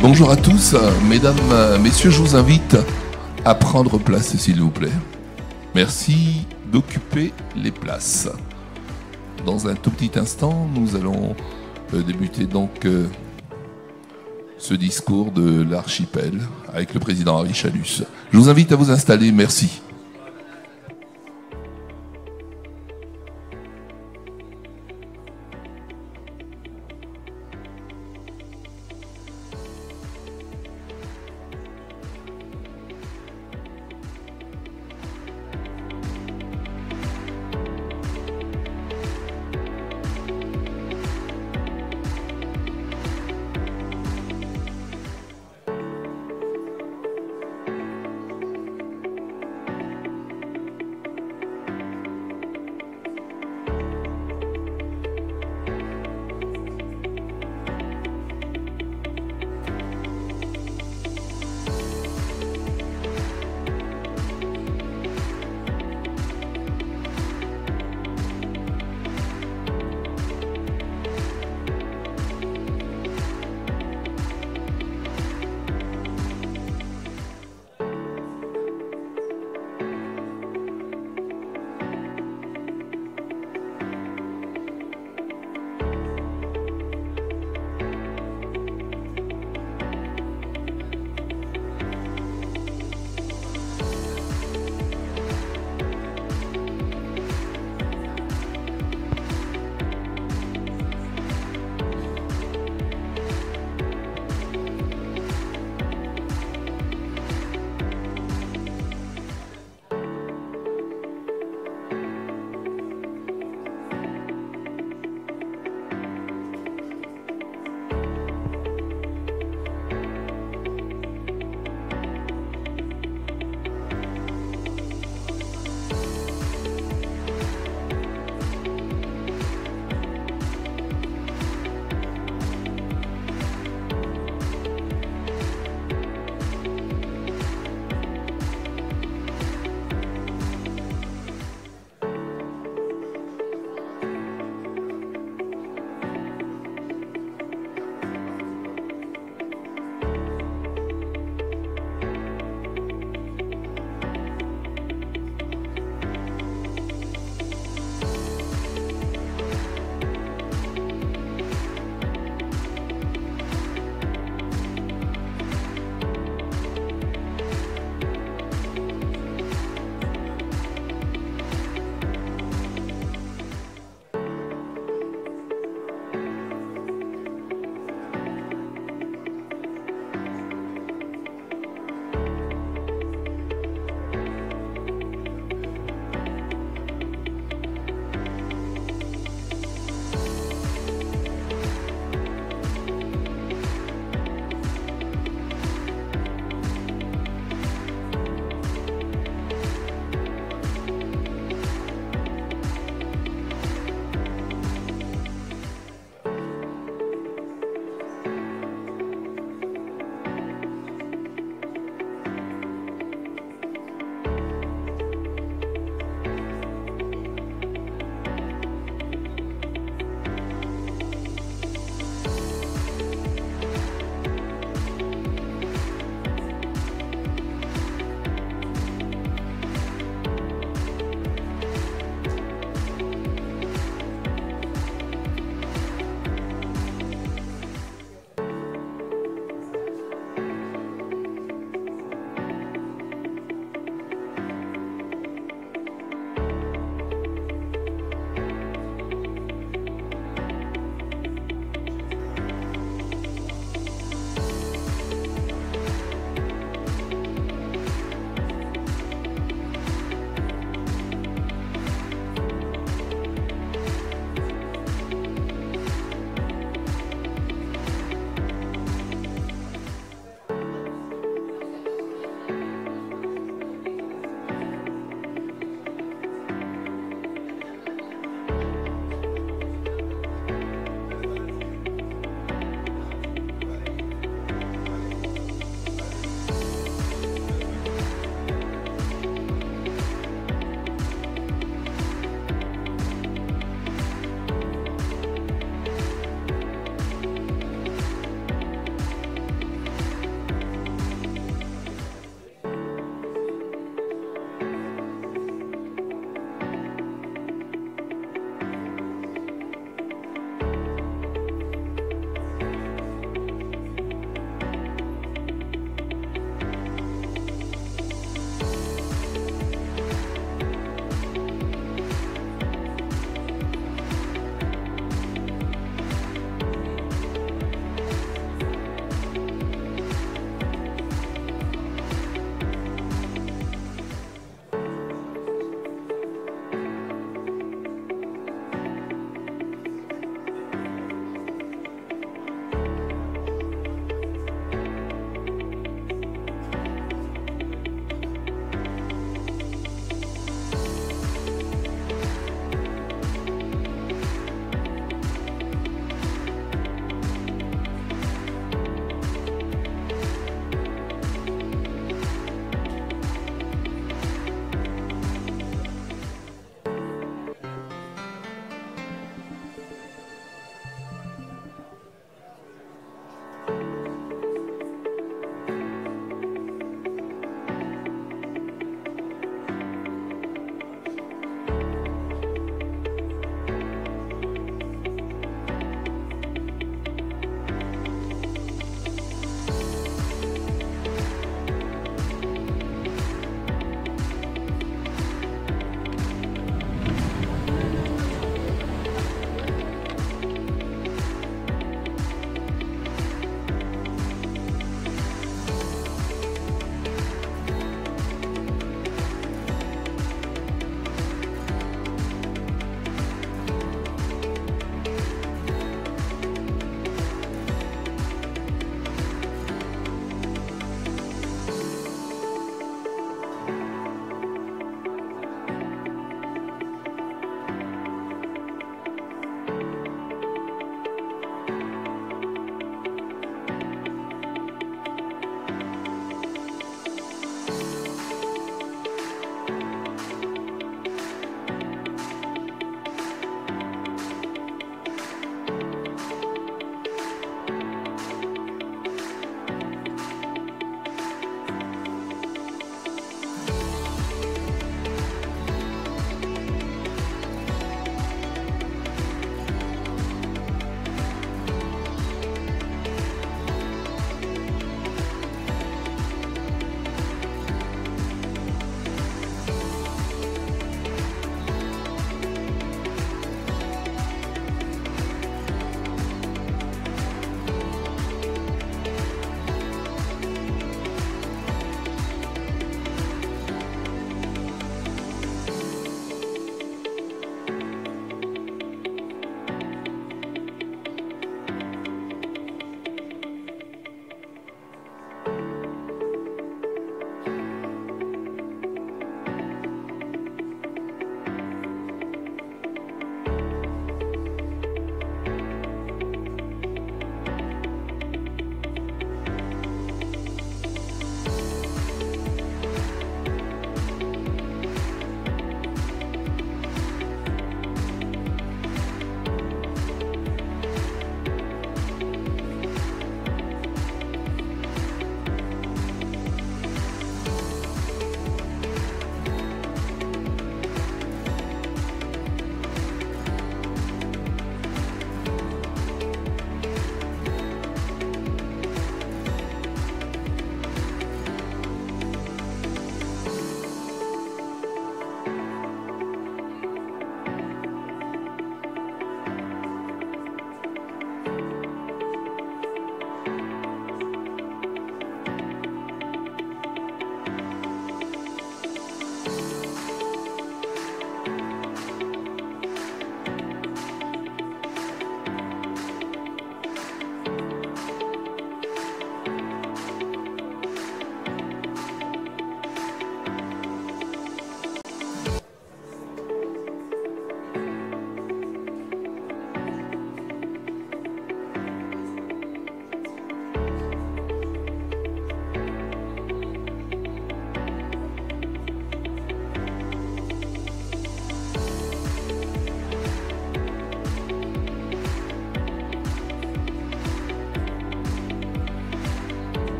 Bonjour, à tous. Mesdames, messieurs, je vous invite à prendre place, s'il vous plaît. Merci d'occuper les places. Dans un tout petit instant, nous allons euh, débuter donc euh, ce discours de l'archipel avec le président Harry Chalus. Je vous invite à vous installer. Merci.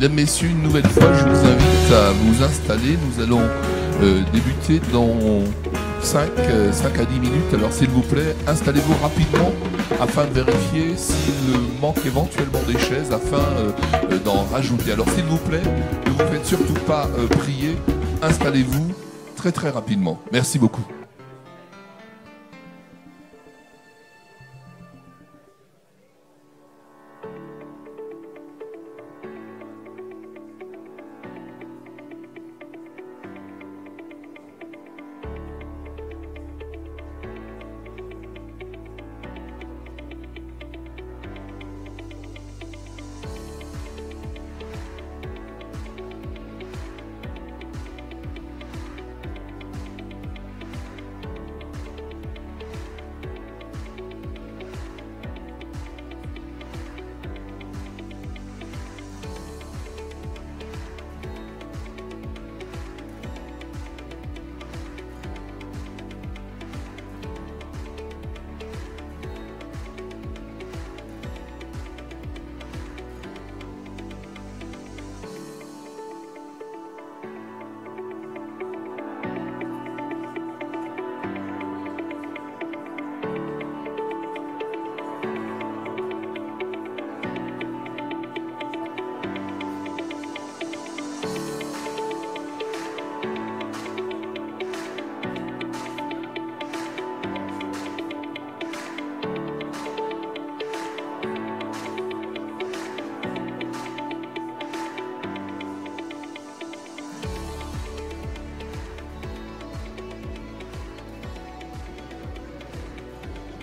Mesdames, Messieurs, une nouvelle fois, je vous invite à vous installer. Nous allons euh, débuter dans 5, 5 euh, à 10 minutes. Alors s'il vous plaît, installez-vous rapidement afin de vérifier s'il manque éventuellement des chaises afin euh, d'en rajouter. Alors s'il vous plaît, ne vous faites surtout pas prier. Installez-vous très très rapidement. Merci beaucoup.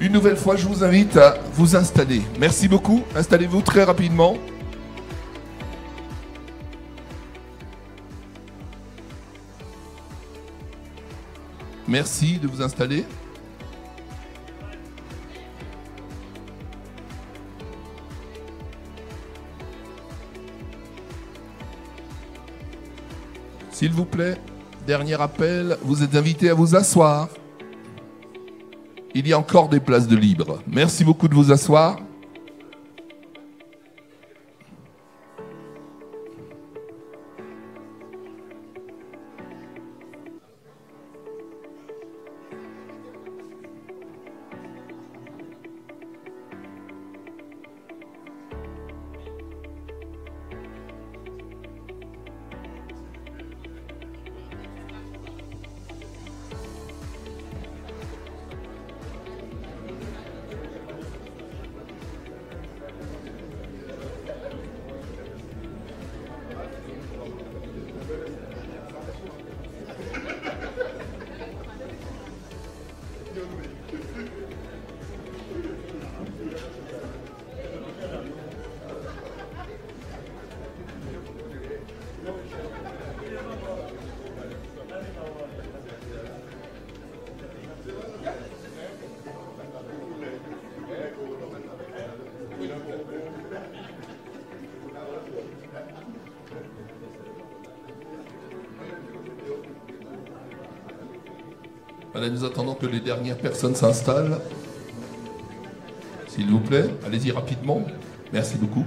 Une nouvelle fois, je vous invite à vous installer. Merci beaucoup. Installez-vous très rapidement. Merci de vous installer. S'il vous plaît, dernier appel, vous êtes invité à vous asseoir. Il y a encore des places de libre. Merci beaucoup de vous asseoir. Que les dernières personnes s'installent. S'il vous plaît, allez-y rapidement. Merci beaucoup.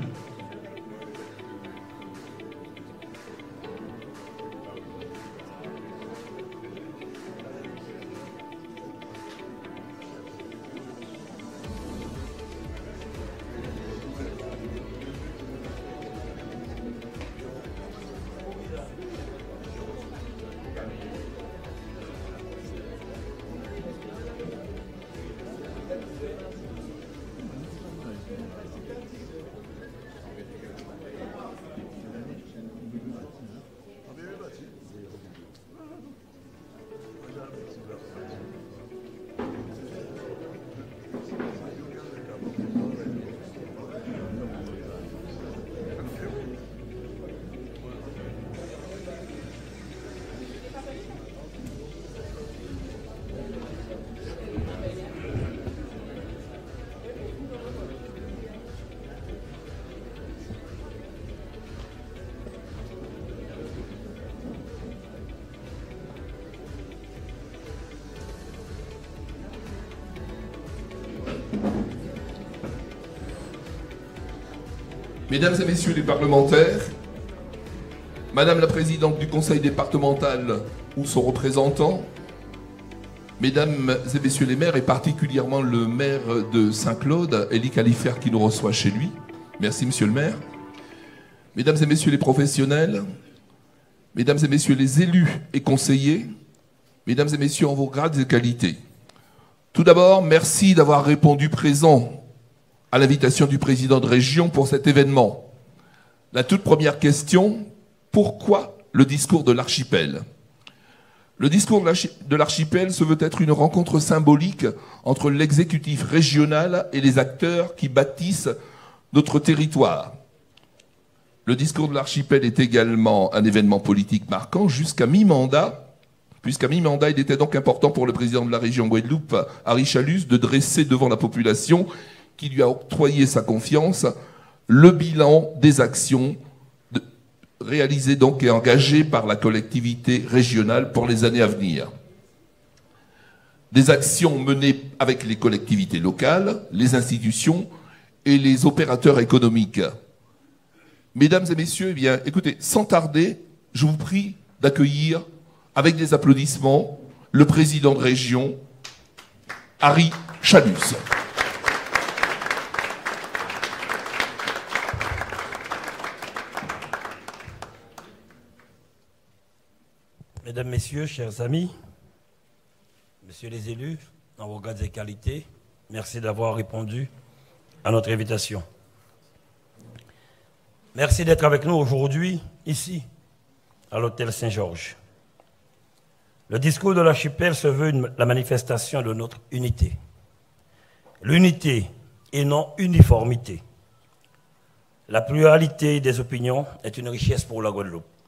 Mesdames et messieurs les parlementaires, Madame la présidente du conseil départemental ou son représentant, Mesdames et messieurs les maires, et particulièrement le maire de Saint-Claude, Elie Califer, qui nous reçoit chez lui. Merci, monsieur le maire. Mesdames et messieurs les professionnels, mesdames et messieurs les élus et conseillers, mesdames et messieurs en vos grades et qualités. Tout d'abord, merci d'avoir répondu présent à l'invitation du président de région pour cet événement. La toute première question, pourquoi le discours de l'archipel? Le discours de l'archipel se veut être une rencontre symbolique entre l'exécutif régional et les acteurs qui bâtissent notre territoire. Le discours de l'archipel est également un événement politique marquant jusqu'à mi-mandat puisqu'à mi-mandat, il était donc important pour le président de la région Guadeloupe, Harry Chalus, de dresser devant la population qui lui a octroyé sa confiance le bilan des actions réalisées donc et engagées par la collectivité régionale pour les années à venir. Des actions menées avec les collectivités locales, les institutions et les opérateurs économiques. Mesdames et messieurs, eh bien, écoutez, sans tarder, je vous prie d'accueillir avec des applaudissements, le président de région, Harry Chalus. Mesdames, Messieurs, chers amis, Messieurs les élus, en vos grades et qualités, merci d'avoir répondu à notre invitation. Merci d'être avec nous aujourd'hui, ici, à l'hôtel Saint-Georges. Le discours de l'archipel se veut la manifestation de notre unité. L'unité et non uniformité. La pluralité des opinions est une richesse pour la Guadeloupe.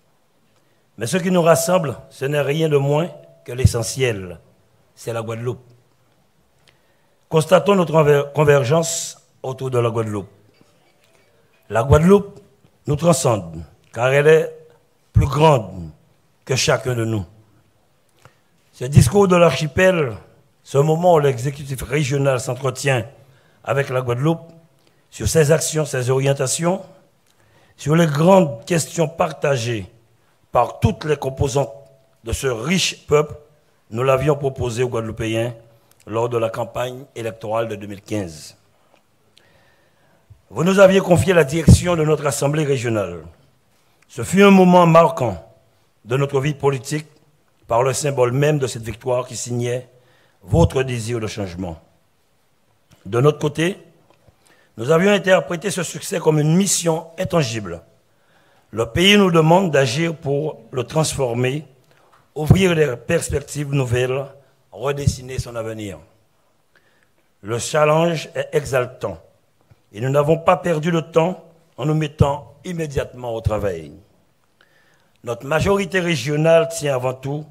Mais ce qui nous rassemble, ce n'est rien de moins que l'essentiel, c'est la Guadeloupe. Constatons notre convergence autour de la Guadeloupe. La Guadeloupe nous transcende, car elle est plus grande que chacun de nous. Ce discours de l'archipel, ce moment où l'exécutif régional s'entretient avec la Guadeloupe sur ses actions, ses orientations, sur les grandes questions partagées par toutes les composantes de ce riche peuple, nous l'avions proposé aux Guadeloupéens lors de la campagne électorale de 2015. Vous nous aviez confié la direction de notre Assemblée régionale. Ce fut un moment marquant de notre vie politique par le symbole même de cette victoire qui signait votre désir de changement. De notre côté, nous avions interprété ce succès comme une mission intangible. Le pays nous demande d'agir pour le transformer, ouvrir des perspectives nouvelles, redessiner son avenir. Le challenge est exaltant et nous n'avons pas perdu le temps en nous mettant immédiatement au travail. Notre majorité régionale tient avant tout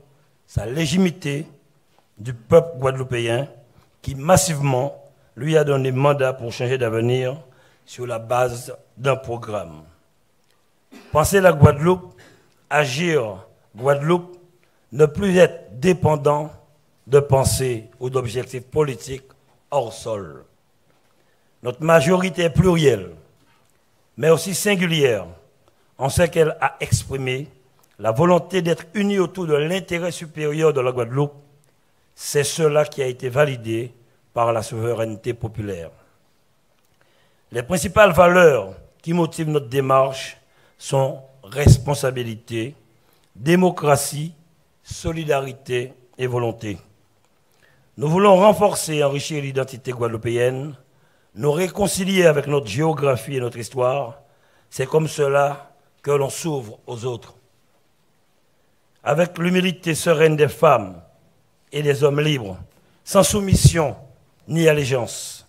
sa légitimité du peuple guadeloupéen qui massivement lui a donné mandat pour changer d'avenir sur la base d'un programme. Penser la Guadeloupe, agir Guadeloupe, ne plus être dépendant de pensées ou d'objectifs politiques hors sol. Notre majorité est plurielle, mais aussi singulière en ce qu'elle a exprimé la volonté d'être unis autour de l'intérêt supérieur de la Guadeloupe, c'est cela qui a été validé par la souveraineté populaire. Les principales valeurs qui motivent notre démarche sont responsabilité, démocratie, solidarité et volonté. Nous voulons renforcer et enrichir l'identité guadeloupéenne, nous réconcilier avec notre géographie et notre histoire. C'est comme cela que l'on s'ouvre aux autres avec l'humilité sereine des femmes et des hommes libres, sans soumission ni allégeance,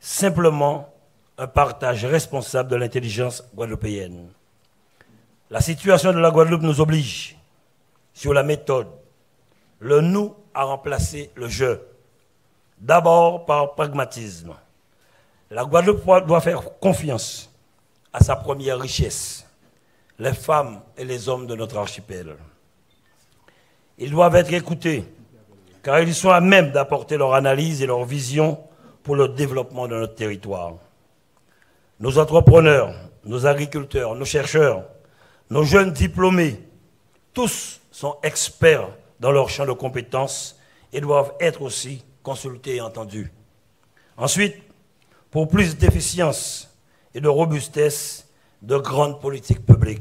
simplement un partage responsable de l'intelligence guadeloupéenne. La situation de la Guadeloupe nous oblige, sur la méthode, le nous à remplacer le je. D'abord par pragmatisme. La Guadeloupe doit faire confiance à sa première richesse, les femmes et les hommes de notre archipel. Ils doivent être écoutés, car ils sont à même d'apporter leur analyse et leur vision pour le développement de notre territoire. Nos entrepreneurs, nos agriculteurs, nos chercheurs, Nos jeunes diplômés, tous sont experts dans leur champ de compétences et doivent être aussi consultés et entendus. Ensuite, pour plus d'efficience et de robustesse, de grandes politiques publiques.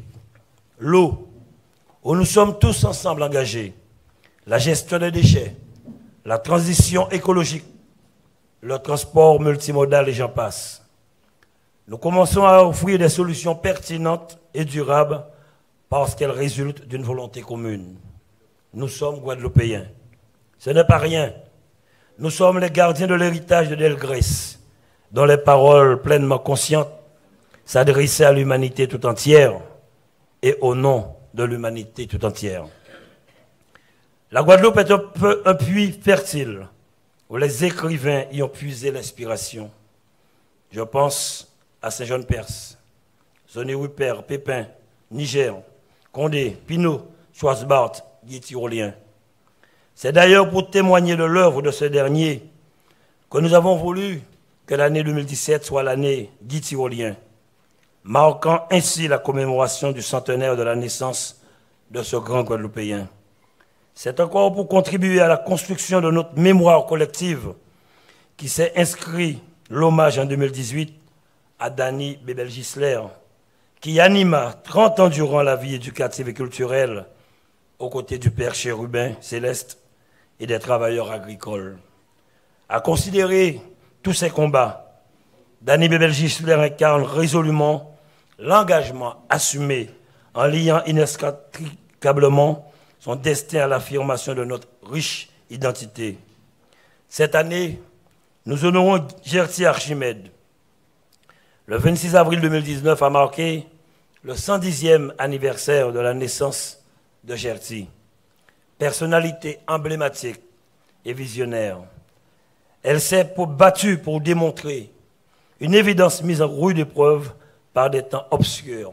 L'eau, où nous sommes tous ensemble engagés, la gestion des déchets, la transition écologique, le transport multimodal et j'en passe. Nous commençons à offrir des solutions pertinentes et durables parce qu'elles résultent d'une volonté commune. Nous sommes guadeloupéens. Ce n'est pas rien. Nous sommes les gardiens de l'héritage de Delgrès, dont les paroles pleinement conscientes s'adressaient à l'humanité tout entière et au nom de l'humanité tout entière. La Guadeloupe est un, peu, un puits fertile où les écrivains y ont puisé l'inspiration. Je pense à Saint-Jean-Perse, Sonny Rupert, Pépin, Niger, Condé, Pinot, Schwarzbart, Guy Tyrolien. C'est d'ailleurs pour témoigner de l'œuvre de ce dernier que nous avons voulu que l'année 2017 soit l'année Guy Tyrolien, marquant ainsi la commémoration du centenaire de la naissance de ce grand Guadeloupéen. C'est encore pour contribuer à la construction de notre mémoire collective qui s'est inscrit l'hommage en 2018 à Danny Bebel-Gisler, qui anima 30 ans durant la vie éducative et culturelle aux côtés du père Chérubin Céleste et des travailleurs agricoles. À considérer tous ces combats, Danny Bebel-Gisler incarne résolument l'engagement assumé en liant inescapablement son destin à l'affirmation de notre riche identité. Cette année, nous honorons Gertie Archimède. Le 26 avril 2019 a marqué le 110e anniversaire de la naissance de Gertie. Personnalité emblématique et visionnaire. Elle s'est battue pour démontrer une évidence mise en rude épreuve par des temps obscurs,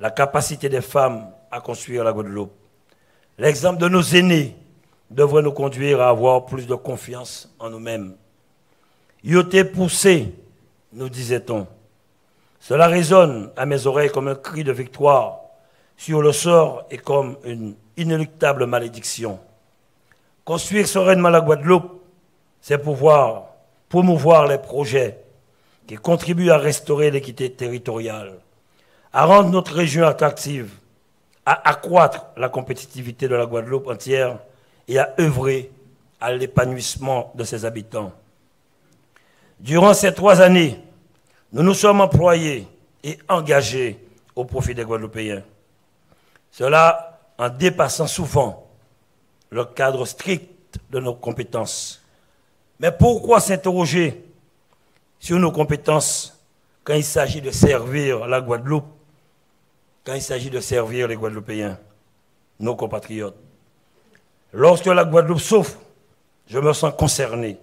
la capacité des femmes à construire la Guadeloupe. L'exemple de nos aînés devrait nous conduire à avoir plus de confiance en nous-mêmes. Yoté poussé, nous disait-on. Cela résonne à mes oreilles comme un cri de victoire sur le sort et comme une inéluctable malédiction. Construire sereinement la Guadeloupe, c'est pouvoir promouvoir les projets qui contribuent à restaurer l'équité territoriale, à rendre notre région attractive, à accroître la compétitivité de la Guadeloupe entière et à œuvrer à l'épanouissement de ses habitants. Durant ces trois années, nous nous sommes employés et engagés au profit des Guadeloupéens. Cela en dépassant souvent le cadre strict de nos compétences. Mais pourquoi s'interroger sur nos compétences quand il s'agit de servir la Guadeloupe quand il s'agit de servir les Guadeloupéens, nos compatriotes? Lorsque la Guadeloupe souffre, je me sens concerné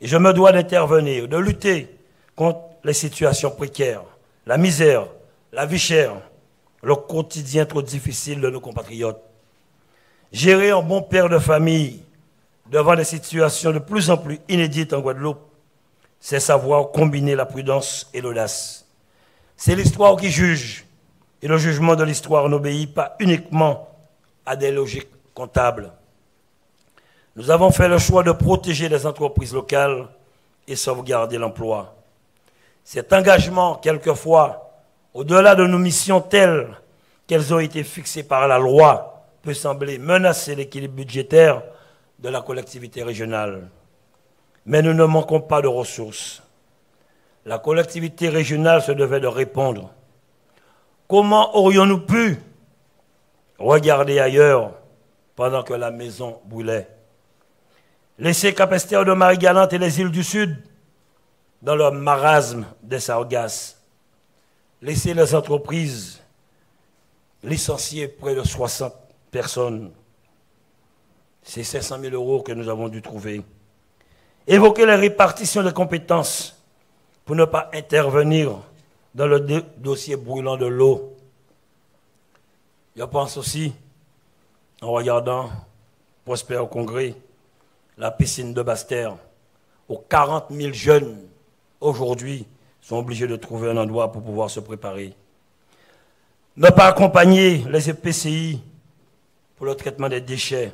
et je me dois d'intervenir, de lutter contre les situations précaires, la misère, la vie chère, le quotidien trop difficile de nos compatriotes. Gérer un bon père de famille devant des situations de plus en plus inédites en Guadeloupe, c'est savoir combiner la prudence et l'audace. C'est l'histoire qui juge, et le jugement de l'histoire n'obéit pas uniquement à des logiques comptables. Nous avons fait le choix de protéger les entreprises locales et sauvegarder l'emploi. Cet engagement, quelquefois, au-delà de nos missions telles qu'elles ont été fixées par la loi, peut sembler menacer l'équilibre budgétaire de la collectivité régionale. Mais nous ne manquons pas de ressources. La collectivité régionale se devait de répondre Comment aurions-nous pu regarder ailleurs pendant que la maison brûlait? Laisser Capesterre de Marie-Galante et les îles du Sud dans leur marasme des sargasses. Laisser les entreprises licencier près de 60 personnes. C'est 500 000 euros que nous avons dû trouver. Évoquer les répartitions de compétences pour ne pas intervenir dans le dossier brûlant de l'eau. Je pense aussi, en regardant Prosper au Congrès, la piscine de Bastère, où 40 000 jeunes aujourd'hui sont obligés de trouver un endroit pour pouvoir se préparer. ne pas accompagner les EPCI pour le traitement des déchets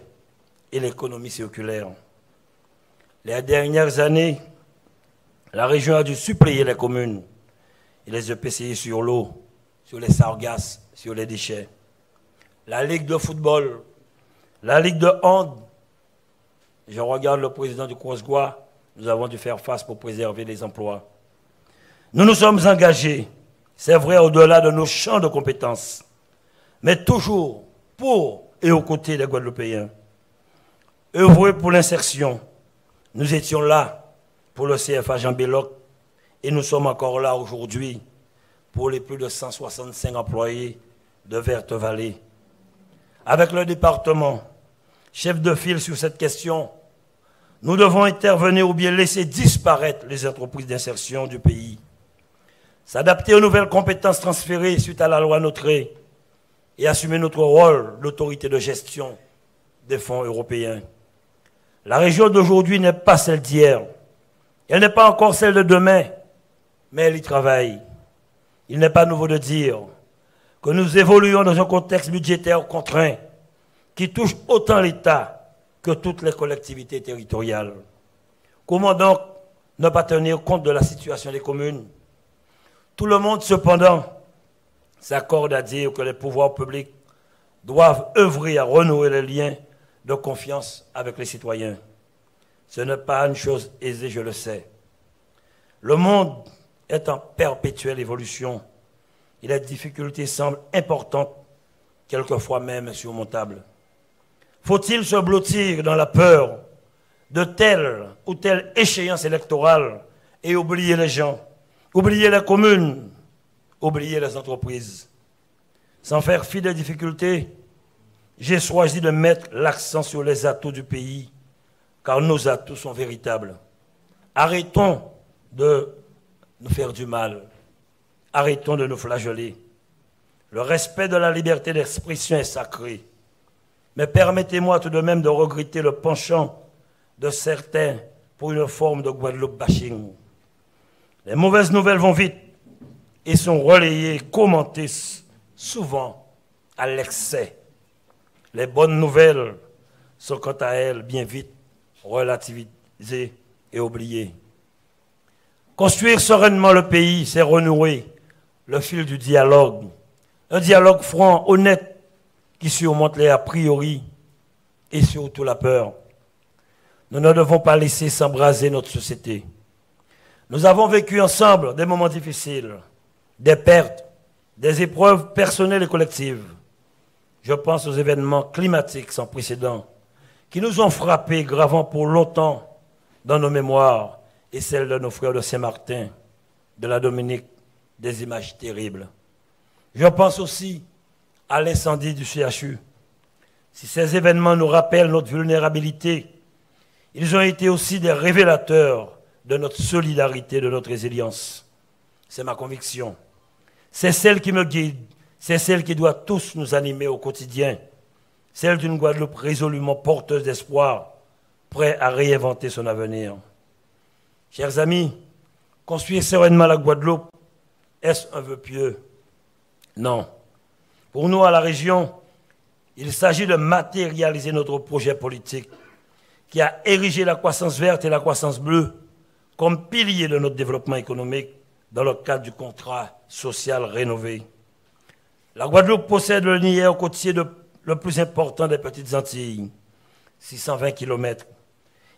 et l'économie circulaire. Les dernières années, la région a dû suppléer les communes et les EPCI sur l'eau, sur les sargasses, sur les déchets. La Ligue de football, la Ligue de hand, je regarde le président du Croisgois, nous avons dû faire face pour préserver les emplois. Nous nous sommes engagés, c'est vrai, au-delà de nos champs de compétences, mais toujours pour et aux côtés des Guadeloupéens. Œuvrer pour l'insertion. Nous étions là pour le CFA Jean Belloc et nous sommes encore là aujourd'hui pour les plus de 165 employés de Verte Vallée. Avec le département, chef de file sur cette question, nous devons intervenir ou bien laisser disparaître les entreprises d'insertion du pays. S'adapter aux nouvelles compétences transférées suite à la loi Notré et assumer notre rôle d'autorité de gestion des fonds européens. La région d'aujourd'hui n'est pas celle d'hier. Elle n'est pas encore celle de demain, mais elle y travaille. Il n'est pas nouveau de dire que nous évoluons dans un contexte budgétaire contraint qui touche autant l'État que toutes les collectivités territoriales. Comment donc ne pas tenir compte de la situation des communes? Tout le monde, cependant, s'accorde à dire que les pouvoirs publics doivent œuvrer à renouer les liens de confiance avec les citoyens. Ce n'est pas une chose aisée, je le sais. Le monde est en perpétuelle évolution et les difficultés semblent importantes, quelquefois même insurmontables. Faut-il se blottir dans la peur de telle ou telle échéance électorale et oublier les gens, oublier les communes, oublier les entreprises? Sans faire fi des difficultés, j'ai choisi de mettre l'accent sur les atouts du pays, car nos atouts sont véritables. Arrêtons de nous faire du mal. Arrêtons de nous flageller. Le respect de la liberté d'expression est sacré. Mais permettez-moi tout de même de regretter le penchant de certains pour une forme de Guadeloupe bashing. Les mauvaises nouvelles vont vite et sont relayées, commentées souvent à l'excès. Les bonnes nouvelles sont quant à elles bien vite relativisées et oubliées. Construire sereinement le pays, c'est renouer le fil du dialogue. Un dialogue franc, honnête, qui surmonte les a priori et surtout la peur. Nous ne devons pas laisser s'embraser notre société. Nous avons vécu ensemble des moments difficiles, des pertes, des épreuves personnelles et collectives. Je pense aux événements climatiques sans précédent qui nous ont frappés, gravant pour longtemps dans nos mémoires et celles de nos frères de Saint-Martin, de la Dominique, des images terribles. Je pense aussi à l'incendie du CHU. Si ces événements nous rappellent notre vulnérabilité, ils ont été aussi des révélateurs de notre solidarité, de notre résilience. C'est ma conviction. C'est celle qui me guide, c'est celle qui doit tous nous animer au quotidien, celle d'une Guadeloupe résolument porteuse d'espoir, prête à réinventer son avenir. Chers amis, construire sereinement la Guadeloupe, est-ce un vœu pieux? Non. Pour nous, à la région, il s'agit de matérialiser notre projet politique qui a érigé la croissance verte et la croissance bleue comme piliers de notre développement économique dans le cadre du contrat social rénové. La Guadeloupe possède le nier côtier le plus important des petites Antilles, 620 km,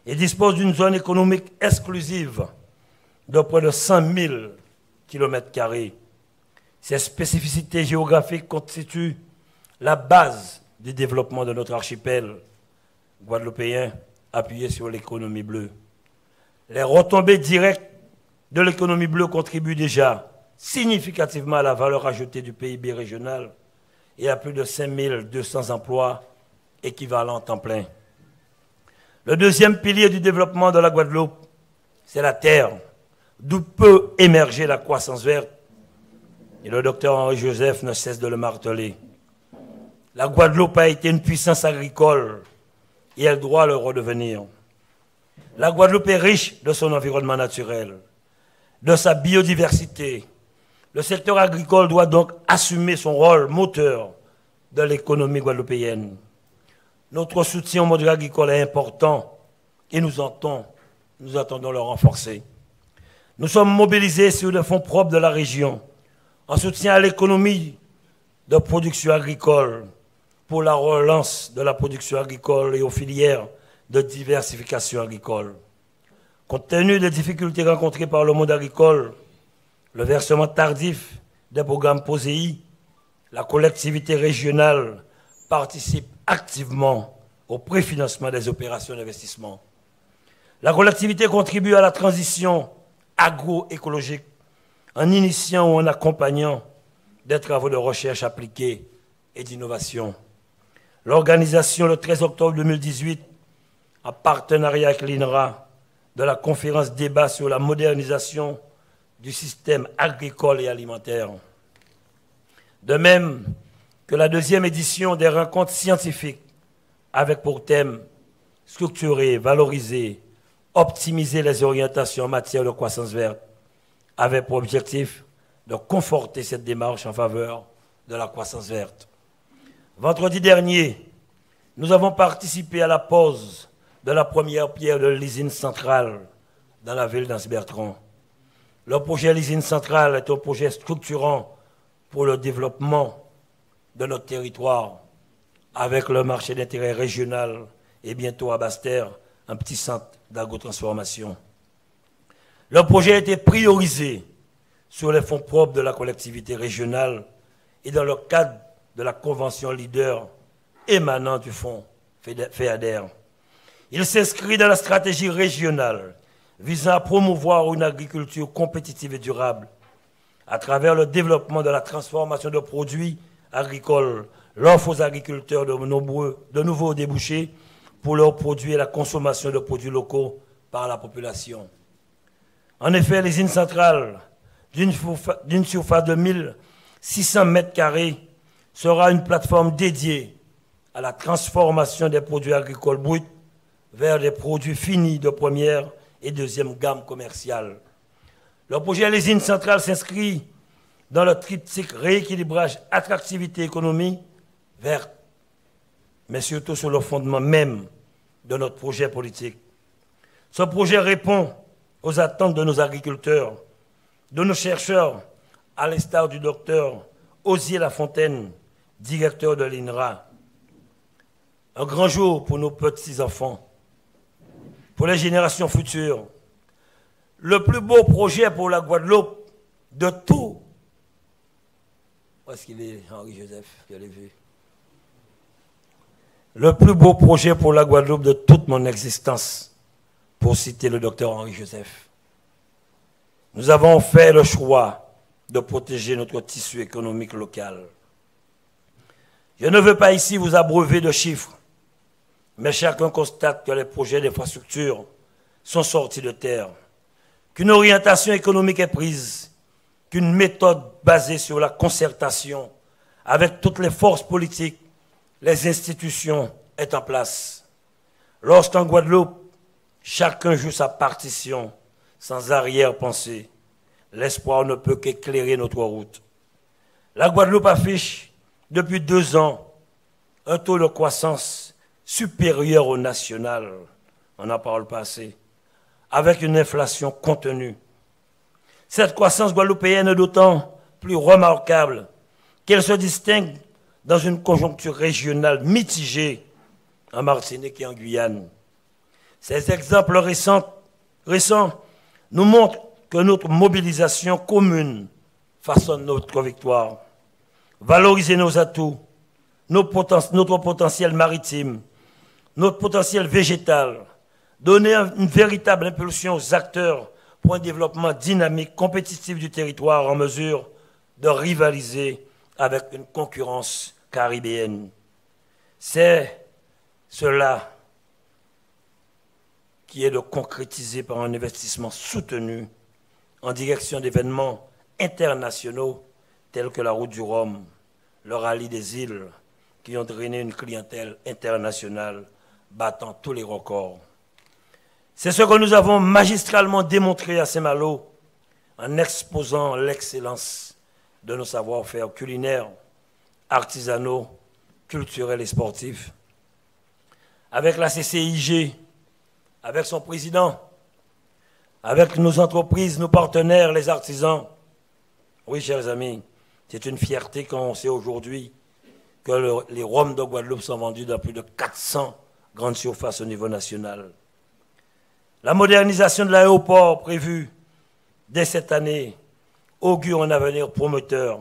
et dispose d'une zone économique exclusive de près de 100 000 km. Ces spécificités géographiques constituent la base du développement de notre archipel guadeloupéen appuyé sur l'économie bleue. Les retombées directes de l'économie bleue contribuent déjà significativement à la valeur ajoutée du PIB régional et à plus de 5200 emplois équivalents temps plein. Le deuxième pilier du développement de la Guadeloupe, c'est la terre, d'où peut émerger la croissance verte. Et le docteur Henri Joseph ne cesse de le marteler. La Guadeloupe a été une puissance agricole et elle doit le redevenir. La Guadeloupe est riche de son environnement naturel, de sa biodiversité, Le secteur agricole doit donc assumer son rôle moteur de l'économie guadeloupéenne. Notre soutien au monde agricole est important et nous, entendons, attendons le renforcer. Nous sommes mobilisés sur les fonds propres de la région en soutien à l'économie de production agricole pour la relance de la production agricole et aux filières de diversification agricole. Compte tenu des difficultés rencontrées par le monde agricole, le versement tardif des programmes POSEI, la collectivité régionale participe activement au préfinancement des opérations d'investissement. La collectivité contribue à la transition agroécologique en initiant ou en accompagnant des travaux de recherche appliquée et d'innovation. L'organisation le 13 octobre 2018, en partenariat avec l'INRA, de la conférence débat sur la modernisation du système agricole et alimentaire. De même que la deuxième édition des rencontres scientifiques avec pour thème structurer, valoriser, optimiser les orientations en matière de croissance verte, avait pour objectif de conforter cette démarche en faveur de la croissance verte. Vendredi dernier, nous avons participé à la pose de la première pierre de l'usine centrale dans la ville d'Anse-Bertrand. Le projet l'usine centrale est un projet structurant pour le développement de notre territoire avec le marché d'intérêt régional et bientôt à Basse-Terre, un petit centre d'agrotransformation. Le projet a été priorisé sur les fonds propres de la collectivité régionale et dans le cadre de la convention leader émanant du fonds FEADER. Il s'inscrit dans la stratégie régionale visant à promouvoir une agriculture compétitive et durable à travers le développement de la transformation de produits agricoles, l'offre aux agriculteurs de, nombreux, de nouveaux débouchés pour leurs produits et la consommation de produits locaux par la population. En effet, l'usine centrale, d'une surface de 1600 mètres carrés, sera une plateforme dédiée à la transformation des produits agricoles bruts vers des produits finis de première et deuxième gamme commerciale. Le projet l'usine centrale s'inscrit dans le triptyque rééquilibrage attractivité économie verte, mais surtout sur le fondement même de notre projet politique. Ce projet répond aux attentes de nos agriculteurs, de nos chercheurs, à l'instar du docteur Osier Lafontaine, directeur de l'INRA. Un grand jour pour nos petits-enfants pour les générations futures. Le plus beau projet pour la Guadeloupe de tout. Où est-ce qu'il est, Henri Joseph Je l'ai vu? Le plus beau projet pour la Guadeloupe de toute mon existence, pour citer le docteur Henri Joseph. Nous avons fait le choix de protéger notre tissu économique local. Je ne veux pas ici vous abreuver de chiffres mais chacun constate que les projets d'infrastructure sont sortis de terre, qu'une orientation économique est prise, qu'une méthode basée sur la concertation avec toutes les forces politiques, les institutions est en place. Lorsqu'en Guadeloupe, chacun joue sa partition sans arrière-pensée, l'espoir ne peut qu'éclairer notre route. La Guadeloupe affiche depuis deux ans un taux de croissance supérieur au national, on n'en parle pas assez, avec une inflation contenue. Cette croissance guadeloupéenne est d'autant plus remarquable qu'elle se distingue dans une conjoncture régionale mitigée en Martinique et en Guyane. Ces exemples récents, nous montrent que notre mobilisation commune façonne notre victoire. Valoriser nos atouts, notre potentiel maritime, notre potentiel végétal, donner une véritable impulsion aux acteurs pour un développement dynamique, compétitif du territoire en mesure de rivaliser avec une concurrence caribéenne. C'est cela qui est de concrétiser par un investissement soutenu en direction d'événements internationaux tels que la route du Rhum, le rallye des îles, qui ont drainé une clientèle internationale battant tous les records. C'est ce que nous avons magistralement démontré à Saint-Malo en exposant l'excellence de nos savoir-faire culinaires, artisanaux, culturels et sportifs. Avec la CCIG, avec son président, avec nos entreprises, nos partenaires, les artisans. Oui, chers amis, c'est une fierté quand on sait aujourd'hui que les Roms de Guadeloupe sont vendus dans plus de 400 grandes surfaces au niveau national. La modernisation de l'aéroport prévue dès cette année augure un avenir prometteur,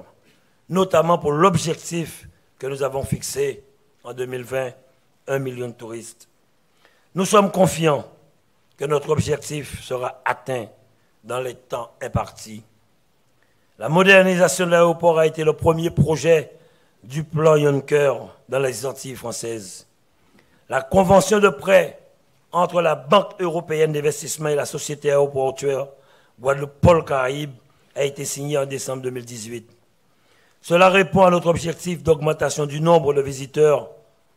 notamment pour l'objectif que nous avons fixé en 2020, un million de touristes. Nous sommes confiants que notre objectif sera atteint dans les temps impartis. La modernisation de l'aéroport a été le premier projet du plan Juncker dans les Antilles françaises. La convention de prêt entre la Banque européenne d'investissement et la société aéroportuaire Guadeloupe-Paul Caraïbes a été signée en décembre 2018. Cela répond à notre objectif d'augmentation du nombre de visiteurs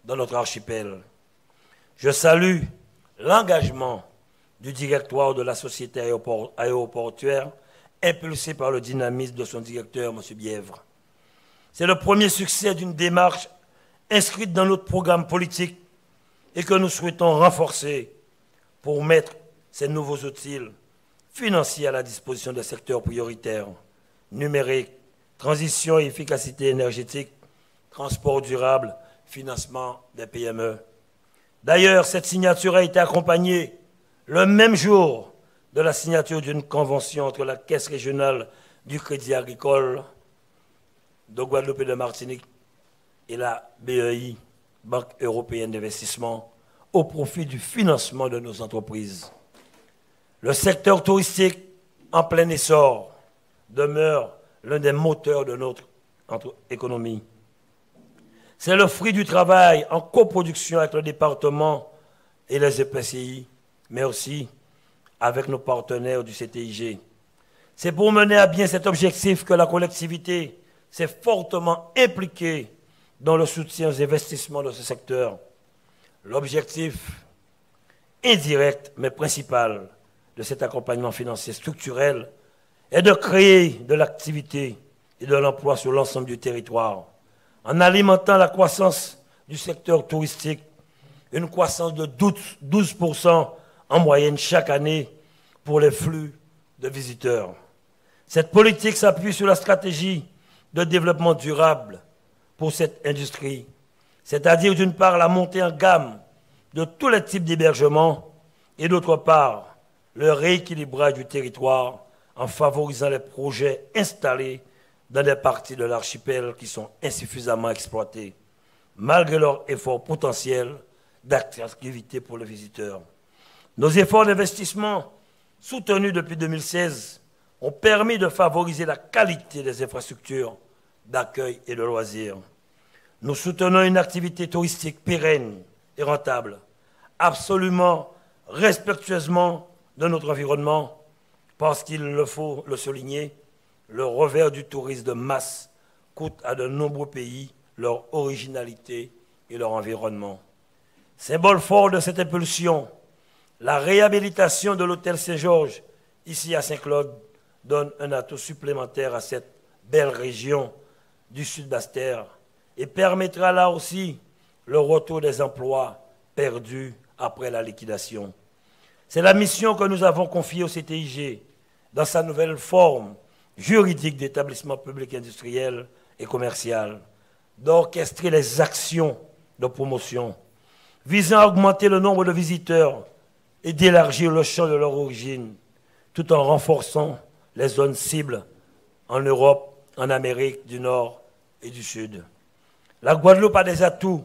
dans notre archipel. Je salue l'engagement du directoire de la société aéroportuaire, impulsé par le dynamisme de son directeur, M. Bièvre. C'est le premier succès d'une démarche inscrite dans notre programme politique et que nous souhaitons renforcer pour mettre ces nouveaux outils financiers à la disposition des secteurs prioritaires, numérique, transition et efficacité énergétique, transport durable, financement des PME. D'ailleurs, cette signature a été accompagnée le même jour de la signature d'une convention entre la Caisse régionale du Crédit agricole de Guadeloupe et de Martinique et la BEI, Banque européenne d'investissement, au profit du financement de nos entreprises. Le secteur touristique en plein essor demeure l'un des moteurs de notre économie. C'est le fruit du travail en coproduction avec le département et les EPCI, mais aussi avec nos partenaires du CTIG. C'est pour mener à bien cet objectif que la collectivité s'est fortement impliquée dans le soutien aux investissements de ce secteur. L'objectif indirect mais principal de cet accompagnement financier structurel est de créer de l'activité et de l'emploi sur l'ensemble du territoire en alimentant la croissance du secteur touristique, une croissance de 12% en moyenne chaque année pour les flux de visiteurs. Cette politique s'appuie sur la stratégie de développement durable pour cette industrie, c'est-à-dire d'une part la montée en gamme de tous les types d'hébergements et d'autre part le rééquilibrage du territoire en favorisant les projets installés dans des parties de l'archipel qui sont insuffisamment exploitées, malgré leur effort potentiel d'attractivité pour les visiteurs. Nos efforts d'investissement, soutenus depuis 2016, ont permis de favoriser la qualité des infrastructures d'accueil et de loisirs. Nous soutenons une activité touristique pérenne et rentable, absolument respectueusement de notre environnement, parce qu'il le faut le souligner, le revers du tourisme de masse coûte à de nombreux pays leur originalité et leur environnement. Symbole fort de cette impulsion, la réhabilitation de l'hôtel Saint-Georges, ici à Saint-Claude, donne un atout supplémentaire à cette belle région du sud d'Astère et permettra là aussi le retour des emplois perdus après la liquidation. C'est la mission que nous avons confiée au CTIG dans sa nouvelle forme juridique d'établissement public industriel et commercial, d'orchestrer les actions de promotion visant à augmenter le nombre de visiteurs et d'élargir le champ de leur origine, tout en renforçant les zones cibles en Europe, en Amérique du Nord et du Sud. La Guadeloupe a des atouts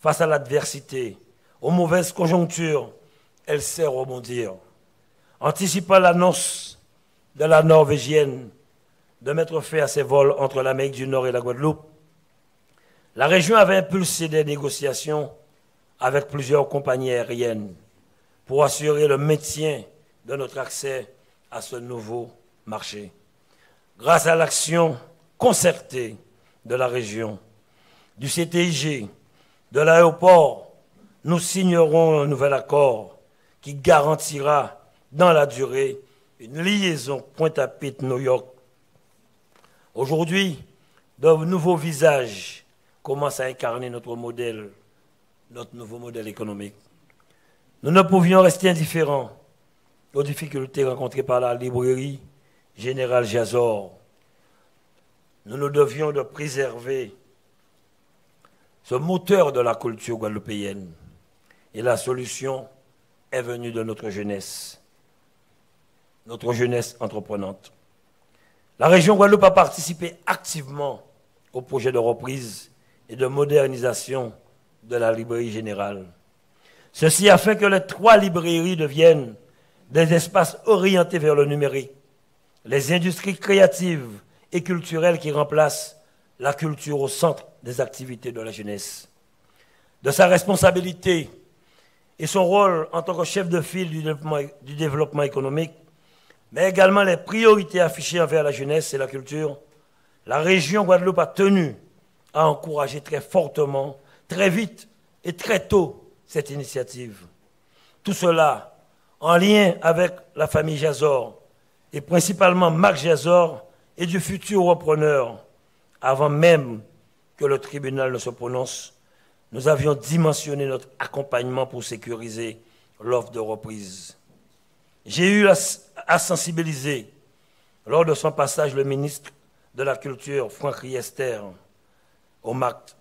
face à l'adversité, aux mauvaises conjonctures. Elle sait rebondir. Anticipant l'annonce de la Norvégienne de mettre fin à ses vols entre l'Amérique du Nord et la Guadeloupe, la région avait impulsé des négociations avec plusieurs compagnies aériennes pour assurer le maintien de notre accès à ce nouveau marché. Grâce à l'action concertée de la région, du CTIG, de l'aéroport, nous signerons un nouvel accord qui garantira dans la durée une liaison Pointe-à-Pitre-New York Aujourd'hui, de nouveaux visages commencent à incarner notre modèle, notre nouveau modèle économique. Nous ne pouvions rester indifférents aux difficultés rencontrées par la librairie Générale Jazor. Nous nous devions de préserver ce moteur de la culture guadeloupéenne. Et la solution est venue de notre jeunesse, notre jeunesse entreprenante. La région Guadeloupe a participé activement au projet de reprise et de modernisation de la librairie générale. Ceci a fait que les trois librairies deviennent des espaces orientés vers le numérique, les industries créatives et culturelles qui remplacent la culture au centre des activités de la jeunesse. De sa responsabilité et son rôle en tant que chef de file du développement, du développement économique, mais également les priorités affichées envers la jeunesse et la culture, la région Guadeloupe a tenu à encourager très fortement, très vite et très tôt cette initiative. Tout cela en lien avec la famille Jazor et principalement Marc Jazor et du futur repreneur, avant même que le tribunal ne se prononce, nous avions dimensionné notre accompagnement pour sécuriser l'offre de reprise. J'ai eu à sensibiliser lors de son passage le ministre de la Culture, Franck Riester, au MACT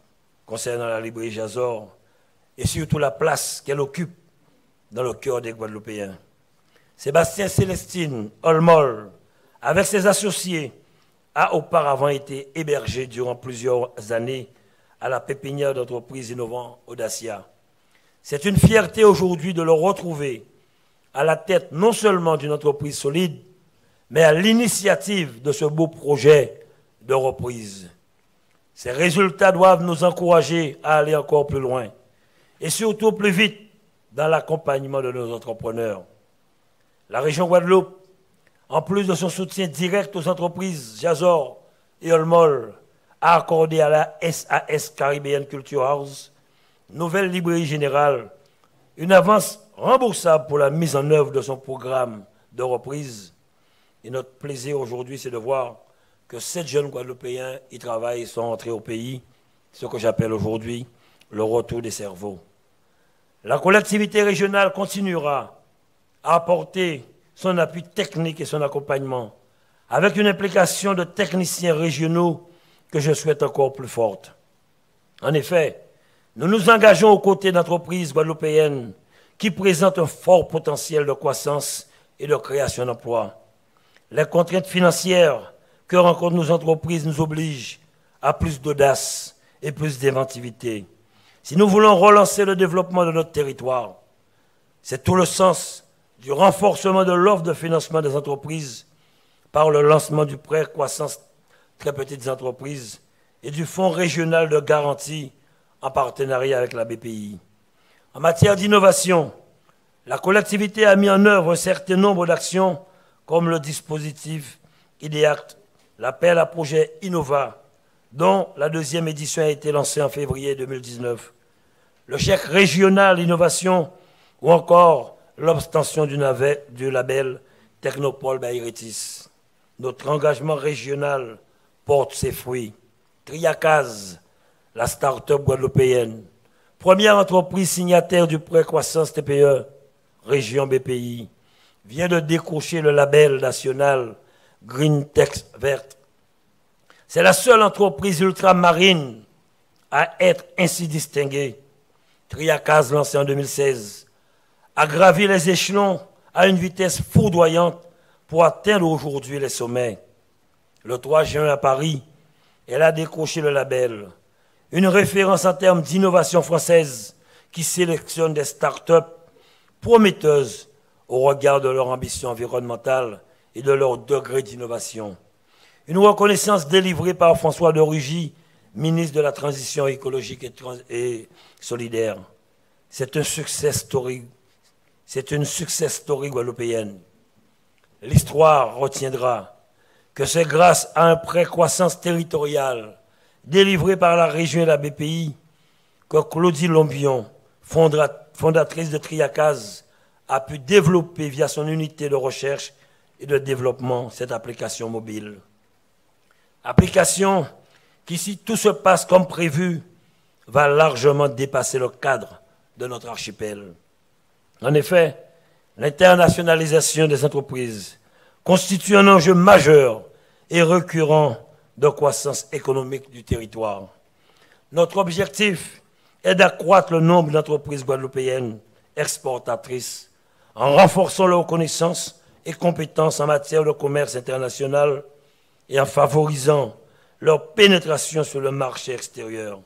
concernant la librairie Jazor et surtout la place qu'elle occupe dans le cœur des Guadeloupéens. Sébastien Célestine Olmol, avec ses associés, a auparavant été hébergé durant plusieurs années à la pépinière d'entreprise innovant Audacia. C'est une fierté aujourd'hui de le retrouver à la tête non seulement d'une entreprise solide, mais à l'initiative de ce beau projet de reprise. Ces résultats doivent nous encourager à aller encore plus loin et surtout plus vite dans l'accompagnement de nos entrepreneurs. La région Guadeloupe, en plus de son soutien direct aux entreprises Jazor et Olmol, a accordé à la SAS Caribbean Culture House, nouvelle librairie générale, une avance remboursable pour la mise en œuvre de son programme de reprise. Et notre plaisir aujourd'hui, c'est de voir que sept jeunes Guadeloupéens y travaillent sont entrés au pays, ce que j'appelle aujourd'hui le retour des cerveaux. La collectivité régionale continuera à apporter son appui technique et son accompagnement, avec une implication de techniciens régionaux que je souhaite encore plus forte. En effet, nous nous engageons aux côtés d'entreprises guadeloupéennes qui présentent un fort potentiel de croissance et de création d'emplois. Les contraintes financières que rencontrent nos entreprises nous obligent à plus d'audace et plus d'inventivité. Si nous voulons relancer le développement de notre territoire, c'est tout le sens du renforcement de l'offre de financement des entreprises par le lancement du prêt croissance très petites entreprises et du Fonds régional de garantie en partenariat avec la BPI. En matière d'innovation, la collectivité a mis en œuvre un certain nombre d'actions comme le dispositif IDEACT, l'appel à projet Innova, dont la deuxième édition a été lancée en février 2019, le chèque régional innovation ou encore l'obtention du, label Technopole Bayretis. Notre engagement régional porte ses fruits. Triacaz, la start-up guadeloupéenne, première entreprise signataire du prêt croissance TPE, région BPI, vient de décrocher le label national Green Tech Verte. C'est la seule entreprise ultramarine à être ainsi distinguée. Triacaz, lancé en 2016, a gravi les échelons à une vitesse foudroyante pour atteindre aujourd'hui les sommets. Le 3 juin à Paris, elle a décroché le label, une référence en termes d'innovation française qui sélectionne des start-up prometteuses au regard de leur ambition environnementale et de leur degré d'innovation. Une reconnaissance délivrée par François de Rugy, ministre de la Transition écologique et, solidaire. C'est un success story. C'est une success story guadeloupéenne. L'histoire retiendra que c'est grâce à un prêt croissance territoriale délivré par la région et la BPI que Claudie Lombion, fondatrice de Triacaz, a pu développer via son unité de recherche et de développement cette application mobile. Application qui, si tout se passe comme prévu, va largement dépasser le cadre de notre archipel. En effet, l'internationalisation des entreprises constitue un enjeu majeur et récurrent de croissance économique du territoire. Notre objectif est d'accroître le nombre d'entreprises guadeloupéennes exportatrices en renforçant leurs connaissances et compétences en matière de commerce international et en favorisant leur pénétration sur le marché extérieur.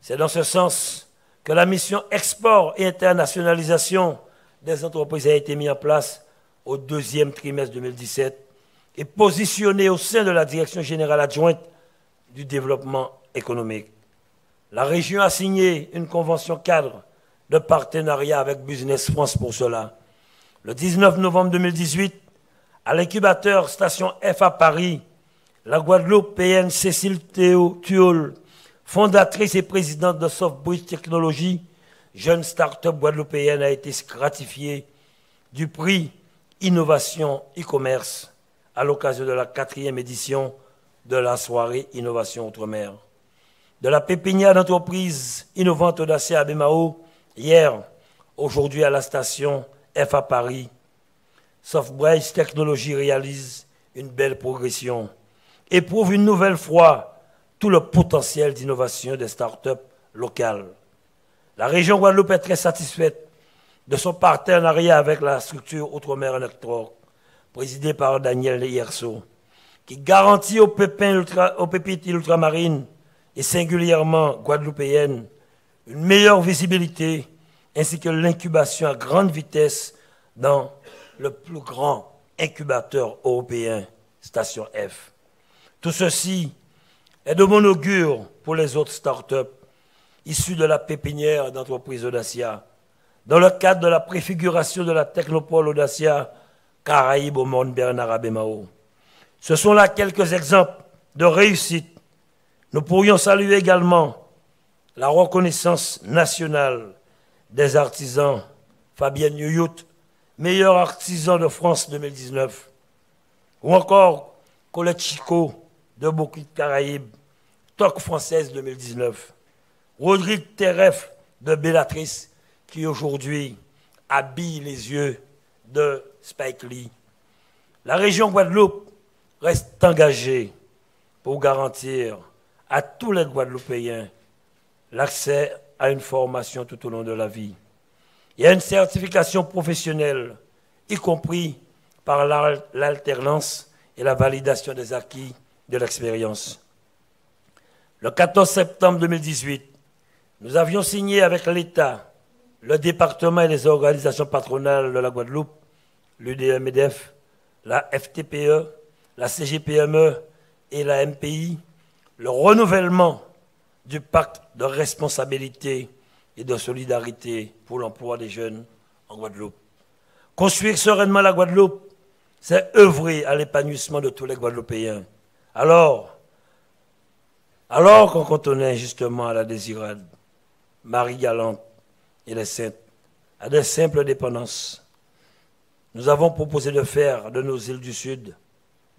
C'est dans ce sens que la mission export et internationalisation des entreprises a été mise en place au deuxième trimestre 2017 et positionnée au sein de la Direction générale adjointe du développement économique. La région a signé une convention cadre de partenariat avec Business France pour cela. Le 19 novembre 2018, à l'incubateur Station F à Paris, la Guadeloupéenne Cécile Théo fondatrice et présidente de Softbridge Technologies, jeune start-up guadeloupéenne, a été gratifiée du prix Innovation e-commerce à l'occasion de la quatrième édition de la soirée Innovation Outre-mer. De la pépinière d'entreprise innovante Audacia à hier, aujourd'hui à la station F à Paris, Softbridge Technologies réalise une belle progression et prouve une nouvelle fois tout le potentiel d'innovation des start-up locales. La région Guadeloupe est très satisfaite de son partenariat avec la structure Outre-mer Network, présidée par Daniel Hierso, qui garantit aux pépites ultramarines et singulièrement guadeloupéennes une meilleure visibilité ainsi que l'incubation à grande vitesse dans le plus grand incubateur européen, Station F. Tout ceci est de bon augure pour les autres start-up issus de la pépinière d'entreprise Audacia, dans le cadre de la préfiguration de la technopole Audacia Caraïbes au monde Bernard Abemao. Ce sont là quelques exemples de réussite. Nous pourrions saluer également la reconnaissance nationale des artisans Fabien Youyut, meilleur artisan de France 2019, ou encore Colette Chico de Bouquet Caraïbes, TOC française 2019. Rodrigue Teref de Bellatrice, qui aujourd'hui habille les yeux de Spike Lee. La région Guadeloupe reste engagée pour garantir à tous les Guadeloupéens l'accès à une formation tout au long de la vie et à une certification professionnelle, y compris par l'alternance et la validation des acquis de l'expérience. Le 14 septembre 2018, nous avions signé avec l'État, le département et les organisations patronales de la Guadeloupe, l'UDMEDF, la FTPE, la CGPME et la MPI, le renouvellement du pacte de responsabilité et de solidarité pour l'emploi des jeunes en Guadeloupe. Construire sereinement la Guadeloupe, c'est œuvrer à l'épanouissement de tous les Guadeloupéens. Alors, alors qu'on contenait justement à la désirade, Marie Galante et les saintes à des simples dépendances. Nous avons proposé de faire de nos îles du Sud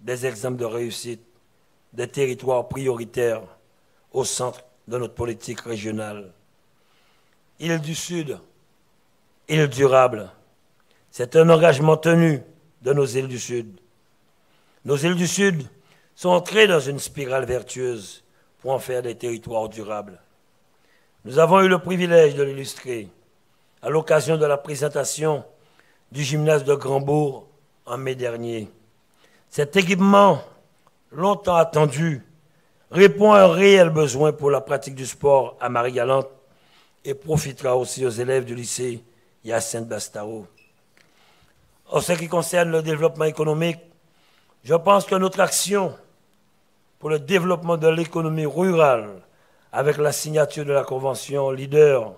des exemples de réussite, des territoires prioritaires au centre de notre politique régionale. Île du Sud, île durable, c'est un engagement tenu de nos îles du Sud. Nos îles du Sud sont entrées dans une spirale vertueuse pour en faire des territoires durables. Nous avons eu le privilège de l'illustrer à l'occasion de la présentation du gymnase de Grandbourg en mai dernier. Cet équipement, longtemps attendu, répond à un réel besoin pour la pratique du sport à Marie-Galante et profitera aussi aux élèves du lycée Yacinthe Bastaro. En ce qui concerne le développement économique, je pense que notre action pour le développement de l'économie rurale avec la signature de la convention leader,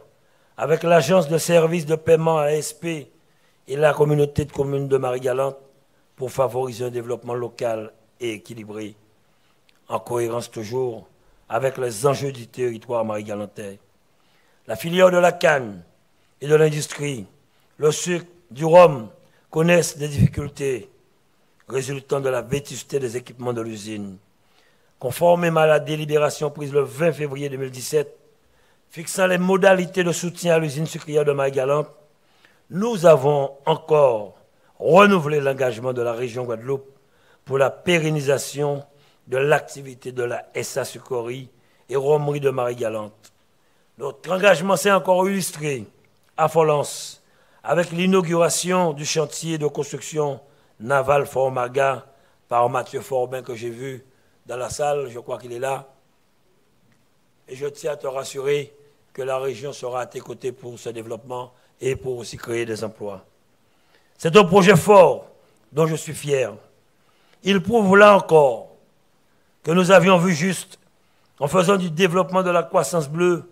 avec l'agence de services de paiement ASP et la communauté de communes de Marie-Galante pour favoriser un développement local et équilibré, en cohérence toujours avec les enjeux du territoire marie-galantais. La filière de la canne et de l'industrie, le sucre, du rhum connaissent des difficultés résultant de la vétusté des équipements de l'usine. Conformément à la délibération prise le 20 février 2017, fixant les modalités de soutien à l'usine sucrière de Marie-Galante, nous avons encore renouvelé l'engagement de la région Guadeloupe pour la pérennisation de l'activité de la SA Succory et Romerie de Marie-Galante. Notre engagement s'est encore illustré à Folens avec l'inauguration du chantier de construction navale Formaga par Mathieu Forbin que j'ai vu dans la salle, je crois qu'il est là. Et je tiens à te rassurer que la région sera à tes côtés pour ce développement et pour aussi créer des emplois. C'est un projet fort dont je suis fier. Il prouve là encore que nous avions vu juste en faisant du développement de la croissance bleue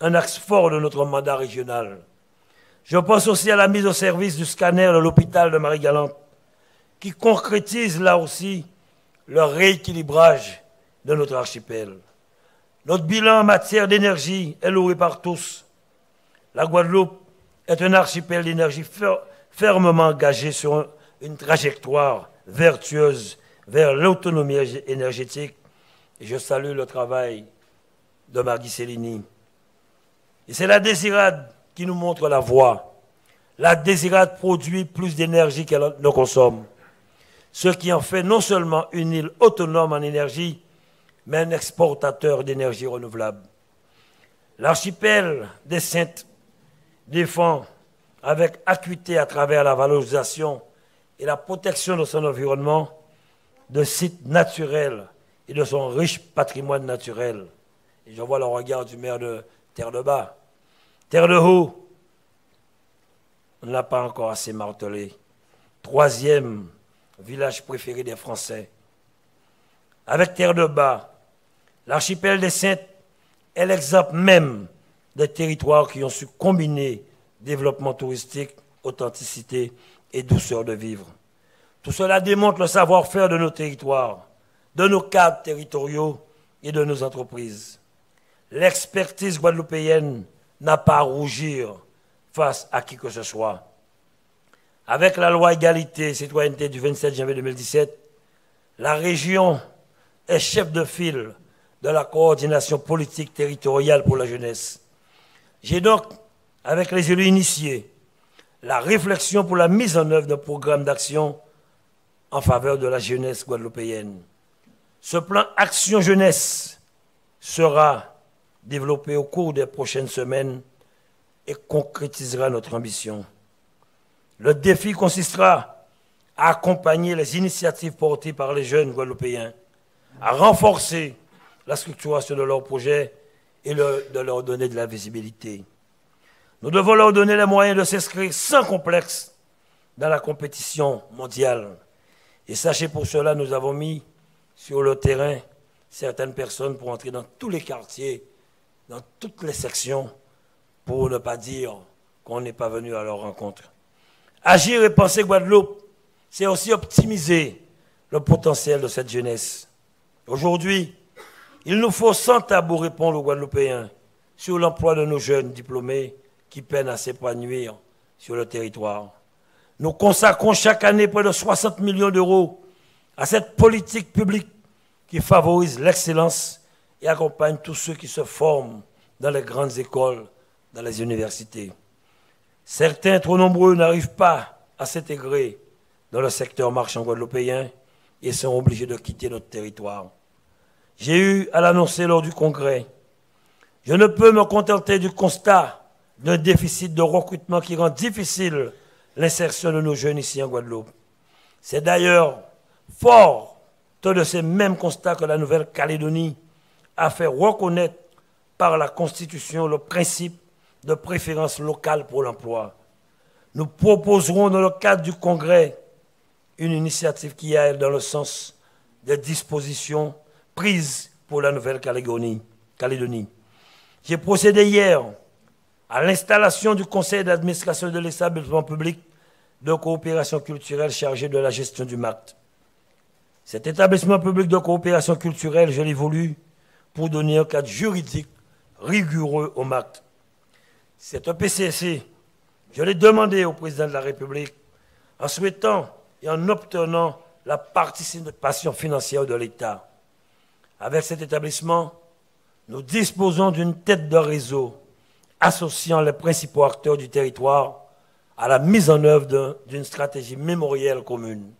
un axe fort de notre mandat régional. Je pense aussi à la mise au service du scanner de l'hôpital de Marie-Galante, qui concrétise là aussi le rééquilibrage de notre archipel. Notre bilan en matière d'énergie est loué par tous. La Guadeloupe est un archipel d'énergie fermement engagé sur une trajectoire vertueuse vers l'autonomie énergétique. Et je salue le travail de Margui Cellini. Et c'est la désirade qui nous montre la voie. La désirade produit plus d'énergie qu'elle ne consomme, ce qui en fait non seulement une île autonome en énergie, mais un exportateur d'énergie renouvelable. L'archipel des Saintes défend avec acuité à travers la valorisation et la protection de son environnement, de sites naturels et de son riche patrimoine naturel. Et je vois le regard du maire de Terre de Bas. Terre de Haut, on ne l'a pas encore assez martelé. Troisième village préféré des Français. Avec Terre de Bas, l'archipel des Saintes est l'exemple même des territoires qui ont su combiner développement touristique, authenticité et douceur de vivre. Tout cela démontre le savoir-faire de nos territoires, de nos cadres territoriaux et de nos entreprises. L'expertise guadeloupéenne n'a pas à rougir face à qui que ce soit. Avec la loi égalité et citoyenneté du 27 janvier 2017, la région est chef de file de la coordination politique territoriale pour la jeunesse. J'ai donc, avec les élus initiés, la réflexion pour la mise en œuvre d'un programme d'action en faveur de la jeunesse guadeloupéenne. Ce plan Action Jeunesse sera développé au cours des prochaines semaines et concrétisera notre ambition. Le défi consistera à accompagner les initiatives portées par les jeunes guadeloupéens, à renforcer la structuration de leurs projets et de leur donner de la visibilité. Nous devons leur donner les moyens de s'inscrire sans complexe dans la compétition mondiale. Et sachez pour cela, nous avons mis sur le terrain certaines personnes pour entrer dans tous les quartiers, dans toutes les sections, pour ne pas dire qu'on n'est pas venu à leur rencontre. Agir et penser Guadeloupe, c'est aussi optimiser le potentiel de cette jeunesse. Aujourd'hui, il nous faut sans tabou répondre aux Guadeloupéens sur l'emploi de nos jeunes diplômés qui peinent à s'épanouir sur le territoire. Nous consacrons chaque année près de 60 millions d'euros à cette politique publique qui favorise l'excellence et accompagne tous ceux qui se forment dans les grandes écoles, dans les universités. Certains, trop nombreux, n'arrivent pas à s'intégrer dans le secteur marchand guadeloupéen et sont obligés de quitter notre territoire. J'ai eu à l'annoncer lors du congrès. Je ne peux me contenter du constat d'un déficit de recrutement qui rend difficile l'insertion de nos jeunes ici en Guadeloupe. C'est d'ailleurs fort de ces mêmes constats que la Nouvelle-Calédonie a fait reconnaître par la Constitution le principe de préférence locale pour l'emploi. Nous proposerons dans le cadre du Congrès une initiative qui aille dans le sens des dispositions prise pour la Nouvelle-Calédonie. J'ai procédé hier à l'installation du conseil d'administration de l'établissement public de coopération culturelle chargé de la gestion du MACT. Cet établissement public de coopération culturelle, je l'ai voulu pour donner un cadre juridique rigoureux au MACT. C'est un. Je l'ai demandé au président de la République en souhaitant et en obtenant la participation financière de l'État. Avec cet établissement, nous disposons d'une tête de réseau associant les principaux acteurs du territoire à la mise en œuvre d'une stratégie mémorielle commune.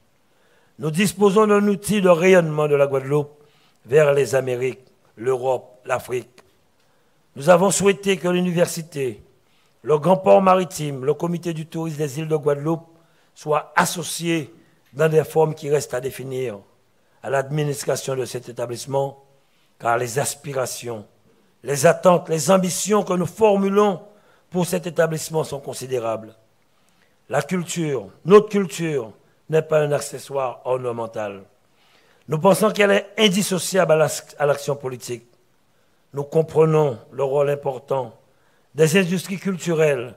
Nous disposons d'un outil de rayonnement de la Guadeloupe vers les Amériques, l'Europe, l'Afrique. Nous avons souhaité que l'université, le Grand Port maritime, le comité du tourisme des îles de Guadeloupe soient associés dans des formes qui restent à définir à l'administration de cet établissement, car les aspirations, les attentes, les ambitions que nous formulons pour cet établissement sont considérables. La culture, notre culture, n'est pas un accessoire ornemental. Nous pensons qu'elle est indissociable à l'action politique. Nous comprenons le rôle important des industries culturelles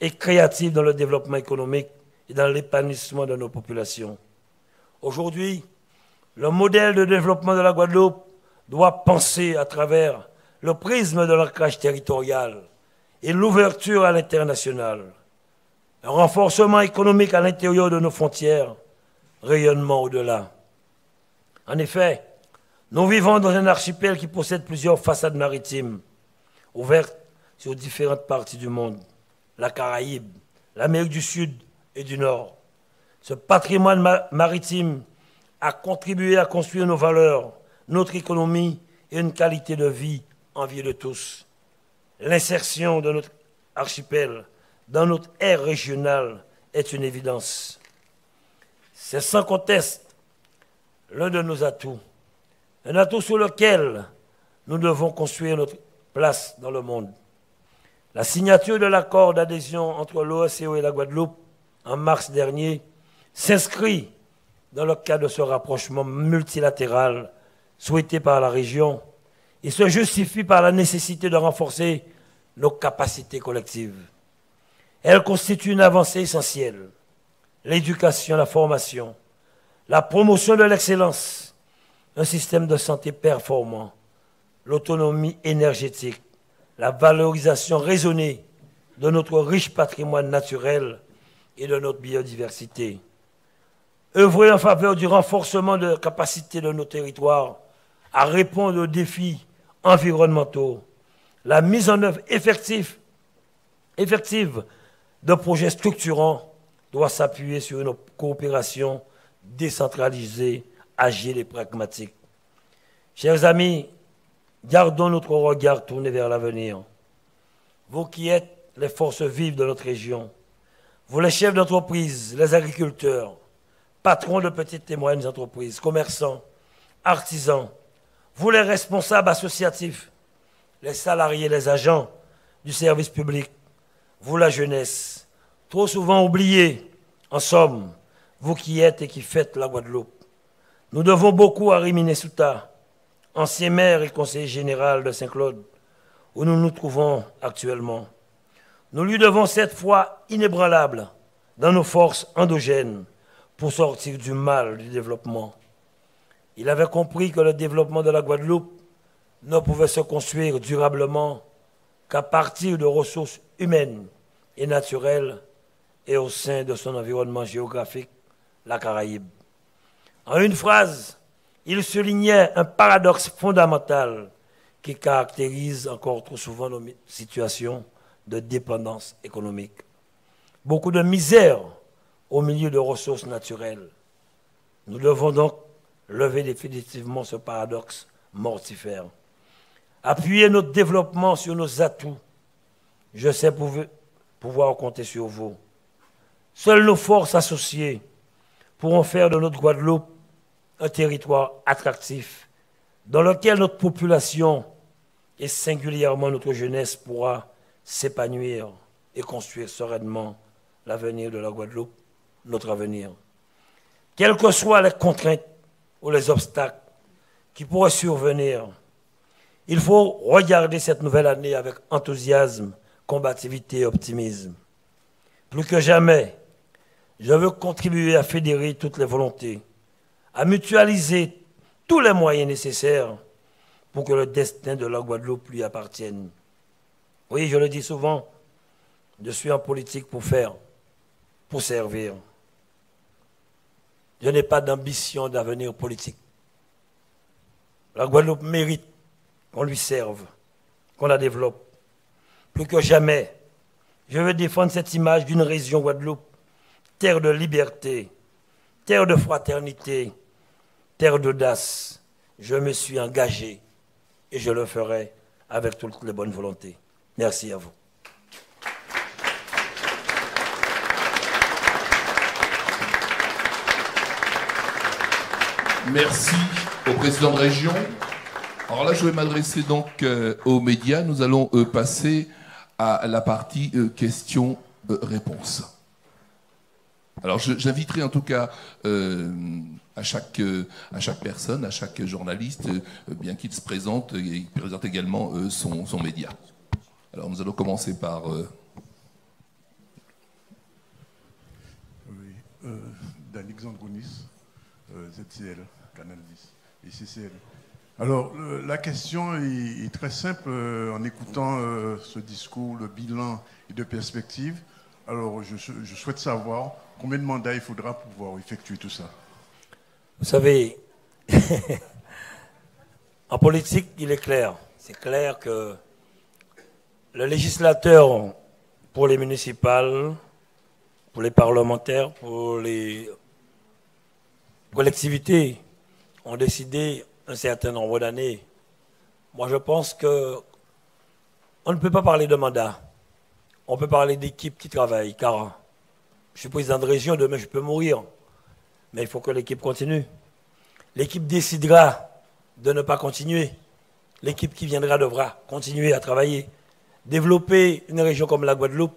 et créatives dans le développement économique et dans l'épanouissement de nos populations. Aujourd'hui, le modèle de développement de la Guadeloupe doit penser à travers le prisme de l'ancrage territorial et l'ouverture à l'international. Un renforcement économique à l'intérieur de nos frontières, rayonnement au-delà. En effet, nous vivons dans un archipel qui possède plusieurs façades maritimes, ouvertes sur différentes parties du monde, la Caraïbe, l'Amérique du Sud et du Nord. Ce patrimoine maritime a contribué à construire nos valeurs, notre économie et une qualité de vie enviée de tous. L'insertion de notre archipel dans notre aire régionale est une évidence. C'est sans conteste l'un de nos atouts, un atout sur lequel nous devons construire notre place dans le monde. La signature de l'accord d'adhésion entre l'OSCE et la Guadeloupe en mars dernier s'inscrit dans le cadre de ce rapprochement multilatéral souhaité par la région et se justifie par la nécessité de renforcer nos capacités collectives. Elle constitue une avancée essentielle. L'éducation, la formation, la promotion de l'excellence, un système de santé performant, l'autonomie énergétique, la valorisation raisonnée de notre riche patrimoine naturel et de notre biodiversité. Œuvrer en faveur du renforcement de la capacité de nos territoires à répondre aux défis environnementaux, la mise en œuvre effective, effective de projets structurants doit s'appuyer sur une coopération décentralisée, agile et pragmatique. Chers amis, gardons notre regard tourné vers l'avenir. Vous qui êtes les forces vives de notre région, vous les chefs d'entreprise, les agriculteurs, patrons de petites et moyennes entreprises, commerçants, artisans, vous les responsables associatifs, les salariés, les agents du service public, vous la jeunesse, trop souvent oubliés, en somme, vous qui êtes et qui faites la Guadeloupe. Nous devons beaucoup à Rimine Souta, ancien maire et conseiller général de Saint-Claude, où nous nous trouvons actuellement. Nous lui devons cette foi inébranlable dans nos forces endogènes pour sortir du mal du développement. Il avait compris que le développement de la Guadeloupe ne pouvait se construire durablement qu'à partir de ressources humaines et naturelles et au sein de son environnement géographique, la Caraïbe. En une phrase, il soulignait un paradoxe fondamental qui caractérise encore trop souvent nos situations de dépendance économique. Beaucoup de misère au milieu de ressources naturelles. Nous devons donc lever définitivement ce paradoxe mortifère. Appuyer notre développement sur nos atouts. Je sais pouvoir compter sur vous. Seules nos forces associées pourront faire de notre Guadeloupe un territoire attractif dans lequel notre population et singulièrement notre jeunesse pourra s'épanouir et construire sereinement l'avenir de la Guadeloupe, notre avenir. Quelles que soient les contraintes ou les obstacles qui pourraient survenir, il faut regarder cette nouvelle année avec enthousiasme, combativité et optimisme. Plus que jamais, je veux contribuer à fédérer toutes les volontés, à mutualiser tous les moyens nécessaires pour que le destin de la Guadeloupe lui appartienne. Oui, je le dis souvent, je suis en politique pour faire, pour servir. Je n'ai pas d'ambition d'avenir politique. La Guadeloupe mérite qu'on lui serve, qu'on la développe. Plus que jamais, je veux défendre cette image d'une région Guadeloupe, terre de liberté, terre de fraternité, terre d'audace. Je me suis engagé et je le ferai avec toutes les bonnes volontés. Merci à vous. Merci au président de région. Alors là, je vais m'adresser donc euh, aux médias. Nous allons euh, passer à la partie euh, questions-réponses. Alors j'inviterai en tout cas à, chaque, à chaque personne, à chaque journaliste, bien qu'il se présente, et il présente également son, son, média. Alors nous allons commencer par... Oui, ZCL, Canal 10 et CCL. Alors, la question est, très simple euh, en écoutant euh, ce discours, le bilan et de perspective. Alors, je, souhaite savoir combien de mandats il faudra pour pouvoir effectuer tout ça? Vous savez, en politique, il est clair. C'est clair que le législateur, pour les municipales, pour les parlementaires, pour les collectivités, ont décidé un certain nombre d'années. Moi, je pense que on ne peut pas parler de mandat. On peut parler d'équipe qui travaille, car je suis président de région, demain je peux mourir. Mais il faut que l'équipe continue. L'équipe décidera de ne pas continuer. L'équipe qui viendra devra continuer à travailler. Développer une région comme la Guadeloupe,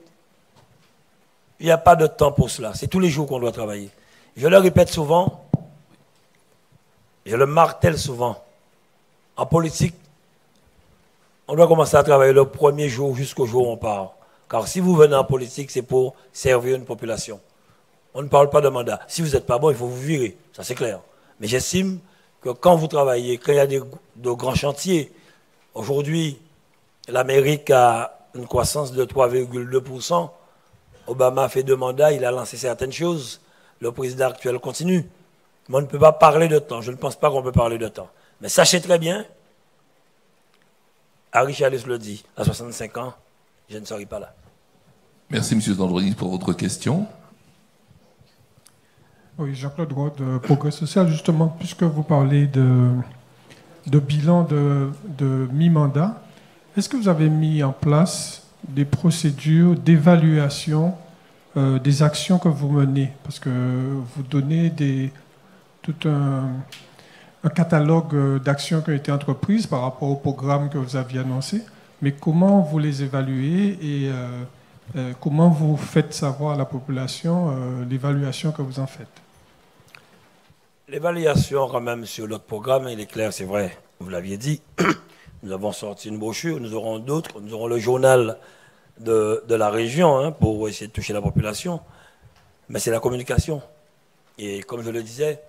il n'y a pas de temps pour cela. C'est tous les jours qu'on doit travailler. Je le répète souvent, je le martèle souvent. En politique, on doit commencer à travailler le premier jour jusqu'au jour où on part. Car si vous venez en politique, c'est pour servir une population. On ne parle pas de mandat. Si vous n'êtes pas bon, il faut vous virer. Ça, c'est clair. Mais j'estime que quand vous travaillez, quand il y a de grands chantiers, aujourd'hui, l'Amérique a une croissance de 3,2%. Obama fait deux mandats, il a lancé certaines choses. Le président actuel continue. Mais on ne peut pas parler de temps. Je ne pense pas qu'on peut parler de temps. Mais sachez très bien, Harry Chalus le dit, à 65 ans, je ne serai pas là. Merci, M. Dandronis, pour votre question. Oui, Jean-Claude Roth, de Progrès Social, justement, puisque vous parlez de, de bilan de, de mi-mandat, est-ce que vous avez mis en place des procédures d'évaluation euh, des actions que vous menez? Parce que vous donnez des, tout un, catalogue euh, d'actions qui ont été entreprises par rapport au programme que vous aviez annoncé, mais comment vous les évaluez et euh, euh, comment vous faites savoir à la population l'évaluation que vous en faites? L'évaluation, quand même, sur notre programme, il est clair, c'est vrai, vous l'aviez dit. Nous avons sorti une brochure, nous aurons d'autres, nous aurons le journal de, la région hein, pour essayer de toucher la population. Mais c'est la communication. Et comme je le disais,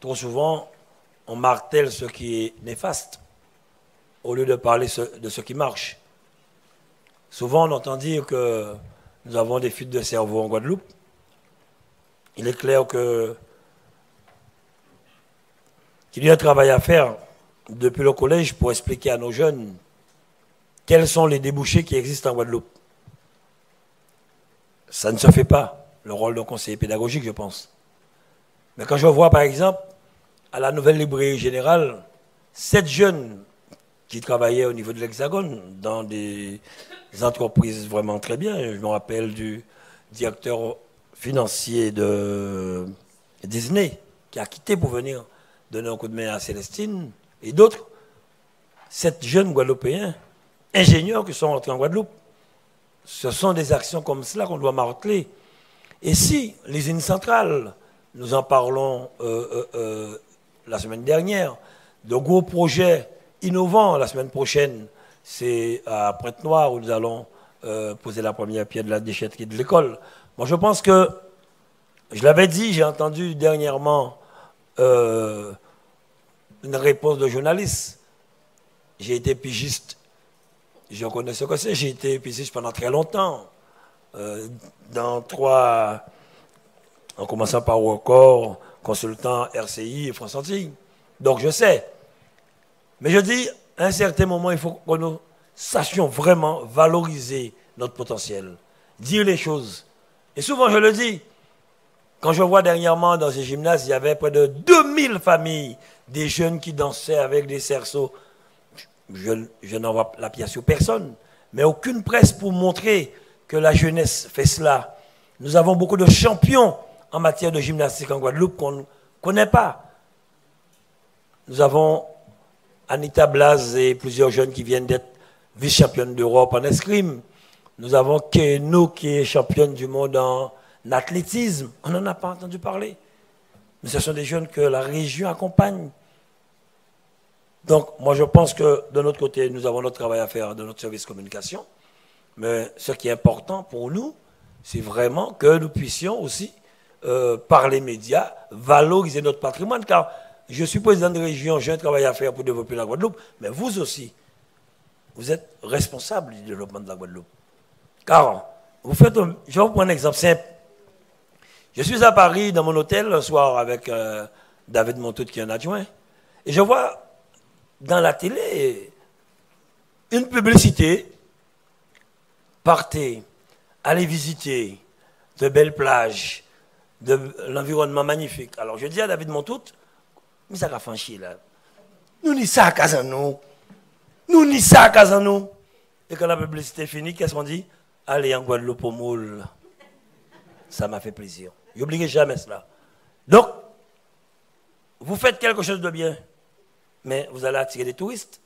Trop souvent, on martèle ce qui est néfaste au lieu de parler de ce qui marche. Souvent, on entend dire que nous avons des fuites de cerveau en Guadeloupe. Il est clair que qu'il y a un travail à faire depuis le collège pour expliquer à nos jeunes quels sont les débouchés qui existent en Guadeloupe. Ça ne se fait pas, le rôle d'un conseiller pédagogique, je pense. Mais quand je vois, par exemple, à la nouvelle librairie générale, sept jeunes qui travaillaient au niveau de l'Hexagone dans des entreprises vraiment très bien. Je me rappelle du directeur financier de Disney qui a quitté pour venir donner un coup de main à Célestine et d'autres. Sept jeunes Guadeloupéens, ingénieurs qui sont rentrés en Guadeloupe. Ce sont des actions comme cela qu'on doit marteler. Et si l'usine centrale, nous en parlons euh, euh, euh, la semaine dernière, de gros projets innovants la semaine prochaine. C'est à Pointe-Noire où nous allons euh, poser la première pierre de la déchetterie de l'école. Moi, je pense que, je l'avais dit, j'ai entendu dernièrement euh, une réponse de journaliste. J'ai été pigiste. Je connais ce que c'est. J'ai été pigiste pendant très longtemps. Euh, dans trois, en commençant par Record, consultant RCI et France Antilles. Donc je sais. Mais je dis, à un certain moment, il faut que nous sachions vraiment valoriser notre potentiel, dire les choses. Et souvent, je le dis, quand je vois dernièrement dans ces gymnases, il y avait près de 2000 familles, des jeunes qui dansaient avec des cerceaux. Je, je n'envoie la pièce sur personne, mais aucune presse pour montrer que la jeunesse fait cela. Nous avons beaucoup de champions en matière de gymnastique en Guadeloupe qu'on ne connaît pas. Nous avons Anita Blas et plusieurs jeunes qui viennent d'être vice-championnes d'Europe en escrime. Nous avons Keno qui est championne du monde en athlétisme. On n'en a pas entendu parler. Mais ce sont des jeunes que la région accompagne. Donc, moi, je pense que de notre côté, nous avons notre travail à faire de notre service communication. Mais ce qui est important pour nous, c'est vraiment que nous puissions aussi, euh, par les médias, valoriser notre patrimoine. Car je suis président de région, j'ai un travail à faire pour développer la Guadeloupe, mais vous aussi, vous êtes responsable du développement de la Guadeloupe. Car, vous faites je vais vous prendre un exemple simple. Je suis à Paris dans mon hôtel un soir avec euh, David Montout qui est un adjoint, et je vois dans la télé une publicité partez, allez visiter de belles plages, de l'environnement magnifique. Alors je dis à David Montout, mais ça va franchir là. Nous n'y ça à nous. Nous n'y ça à nous. Et quand la publicité est finie, qu'est-ce qu'on dit? Allez en Guadeloupe au moule. Ça m'a fait plaisir. N'oubliez jamais cela. Donc, vous faites quelque chose de bien, mais vous allez attirer des touristes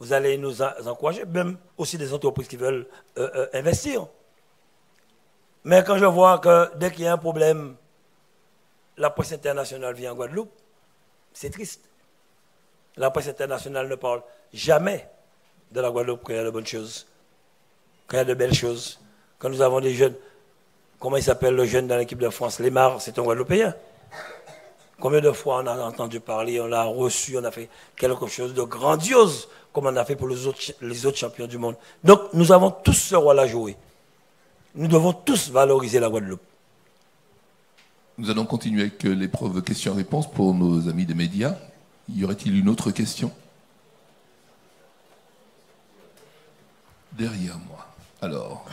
vous allez nous encourager, même aussi des entreprises qui veulent euh, euh, investir. Mais quand je vois que dès qu'il y a un problème, la presse internationale vient en Guadeloupe, c'est triste. La presse internationale ne parle jamais de la Guadeloupe quand il y a de bonnes choses, quand il y a de belles choses. Quand nous avons des jeunes, comment il s'appelle le jeune dans l'équipe de France Lemar, c'est un Guadeloupéen. Combien de fois on a entendu parler, on l'a reçu, on a fait quelque chose de grandiose comme on a fait pour les autres, les autres champions du monde. Donc nous avons tous ce rôle à jouer. Nous devons tous valoriser la Guadeloupe. Nous allons continuer avec euh, l'épreuve questions-réponses pour nos amis des médias. Y aurait-il une autre question? Derrière moi. Alors,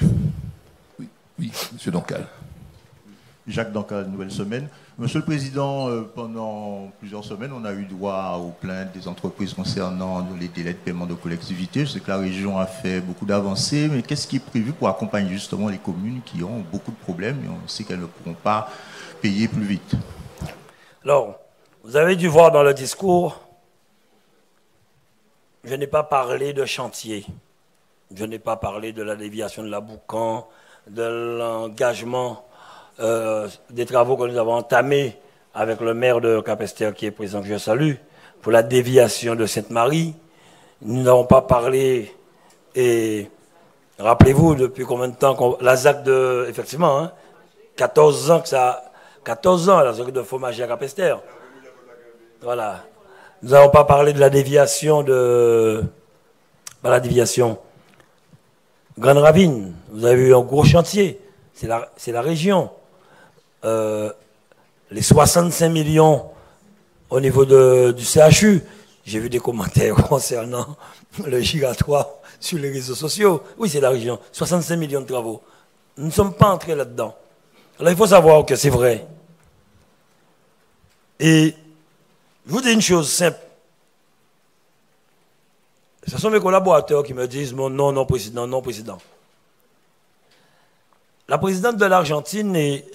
oui, oui, Monsieur Dancal. Jacques Dancal, Nouvelle Semaine. Monsieur le Président, euh, pendant plusieurs semaines, on a eu droit aux plaintes des entreprises concernant les délais de paiement de collectivités. Je sais que la région a fait beaucoup d'avancées, mais qu'est-ce qui est prévu pour accompagner justement les communes qui ont beaucoup de problèmes et on sait qu'elles ne pourront pas payer plus vite Alors, vous avez dû voir dans le discours, je n'ai pas parlé de chantier. Je n'ai pas parlé de la déviation de la Boucan, de l'engagement euh, des travaux que nous avons entamés avec le maire de Capester qui est présent, que je salue, pour la déviation de Sainte-Marie. Nous n'avons pas parlé, et rappelez-vous, depuis combien de temps, la ZAC de, effectivement, 14 hein, ans que ça, 14 ans, la ZAC de Faumager à Capester. Voilà. Nous n'avons pas parlé de la déviation de, pas la déviation, Grande Ravine. Vous avez eu un gros chantier. C'est la, la région. Euh, les 65 millions au niveau du CHU. J'ai vu des commentaires concernant le giratoire sur les réseaux sociaux. Oui, c'est la région. 65 millions de travaux. Nous ne sommes pas entrés là-dedans. Alors il faut savoir que c'est vrai. Et je vous dis une chose simple. Ce sont mes collaborateurs qui me disent mon non, non, président, non, président. La présidente de l'Argentine est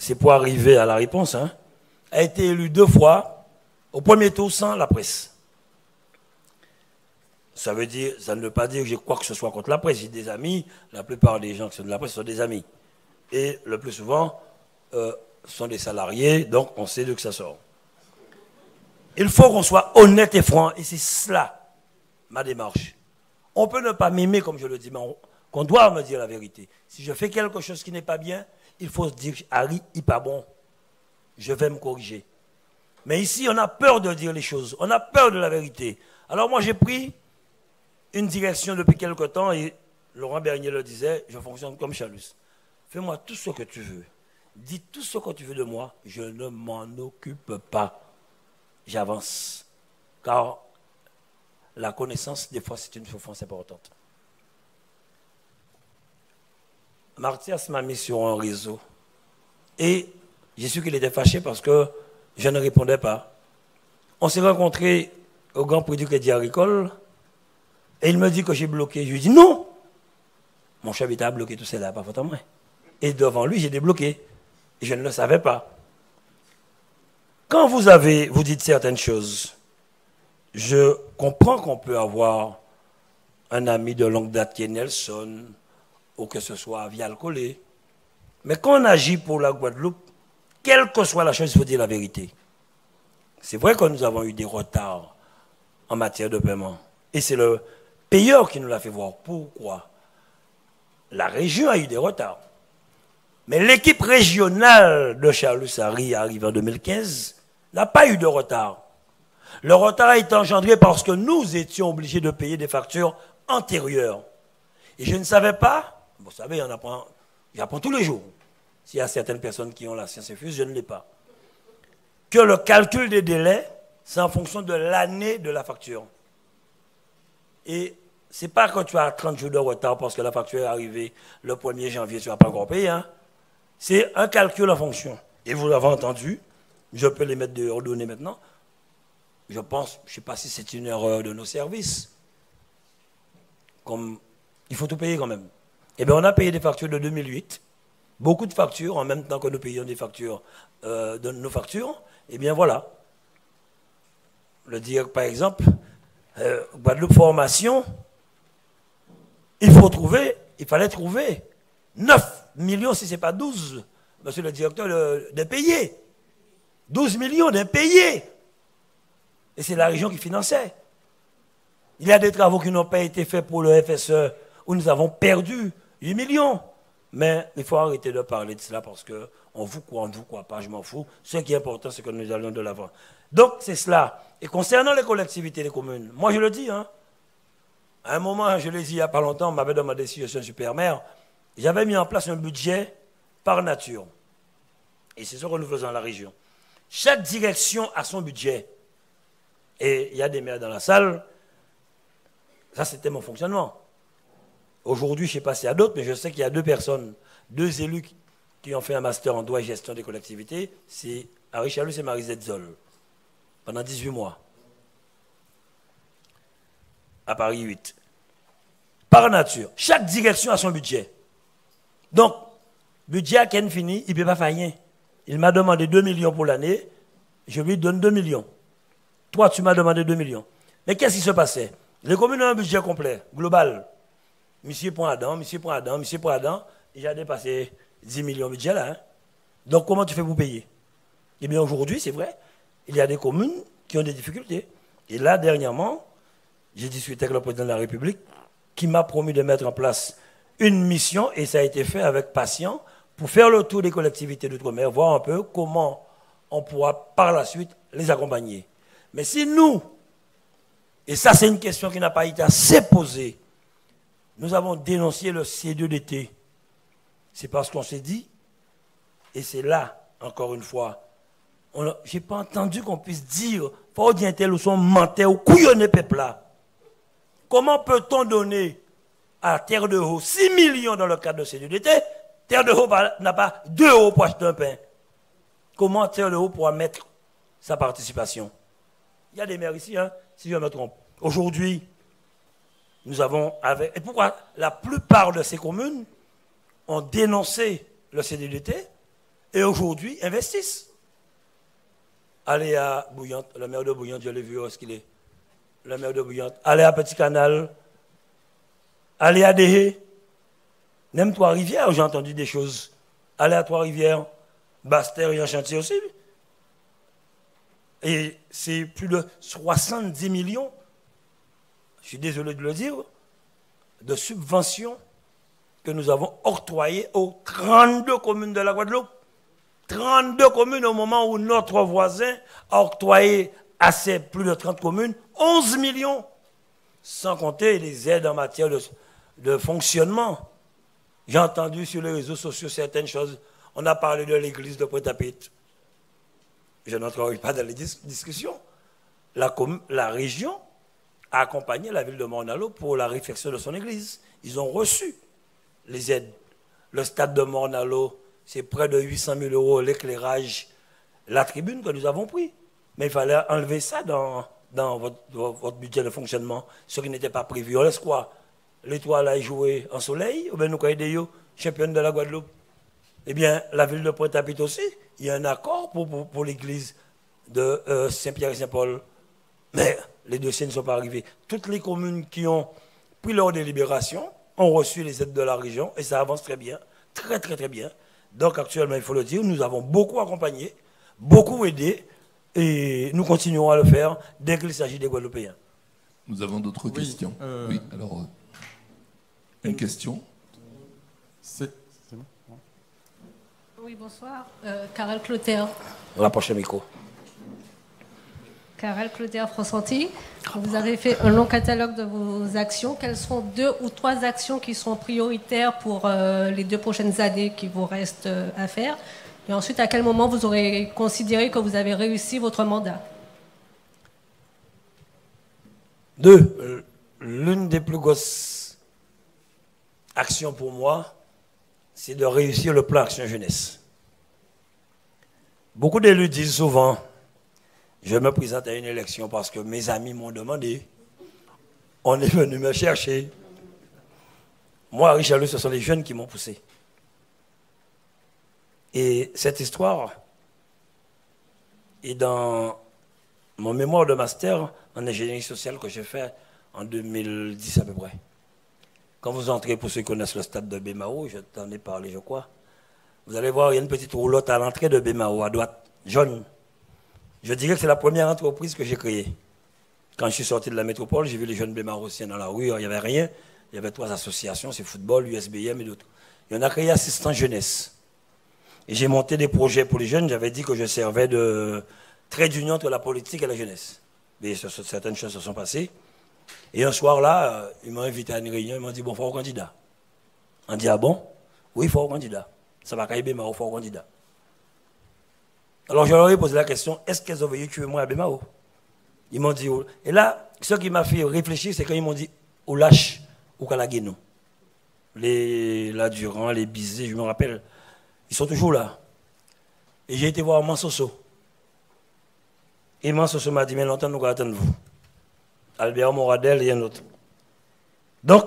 c'est pour arriver à la réponse, hein, a été élu deux fois, au premier tour sans la presse. Ça veut dire, ça ne veut pas dire que j'ai quoi que ce soit contre la presse. J'ai des amis, la plupart des gens qui sont de la presse sont des amis. Et le plus souvent, euh, sont des salariés, donc on sait de que ça sort. Il faut qu'on soit honnête et franc, et c'est cela ma démarche. On peut ne pas m'aimer, comme je le dis, mais qu'on doit me dire la vérité. Si je fais quelque chose qui n'est pas bien, il faut se dire, Harry, il pas bon. Je vais me corriger. Mais ici, on a peur de dire les choses. On a peur de la vérité. Alors moi, j'ai pris une direction depuis quelque temps et Laurent Bernier le disait, je fonctionne comme Chalus. Fais-moi tout ce que tu veux. Dis tout ce que tu veux de moi. Je ne m'en occupe pas. J'avance. Car la connaissance, des fois, c'est une souffrance importante. Martias m'a mis sur un réseau. Et j'ai su qu'il était fâché parce que je ne répondais pas. On s'est rencontrés au Grand Prix du Crédit Agricole. Et il me dit que j'ai bloqué. Je lui dis non. Mon chef était bloqué tout cela, pas faute moi. Et devant lui, j'ai débloqué. Je ne le savais pas. Quand vous avez, vous dites certaines choses, je comprends qu'on peut avoir un ami de longue date qui est Nelson, ou que ce soit Vial Collet. Mais quand on agit pour la Guadeloupe, quelle que soit la chose, il faut dire la vérité. C'est vrai que nous avons eu des retards en matière de paiement. Et c'est le payeur qui nous l'a fait voir. Pourquoi? La région a eu des retards. Mais l'équipe régionale de Charles Sarri arrive en 2015 n'a pas eu de retard. Le retard a été engendré parce que nous étions obligés de payer des factures antérieures. Et je ne savais pas, vous savez, on apprend, j'apprends tous les jours. S'il y a certaines personnes qui ont la science infuse, je ne l'ai pas. Que le calcul des délais, c'est en fonction de l'année de la facture. Et ce n'est pas que tu as 30 jours de retard parce que la facture est arrivée le 1er janvier, tu ne vas pas encore payer. Hein. C'est un calcul en fonction. Et vous l'avez entendu, je peux les mettre de ordonnées maintenant. Je pense, je ne sais pas si c'est une erreur de nos services. Comme, il faut tout payer quand même. Eh bien, on a payé des factures de 2008, beaucoup de factures, en même temps que nous payons des factures, euh, de nos factures. Eh bien, voilà. Le dire, par exemple, euh, Guadeloupe Formation, il faut trouver, il fallait trouver 9 millions, si ce n'est pas 12, monsieur le directeur, de payer. 12 millions d'impayés. Et c'est la région qui finançait. Il y a des travaux qui n'ont pas été faits pour le FSE, où nous avons perdu 8 millions. Mais il faut arrêter de parler de cela parce qu'on vous croit, on ne vous croit pas, je m'en fous. Ce qui est important, c'est que nous allons de l'avant. Donc, c'est cela. Et concernant les collectivités, les communes, moi je le dis, hein, à un moment, je l'ai dit il n'y a pas longtemps, on m'avait demandé si je suis un super maire, j'avais mis en place un budget par nature. Et c'est ce que nous faisons dans la région. Chaque direction a son budget. Et il y a des maires dans la salle. Ça, c'était mon fonctionnement. Aujourd'hui, je ne sais pas s'il y a d'autres, mais je sais qu'il y a deux personnes, deux élus qui ont fait un master en droit et gestion des collectivités. C'est Harry Chalus et Marie Zetzol. Pendant 18 mois. À Paris 8. Par nature. Chaque direction a son budget. Donc, budget à Ken fini, il ne peut pas faire rien. Il m'a demandé 2 millions pour l'année, je lui donne 2 millions. Toi, tu m'as demandé 2 millions. Mais qu'est-ce qui se passait? Les communes ont un budget complet, global. Monsieur prend Adam, monsieur prend Adam, monsieur prend Adam, et j'ai dépassé 10 millions de budget là. Hein. Donc comment tu fais pour payer? Eh bien aujourd'hui, c'est vrai, il y a des communes qui ont des difficultés. Et là, dernièrement, j'ai discuté avec le président de la République qui m'a promis de mettre en place une mission, et ça a été fait avec patience, pour faire le tour des collectivités d'outre-mer, voir un peu comment on pourra par la suite les accompagner. Mais si nous, et ça c'est une question qui n'a pas été assez posée, nous avons dénoncé le C2 d'été, c'est parce qu'on s'est dit, et c'est là, encore une fois, je n'ai pas entendu qu'on puisse dire, faut dire tel ou son menteur ou couillonner peuple là. Comment peut-on donner à Terre de Haut 6 millions dans le cadre de C2 d'été Terre de Haut n'a pas deux euros pour acheter un pain. Comment Terre de Haut pourra mettre sa participation? Il y a des maires ici, hein, si je me trompe. Aujourd'hui, nous avons avec. Et pourquoi la plupart de ces communes ont dénoncé le CDDT et aujourd'hui investissent? Allez à Bouillante, le maire de Bouillante, je l'ai vu où est-ce qu'il est? Le maire de Bouillante. Allez à Petit Canal. Allez à Dehé. Même Trois-Rivières, j'ai entendu des choses. Aller à Trois-Rivières, Bastère et un chantier aussi. Et c'est plus de 70 millions, je suis désolé de le dire, de subventions que nous avons octroyées aux 32 communes de la Guadeloupe. 32 communes au moment où notre voisin a octroyé à ces plus de 30 communes 11 millions, sans compter les aides en matière de, de fonctionnement. J'ai entendu sur les réseaux sociaux certaines choses. On a parlé de l'église de Pointe-à-Pitre. Je n'entrerai pas dans les discussions. La, région a accompagné la ville de Mornalo pour la réfection de son église. Ils ont reçu les aides. Le stade de Mornalo, c'est près de 800 000 euros l'éclairage, la tribune que nous avons pris. Mais il fallait enlever ça dans votre, budget de fonctionnement, ce qui n'était pas prévu. On laisse quoi? L'étoile a joué en soleil, ou bien nous avons championne de la Guadeloupe Eh bien, la ville de Pointe-à-Pitre aussi, il y a un accord pour, pour, l'église de euh, Saint-Pierre et Saint-Paul. Mais les dossiers ne sont pas arrivés. Toutes les communes qui ont pris leur délibération ont reçu les aides de la région et ça avance très bien, très très très bien. Donc actuellement, il faut le dire, nous avons beaucoup accompagné, beaucoup aidé, et nous continuerons à le faire dès qu'il s'agit des Guadeloupéens. Nous avons d'autres questions. Euh, oui, alors, euh, une question C'est Oui, bonsoir. Euh, Carole Clotaire. Rapprochez micro. Carole Clotaire Fransanti. Vous avez fait un long catalogue de vos actions. Quelles sont deux ou trois actions qui sont prioritaires pour euh, les deux prochaines années qui vous restent euh, à faire? Et ensuite, à quel moment vous aurez considéré que vous avez réussi votre mandat? Deux. L'une des plus grosses actions pour moi, c'est de réussir le plan Action Jeunesse. Beaucoup d'élus disent souvent, je me présente à une élection parce que mes amis m'ont demandé. On est venu me chercher. Moi, Richard, ce sont les jeunes qui m'ont poussé. Et cette histoire est dans mon mémoire de master en ingénierie sociale que j'ai fait en 2010 à peu près. Quand vous entrez, pour ceux qui connaissent le stade de Bémao, je t'en ai parlé, je crois, vous allez voir, il y a une petite roulotte à l'entrée de Bémao, à droite, jaune. Je dirais que c'est la première entreprise que j'ai créée. Quand je suis sorti de la métropole, j'ai vu les jeunes bémarossiens dans la rue, il n'y avait rien. Il y avait trois associations, c'est football, USBM et d'autres. Et on a créé Assistant Jeunesse. Et j'ai monté des projets pour les jeunes. J'avais dit que je servais de trait d'union entre la politique et la jeunesse. Mais certaines choses se sont passées. Et un soir là, euh, ils m'ont invité à une réunion, ils m'ont dit, bon, faut un candidat. On dit, ah bon? Oui, faut un candidat. Ça va il faut un candidat. Alors je leur ai posé la question, est-ce qu'elles ont voulu tuer moi à Bémao Ils m'ont dit, oh. et là, ce qui m'a fait réfléchir, c'est quand ils m'ont dit, au lâche, au Kalageno. Les la Durand, les Bizet, je me rappelle, ils sont toujours là. Et j'ai été voir Mansoso. Et Mansoso m'a dit, mais longtemps, nous attendre vous. Albert Moradel et un autre. Donc,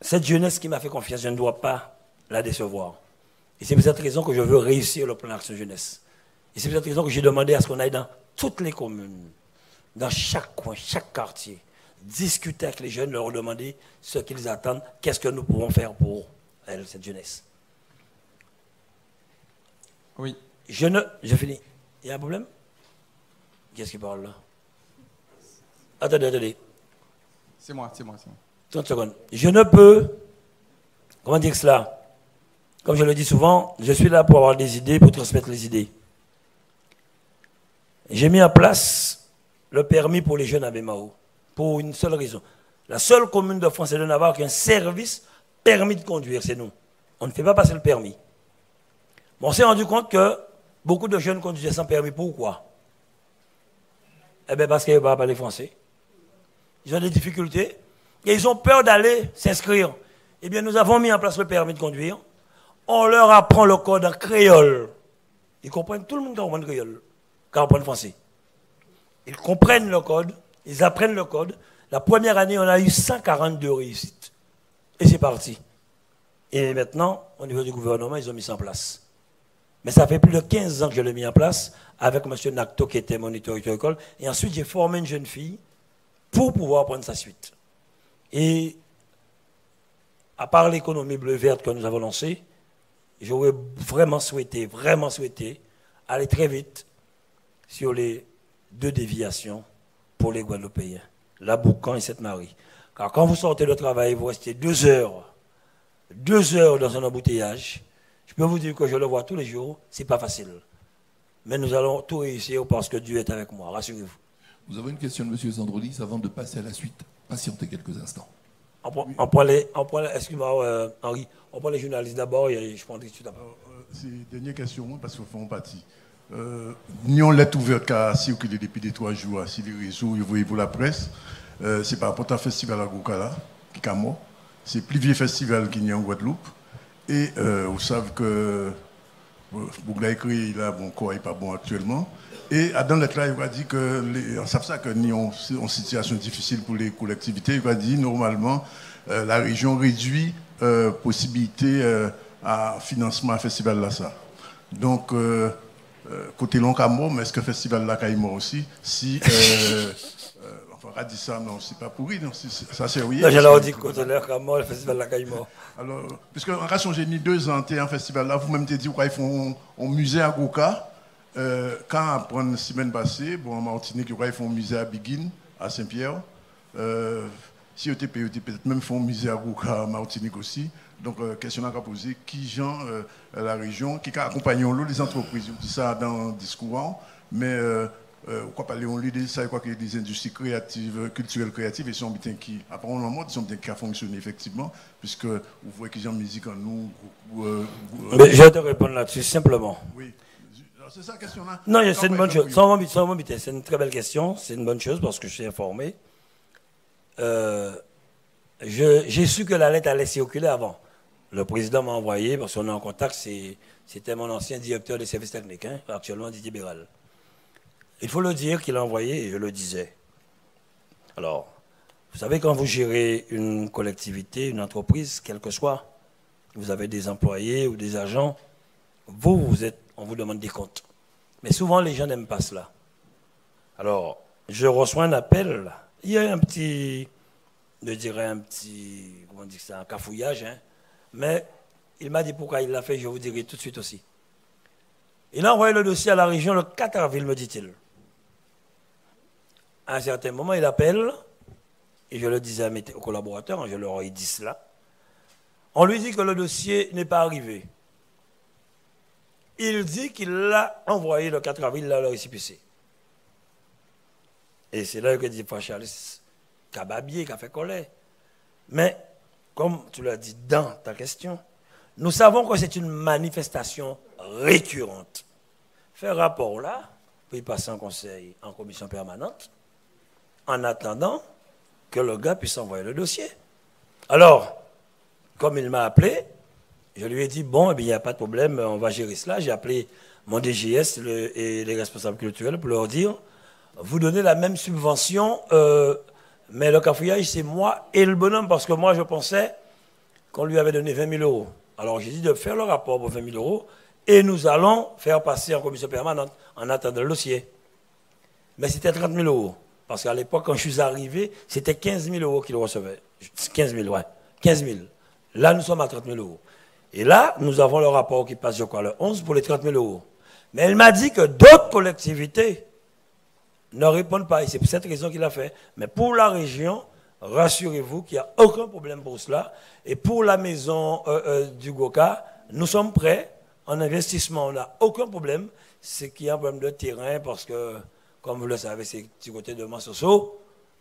cette jeunesse qui m'a fait confiance, je ne dois pas la décevoir. Et c'est pour cette raison que je veux réussir le plan d'action jeunesse. Et c'est pour cette raison que j'ai demandé à ce qu'on aille dans toutes les communes, dans chaque coin, chaque quartier, discuter avec les jeunes, leur demander ce qu'ils attendent, qu'est-ce que nous pouvons faire pour elle, cette jeunesse. Oui. Je ne. Je finis. Il y a un problème? Qu'est-ce qui parle là? Attendez, attendez. C'est moi, c'est moi, c'est moi. 30 secondes. Je ne peux. Comment dire cela? Comme je le dis souvent, je suis là pour avoir des idées, pour transmettre les idées. J'ai mis en place le permis pour les jeunes à Bémao, pour une seule raison. La seule commune de France et de Navarre qui a un service permis de conduire, c'est nous. On ne fait pas passer le permis. on s'est rendu compte que beaucoup de jeunes conduisaient sans permis. Pourquoi? Eh bien, parce qu'ils ne parlent pas les français. Ils ont des difficultés et ils ont peur d'aller s'inscrire. Eh bien, nous avons mis en place le permis de conduire. On leur apprend le code en créole. Ils comprennent, tout le monde comprend le créole quand on français. Ils comprennent le code, ils apprennent le code. La première année, on a eu 142 réussites. Et c'est parti. Et maintenant, au niveau du gouvernement, ils ont mis ça en place. Mais ça fait plus de 15 ans que je l'ai mis en place avec M. Nakto qui était moniteur école. Et ensuite, j'ai formé une jeune fille pour pouvoir prendre sa suite. Et à part l'économie bleue verte que nous avons lancée, j'aurais vraiment souhaité, vraiment souhaité aller très vite sur les deux déviations pour les Guadeloupéens, la Boucan et Sainte-Marie. Car quand vous sortez de travail, vous restez deux heures, deux heures dans un embouteillage. Je peux vous dire que je le vois tous les jours, c'est pas facile. Mais nous allons tout réussir parce que Dieu est avec moi, rassurez-vous. Vous avez une question de M. Zandrolis avant de passer à la suite. Patientez quelques instants. On prend, les, excuse-moi, euh, Henri, on prend les journalistes d'abord et je prends tout de suite après. Euh, c'est une dernière question parce faut en partie. Euh, nous avons lettre ouverte qui a circulé depuis des trois jours sur les réseaux et pour la presse. euh, c'est par rapport au festival à Goukala, qui est mort. C'est le plus vieux festival qu'il y a en Guadeloupe. Et euh, vous savez que Bougla écrit, là, bon, quoi n'est pas bon actuellement. Et dans le là, il va dire que, les, on sait ça que nous sommes en situation difficile pour les collectivités. Il va dire normalement, euh, la région réduit euh, possibilité euh, à financement à festival là ça. Donc euh, côté long mort, mais est-ce que festival là mort aussi? Si enfin, on dit ça, non, c'est pas pourri, non, ça c'est oui. J'ai dit côté long mort, le festival là mort. Alors, puisque en cas j'ai mis deux ans, un festival là, vous-même t'avez dit qu'ils font un musée à Goka. Euh, quand après une semaine passée, bon, en Martinique, ils font un musée à Biguine, à Saint-Pierre. Euh, si OTP, peut-être même font un musée à Gouka, à Martinique aussi. Donc, euh, question à poser, qui gens euh, la région, qui accompagnent les entreprises, on dit ça dans le discours, mais euh, euh, quoi parler, on lit ça, quoi que des industries créatives, culturelles créatives, et sont bien qui, apparemment, ils sont bien qui a fonctionné effectivement, puisque vous voyez qu'ils ont musique en nous. mais je vais te répondre là-dessus simplement. Oui. C'est ça la question là Non, c'est une bonne chose. C'est une très belle question. C'est une bonne chose parce que je suis informé. Euh, j'ai su que la lettre allait circuler avant. Le président m'a envoyé, parce qu'on est en contact, c'était mon ancien directeur des services techniques, hein, actuellement Didier Béral. Il faut le dire qu'il a envoyé, et je le disais. Alors, vous savez, quand vous gérez une collectivité, une entreprise, quelle que soit, vous avez des employés ou des agents, vous, vous êtes, on vous demande des comptes. Mais souvent, les gens n'aiment pas cela. Alors, je reçois un appel il y a un petit, je dirais un petit, comment on dit ça, un cafouillage, hein. mais il m'a dit pourquoi il l'a fait, je vous dirai tout de suite aussi. Il a envoyé le dossier à la région le 4 avril, me dit-il. À un certain moment, il appelle, et je le disais à mes collaborateurs, hein, je leur ai dit cela. On lui dit que le dossier n'est pas arrivé. Il dit qu'il l'a envoyé le 4 avril à le récipicé. Et c'est là que dit Charles Cababier qui a fait colère. Mais, comme tu l'as dit dans ta question, nous savons que c'est une manifestation récurrente. Faire rapport là, puis passer en conseil, en commission permanente, en attendant que le gars puisse envoyer le dossier. Alors, comme il m'a appelé, je lui ai dit, bon, eh il n'y a pas de problème, on va gérer cela. J'ai appelé mon DGS et les responsables culturels pour leur dire, vous donnez la même subvention, euh, mais le cafouillage, c'est moi et le bonhomme, parce que moi, je pensais qu'on lui avait donné 20 000 euros. Alors, j'ai dit de faire le rapport pour 20 000 euros, et nous allons faire passer en commission permanente en attendant le dossier. Mais c'était 30 000 euros. Parce qu'à l'époque, quand je suis arrivé, c'était 15 000 euros qu'il recevait. 15 000, ouais. 15 000. Là, nous sommes à 30 000 euros. Et là, nous avons le rapport qui passe, je crois, le 11 pour les 30 000 euros. Mais elle m'a dit que d'autres collectivités ne répondent pas. Et c'est pour cette raison qu'il a fait. Mais pour la région, rassurez-vous qu'il n'y a aucun problème pour cela. Et pour la maison euh, euh, du Goka, nous sommes prêts en investissement. On n'a aucun problème. C'est qu'il y a un problème de terrain parce que, comme vous le savez, c'est du côté de Mansoso.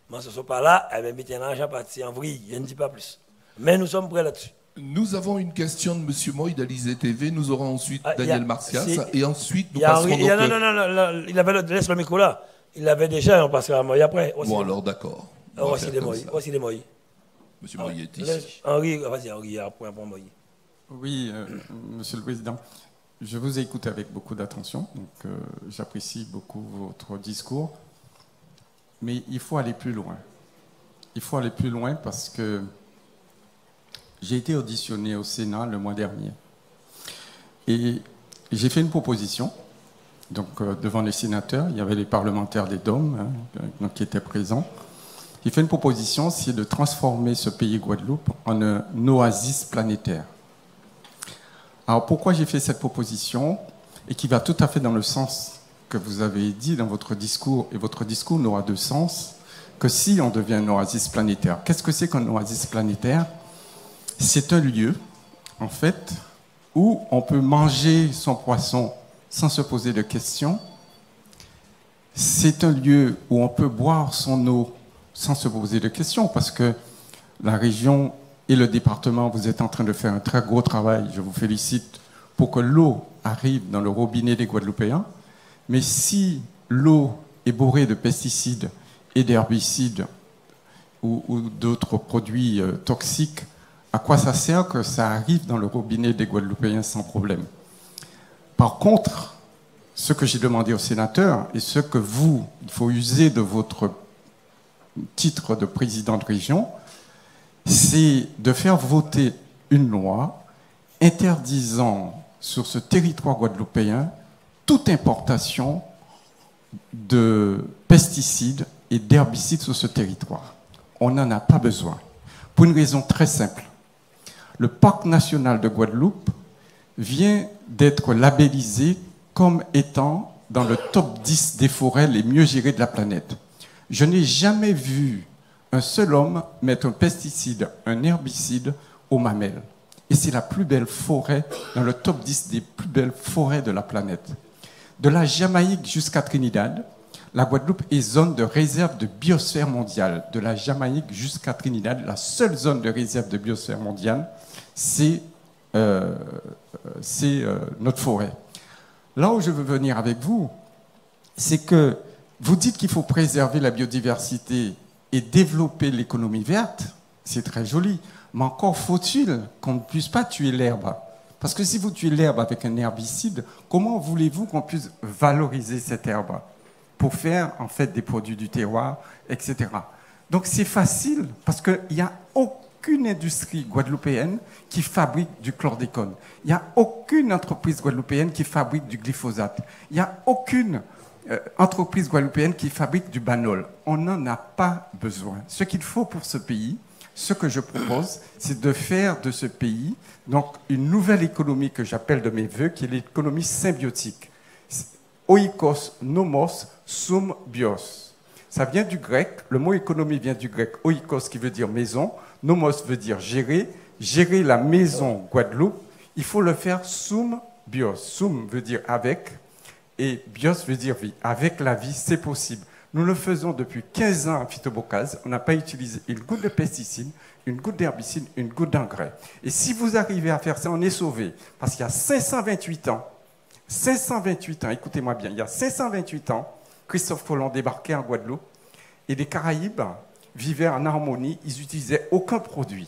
Mansoso pas là, elle va un argent parti en vrille. Je ne dis pas plus. Mais nous sommes prêts là-dessus. Nous avons une question de M. Moy d'Alizé TV. Nous aurons ensuite ah, Daniel Martias. Et ensuite, nous passerons... A, non, non, non, non, il avait le, laisse le micro là. Il l'avait déjà, on passera à Moïse après. bon, alors d'accord. Voici les Moïse. Voici les Moïse. Monsieur Moïse est ici. Henri, vas-y, Henri, après, pour Moïse. Oui, euh, Monsieur le Président. Je vous ai écouté avec beaucoup d'attention, donc euh, j'apprécie beaucoup votre discours. Mais il faut aller plus loin. Il faut aller plus loin parce que j'ai été auditionné au Sénat le mois dernier. Et j'ai fait une proposition donc, euh, devant les sénateurs, il y avait les parlementaires des DOM hein, qui étaient présents. Il fait une proposition, c'est de transformer ce pays Guadeloupe en un oasis planétaire. Alors pourquoi j'ai fait cette proposition et qui va tout à fait dans le sens que vous avez dit dans votre discours, et votre discours n'aura de sens que si on devient un oasis planétaire. Qu'est-ce que c'est qu'un oasis planétaire? C'est un lieu, en fait, où on peut manger son poisson sans se poser de questions. C'est un lieu où on peut boire son eau sans se poser de questions parce que la région et le département, vous êtes en train de faire un très gros travail. Je vous félicite pour que l'eau arrive dans le robinet des Guadeloupéens. Mais si l'eau est bourrée de pesticides et d'herbicides ou, d'autres produits euh, toxiques, à quoi ça sert que ça arrive dans le robinet des Guadeloupéens sans problème? Par contre, ce que j'ai demandé au sénateur et ce que vous, il faut user de votre titre de président de région, c'est de faire voter une loi interdisant sur ce territoire guadeloupéen toute importation de pesticides et d'herbicides sur ce territoire. On n'en a pas besoin. Pour une raison très simple. Le parc national de Guadeloupe vient d'être labellisé comme étant dans le top 10 des forêts les mieux gérées de la planète. Je n'ai jamais vu un seul homme mettre un pesticide, un herbicide aux mamelles. Et c'est la plus belle forêt dans le top 10 des plus belles forêts de la planète. De la Jamaïque jusqu'à Trinidad, la Guadeloupe est zone de réserve de biosphère mondiale. De la Jamaïque jusqu'à Trinidad, la seule zone de réserve de biosphère mondiale, c'est euh, euh, notre forêt. Là où je veux venir avec vous, c'est que vous dites qu'il faut préserver la biodiversité et développer l'économie verte. C'est très joli. Mais encore faut-il qu'on ne puisse pas tuer l'herbe. Parce que si vous tuez l'herbe avec un herbicide, comment voulez-vous qu'on puisse valoriser cette herbe pour faire en fait des produits du terroir, etc. Donc c'est facile parce qu'il n'y a aucune industrie guadeloupéenne qui fabrique du chlordécone. Il n'y a aucune entreprise guadeloupéenne qui fabrique du glyphosate. Il n'y a aucune euh, entreprise guadeloupéenne qui fabrique du banol. On n'en a pas besoin. Ce qu'il faut pour ce pays, ce que je propose, c'est de faire de ce pays donc une nouvelle économie que j'appelle de mes voeux, qui est l'économie symbiotique. Oikos nomos sum bios. Ça vient du grec, le mot économie vient du grec oikos qui veut dire maison, nomos veut dire gérer, gérer la maison Guadeloupe, il faut le faire sum bios. Sum veut dire avec et bios veut dire vie. Avec la vie, c'est possible. Nous le faisons depuis 15 ans à Phytobocase. On n'a pas utilisé une goutte de pesticide, une goutte d'herbicide, une goutte d'engrais. Et si vous arrivez à faire ça, on est sauvé. Parce qu'il y a 528 ans, 528 ans, écoutez-moi bien, il y a 528 ans, Christophe Colomb débarquait en Guadeloupe et les Caraïbes vivaient en harmonie, ils n'utilisaient aucun produit.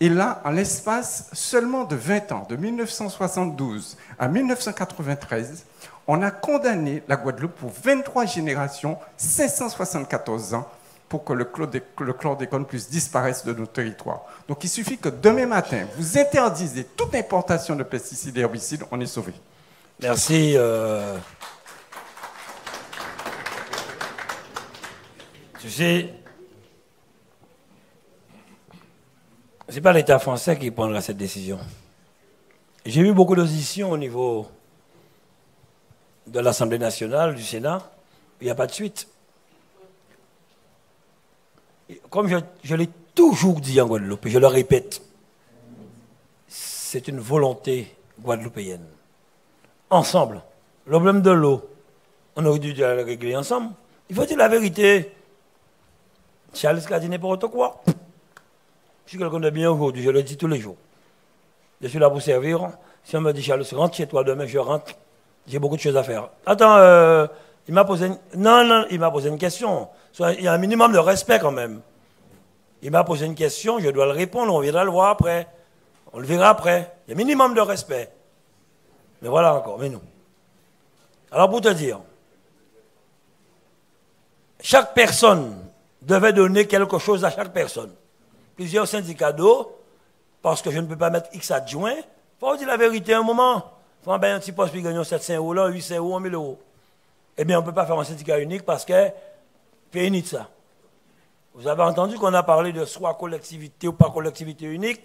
Et là, en l'espace seulement de 20 ans, de 1972 à 1993, on a condamné la Guadeloupe pour 23 générations, 574 ans, pour que le, chlordécone puisse disparaître de notre territoire. Donc il suffit que demain matin, vous interdisez toute importation de pesticides et herbicides, on est sauvé. Merci. Euh... Tu sais, ce n'est pas l'État français qui prendra cette décision. J'ai vu beaucoup d'auditions au niveau de l'Assemblée nationale, du Sénat, il n'y a pas de suite. Comme je, l'ai toujours dit en Guadeloupe, et je le répète, c'est une volonté guadeloupéenne. Ensemble. Le problème de l'eau, on aurait dû le régler ensemble. Il faut dire la vérité. Charles dit n'importe quoi. Je suis quelqu'un de bien aujourd'hui, je le dis tous les jours. Je suis là pour servir. Si on me dit, Charles, rentre chez toi demain, je rentre. J'ai beaucoup de choses à faire. Attends, euh, il m'a posé une... Non, non, il m'a posé une question. Il y a un minimum de respect quand même. Il m'a posé une question, je dois le répondre, on viendra le voir après. On le verra après. Il y a un minimum de respect. Mais voilà encore, mais nous. Alors pour te dire, chaque personne devait donner quelque chose à chaque personne. Plusieurs syndicats d'eau, parce que je ne peux pas mettre X adjoints, il faut dire la vérité un moment. Il faut un petit poste puis gagner 700 euros là, 800 euros, 1000 euros. Eh bien, on ne peut pas faire un syndicat unique parce que c'est ça. Vous avez entendu qu'on a parlé de soit collectivité ou pas collectivité unique.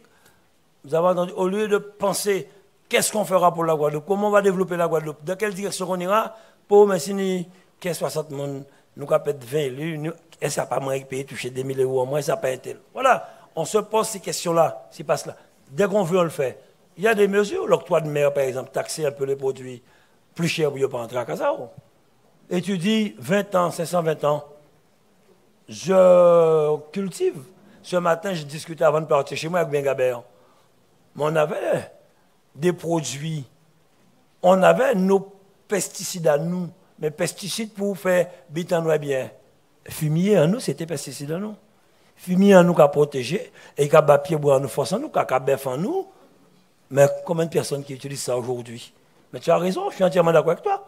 Vous avez entendu, au lieu de penser qu'est-ce qu'on fera pour la Guadeloupe, comment on va développer la Guadeloupe, dans quelle direction on ira, pour si qu'est-ce 60 personnes, nous avons 20 élus, est-ce pas de payer toucher des 1000 euros au moins, ça n'a pas été. Voilà, on se pose ces questions-là, c'est pas cela. Dès qu'on veut, on le fait. Il y a des mesures, l'octroi de mer, par exemple, taxer un peu les produits plus chers pour ne pas entrer à Casaro. Et tu dis 20 ans, 520 ans, je cultive. Ce matin, j'ai discuté avant de partir chez moi avec Bengabert. Mais on avait des produits, on avait nos pesticides à nous, mais pesticides pour faire bit en bien. Fumier à nous, c'était pesticides à nous. Fimi à nous qu'à protéger, et qu'à battre pied bois nous forçant nous, qu'à en nous. Mais combien de personnes qui utilisent ça aujourd'hui? Mais tu as raison, je suis entièrement d'accord avec toi.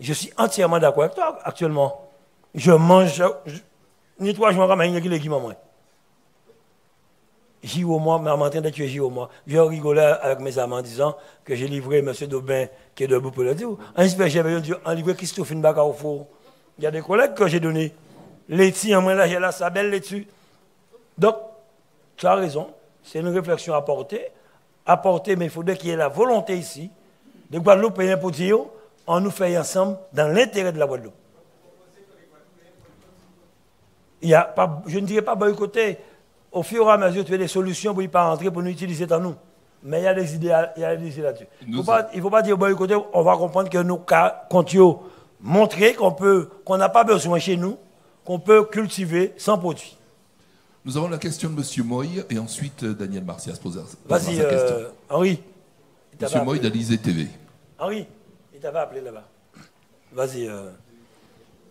Je suis entièrement d'accord avec toi actuellement. Je mange, je, ni toi, je m'en ramène, a qui moi. J'y au mois, mais en train de tuer au mois. Je rigolais avec mes amis en disant que j'ai livré M. Daubin qui est debout pour le dire. Un j'ai dit, en livré Christophe Baka au four. Il y a des collègues que j'ai donné. Laitier, en moi là, j'ai la sabelle là-dessus. Donc, tu as raison. C'est une réflexion à porter. À porter, mais il faudrait qu'il y ait la volonté ici de Guadeloupe et pour dire, on nous fait ensemble dans l'intérêt de la Guadeloupe. Il y a pas, je ne dirais pas boycotter. Au fur et à mesure, tu as des solutions pour ne pas rentrer, pour nous utiliser dans nous. Mais il y a des idées, il y a des idées là-dessus. Il ne faut, pas dire boycotter, on va comprendre que nous comptons montrer qu'on peut, qu'on n'a pas besoin chez nous, qu'on peut cultiver sans produit. Nous avons la question de M. Moy et ensuite euh, Daniel Martias pose Vas-y, euh, Henri. M. Moy d'Alizé TV. Henri, il t'avait appelé là-bas. Vas-y. Euh.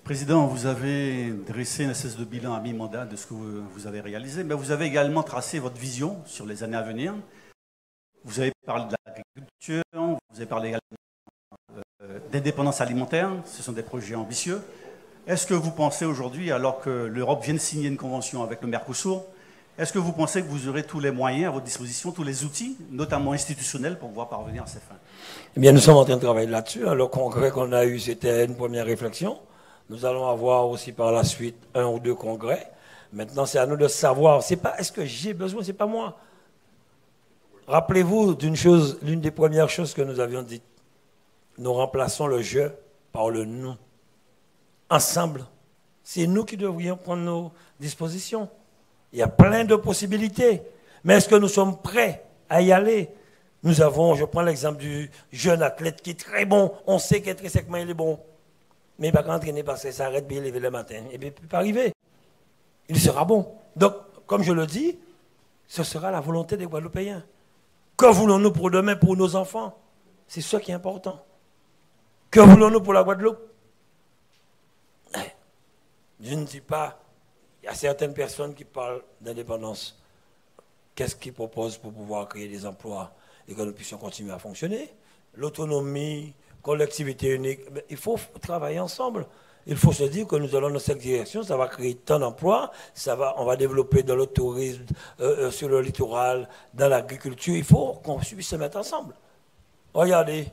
Président, vous avez dressé une espèce de bilan à mi-mandat de ce que vous avez réalisé, mais vous avez également tracé votre vision sur les années à venir. Vous avez parlé de l'agriculture, vous avez parlé également d'indépendance alimentaire, ce sont des projets ambitieux. Est-ce que vous pensez aujourd'hui, alors que l'Europe vient de signer une convention avec le Mercosur, est-ce que vous pensez que vous aurez tous les moyens à votre disposition, tous les outils, notamment institutionnels, pour pouvoir parvenir à ces fins? Eh bien, nous sommes en train de travailler là-dessus. Le congrès qu'on a eu, c'était une première réflexion. Nous allons avoir aussi par la suite un ou deux congrès. Maintenant, c'est à nous de savoir. C'est pas est-ce que j'ai besoin, c'est pas moi. Rappelez-vous d'une chose, l'une des premières choses que nous avions dites. Nous remplaçons le je par le nous. Ensemble. C'est nous qui devrions prendre nos dispositions. Il y a plein de possibilités. Mais est-ce que nous sommes prêts à y aller? Nous avons, je prends l'exemple du jeune athlète qui est très bon. On sait qu'intrinsèquement il est bon mais il va pas entraîner parce qu'il s'arrête bien lever le matin. Et il ne peut pas arriver. Il sera bon. Donc, comme je le dis, ce sera la volonté des Guadeloupéens. Que voulons-nous pour demain, pour nos enfants? C'est ce qui est important. Que voulons-nous pour la Guadeloupe? Je ne dis pas, il y a certaines personnes qui parlent d'indépendance. Qu'est-ce qu'ils proposent pour pouvoir créer des emplois et que nous puissions continuer à fonctionner? L'autonomie, collectivité unique. il faut travailler ensemble. Il faut se dire que nous allons dans cette direction, ça va créer tant d'emplois, ça va, on va développer dans le tourisme, euh, euh, sur le littoral, dans l'agriculture. Il faut qu'on puisse se mettre ensemble. Regardez,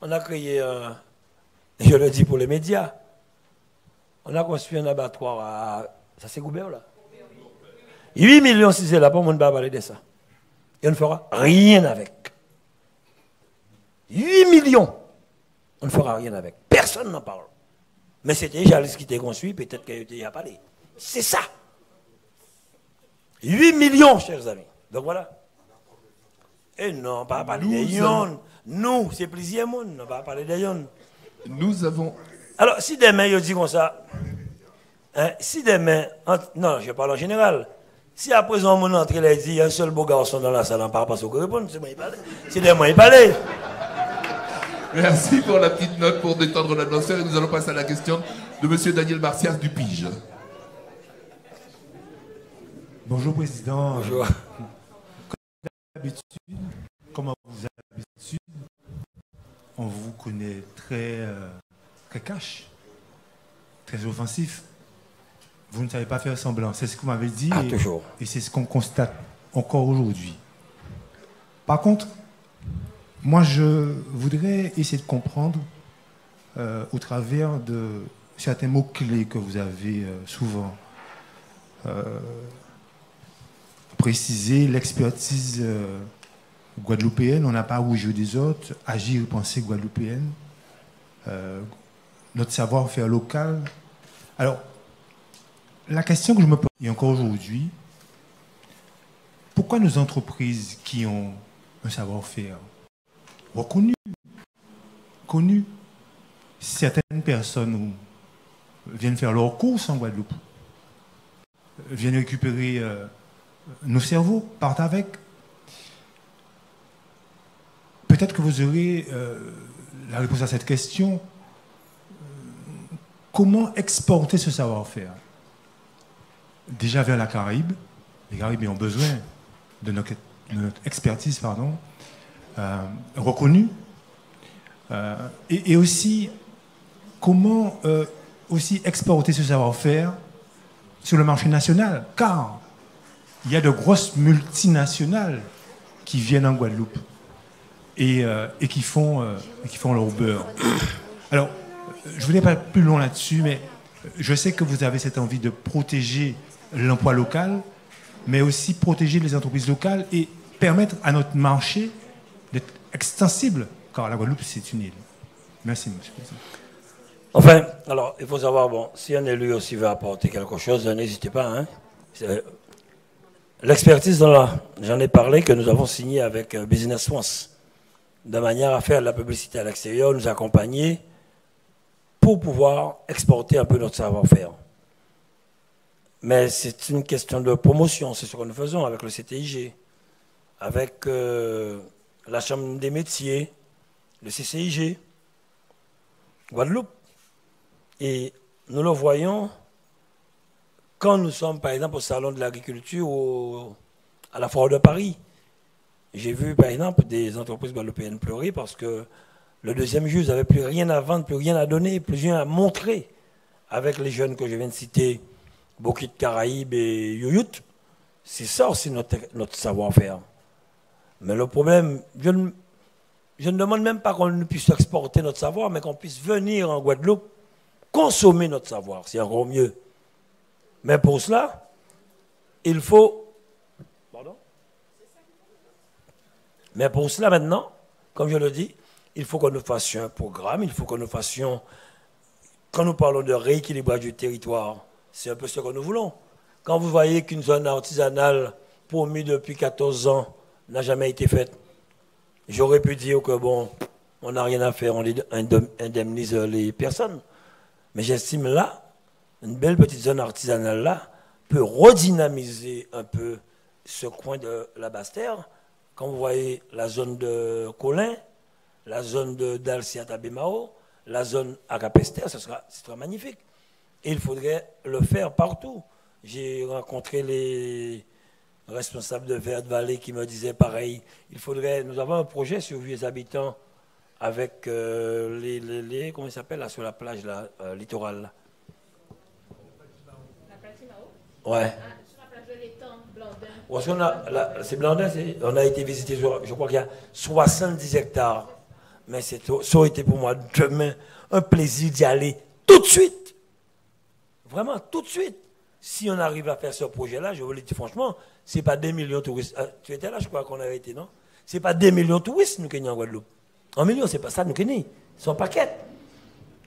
on a créé, un, je le dis pour les médias, on a construit un abattoir à, ça c'est Goubert là 8 millions si c'est là, pas on ne va parler de ça. Et on ne fera rien avec. 8 millions. On ne fera rien avec. Personne n'en parle. Mais c'était déjà ce qui était construit, peut-être qu'il était a parlé. C'est ça. 8 millions, chers amis. Donc voilà. Et non, pas parler des yon. Nous, c'est plusieurs monde, on va parler des yon. Nous avons. Alors, si demain, je dis comme ça, hein, si demain, non, je parle en général, si à présent, mon entrée, il dit, il y a un seul beau garçon dans la salle, on ne parle pas ce que répondre, c'est moi, il parle. C'est demain, il parle. Merci pour la petite note pour détendre l'atmosphère et nous allons passer à la question de M. Daniel Martias du Pige. Bonjour Président. Bonjour. Comme vous avez l'habitude, on vous connaît très, euh, très cash, très offensif. Vous ne savez pas faire semblant. C'est ce que vous m'avez dit. Ah, toujours. Et c'est ce qu'on constate encore aujourd'hui. Par contre, moi, je voudrais essayer de comprendre euh, au travers de certains mots-clés que vous avez euh, souvent euh, précisé, l'expertise guadeloupéenne, on n'a pas rouge des autres, agir, penser guadeloupéenne, notre savoir-faire local. Alors, la question que je me pose, encore aujourd'hui, pourquoi nos entreprises qui ont un savoir-faire reconnu, connu. Certaines personnes viennent faire leurs courses en Guadeloupe, viennent récupérer euh, nos cerveaux, partent avec. Peut-être que vous aurez euh, la réponse à cette question. Comment exporter ce savoir-faire? Déjà vers la Caraïbe. Les Caraïbes ont besoin de notre, expertise pardon, euh, reconnue. Euh, et, aussi, comment euh, aussi exporter ce savoir-faire sur le marché national? Car il y a de grosses multinationales qui viennent en Guadeloupe et, qui, font, qui font leur beurre. Alors, je ne voulais pas plus long là-dessus, mais je sais que vous avez cette envie de protéger l'emploi local, mais aussi protéger les entreprises locales et permettre à notre marché d'être extensible, car la Guadeloupe, c'est une île. Merci, monsieur le président. Enfin, alors, il faut savoir, bon, si un élu aussi veut apporter quelque chose, n'hésitez pas. Hein. L'expertise, j'en ai parlé, que nous avons signé avec euh, Business France, de manière à faire de la publicité à l'extérieur, nous accompagner pour pouvoir exporter un peu notre savoir-faire. Mais c'est une question de promotion, c'est ce que nous faisons avec le CTIG, avec euh, la Chambre des métiers, le CCIG, Guadeloupe. Et nous le voyons quand nous sommes, par exemple, au Salon de l'agriculture ou à la Foire de Paris. J'ai vu, par exemple, des entreprises guadeloupéennes pleurer parce que le deuxième juge n'avait plus rien à vendre, plus rien à donner, plus rien à montrer avec les jeunes que je viens de citer, Bokit Caraïbes et Youyut. C'est ça aussi notre, notre savoir-faire. Mais le problème, je ne, je ne demande même pas qu'on puisse exporter notre savoir, mais qu'on puisse venir en Guadeloupe consommer notre savoir. C'est encore mieux. Mais pour cela, il faut. Pardon? Mais pour cela, maintenant, comme je le dis, il faut que nous fassions un programme, il faut que nous fassions, quand nous parlons de rééquilibrage du territoire, c'est un peu ce que nous voulons. Quand vous voyez qu'une zone artisanale promue depuis 14 ans n'a jamais été faite, j'aurais pu dire que bon, on n'a rien à faire, on indemnise les personnes. Mais j'estime là, une belle petite zone artisanale là, peut redynamiser un peu ce coin de la Basse-Terre. Quand vous voyez la zone de Colin, la zone d'Alciat Bemao, la zone Agapester, ce sera, ce sera magnifique. Et il faudrait le faire partout. J'ai rencontré les responsables de Verde Vallée qui me disaient pareil. Il faudrait. Nous avons un projet sur Vieux Habitants avec euh, les, les, Comment il s'appelle là sur la plage là, euh, littorale là. La plage Ouais. Ah, sur la plage de l'étang, c'est Blandin, on a été visité, je crois qu'il y a 70 hectares mais ça aurait été pour moi demain un plaisir d'y aller tout de suite. Vraiment, tout de suite. Si on arrive à faire ce projet-là, je vous le dis franchement, ce n'est pas des millions de touristes. Euh, tu étais là, je crois qu'on avait été, non? Ce n'est pas des millions de touristes, nous, Kenyans, en Guadeloupe. En millions, ce n'est pas ça, nous, Kenyans. Ils paquet.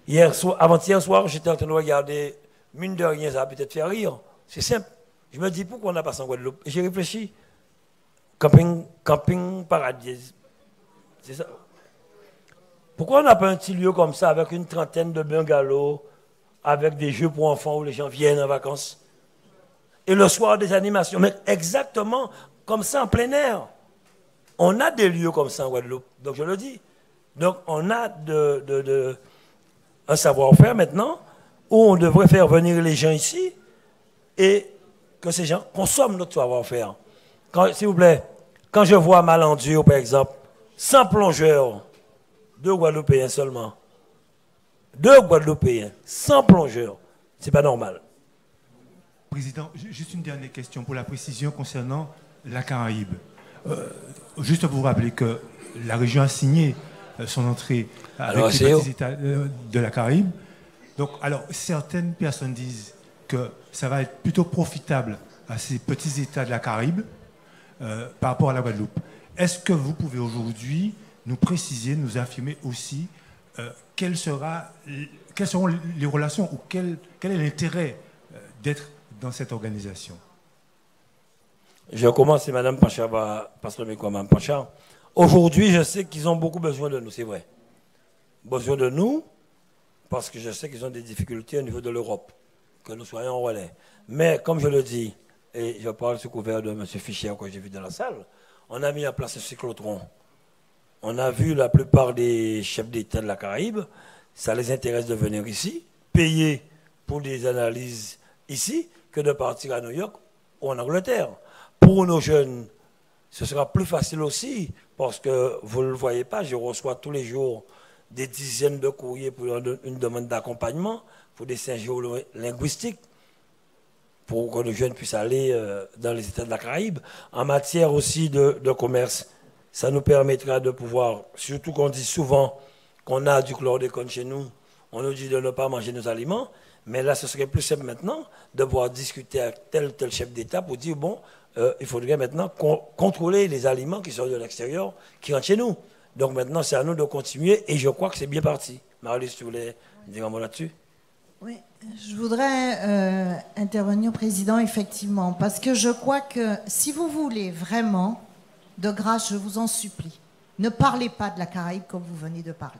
Hier soir, avant-hier soir, j'étais en train de regarder, mine de rien, ça va peut-être faire rire. C'est simple. Je me dis, pourquoi on a passé en Guadeloupe? J'ai réfléchi. Camping, camping paradis. C'est ça. Pourquoi on n'a pas un petit lieu comme ça avec une trentaine de bungalows, avec des jeux pour enfants où les gens viennent en vacances Et le soir, des animations? Mais exactement comme ça en plein air. On a des lieux comme ça en Guadeloupe. Donc je le dis. Donc on a un savoir-faire maintenant où on devrait faire venir les gens ici et que ces gens consomment notre savoir-faire. S'il vous plaît, quand je vois Malandur, par exemple, sans plongeur, deux Guadeloupéens seulement. Deux Guadeloupéens, sans plongeur. C'est pas normal. Président, juste une dernière question pour la précision concernant la Caraïbe. Euh, juste pour vous rappeler que la région a signé euh, son entrée avec les petits États euh, de la Caraïbe. Donc, alors, certaines personnes disent que ça va être plutôt profitable à ces petits États de la Caraïbe par rapport à la Guadeloupe. Est-ce que vous pouvez aujourd'hui nous préciser, nous affirmer aussi euh, quelles seront les relations ou quel, est l'intérêt euh, d'être dans cette organisation Je commence Mme Pancha va passer Pancha. Aujourd'hui, je sais qu'ils ont beaucoup besoin de nous, c'est vrai. Besoin de nous, parce que je sais qu'ils ont des difficultés au niveau de l'Europe, que nous soyons en relais. Mais comme je le dis, et je parle sous couvert de M. Fischer que j'ai vu dans la salle, on a mis en place un cyclotron on a vu la plupart des chefs d'État de la Caraïbe, ça les intéresse de venir ici, payer pour des analyses ici, que de partir à New York ou en Angleterre. Pour nos jeunes, ce sera plus facile aussi, parce que vous ne le voyez pas, je reçois tous les jours des dizaines de courriers pour une demande d'accompagnement, pour des séjours linguistiques, pour que nos jeunes puissent aller euh, dans les États de la Caraïbe. En matière aussi de, de commerce, ça nous permettra de pouvoir, surtout qu'on dit souvent qu'on a du chlordécone chez nous, on nous dit de ne pas manger nos aliments, mais là, ce serait plus simple maintenant de pouvoir discuter avec tel ou tel chef d'État pour dire, bon, euh, il faudrait maintenant contrôler les aliments qui sont de l'extérieur, qui rentrent chez nous. Donc maintenant, c'est à nous de continuer et je crois que c'est bien parti. marie tu voulais dire un mot là-dessus? Oui, je voudrais euh, intervenir, Président, effectivement, parce que je crois que si vous voulez vraiment, de grâce, je vous en supplie, ne parlez pas de la Caraïbe comme vous venez de parler.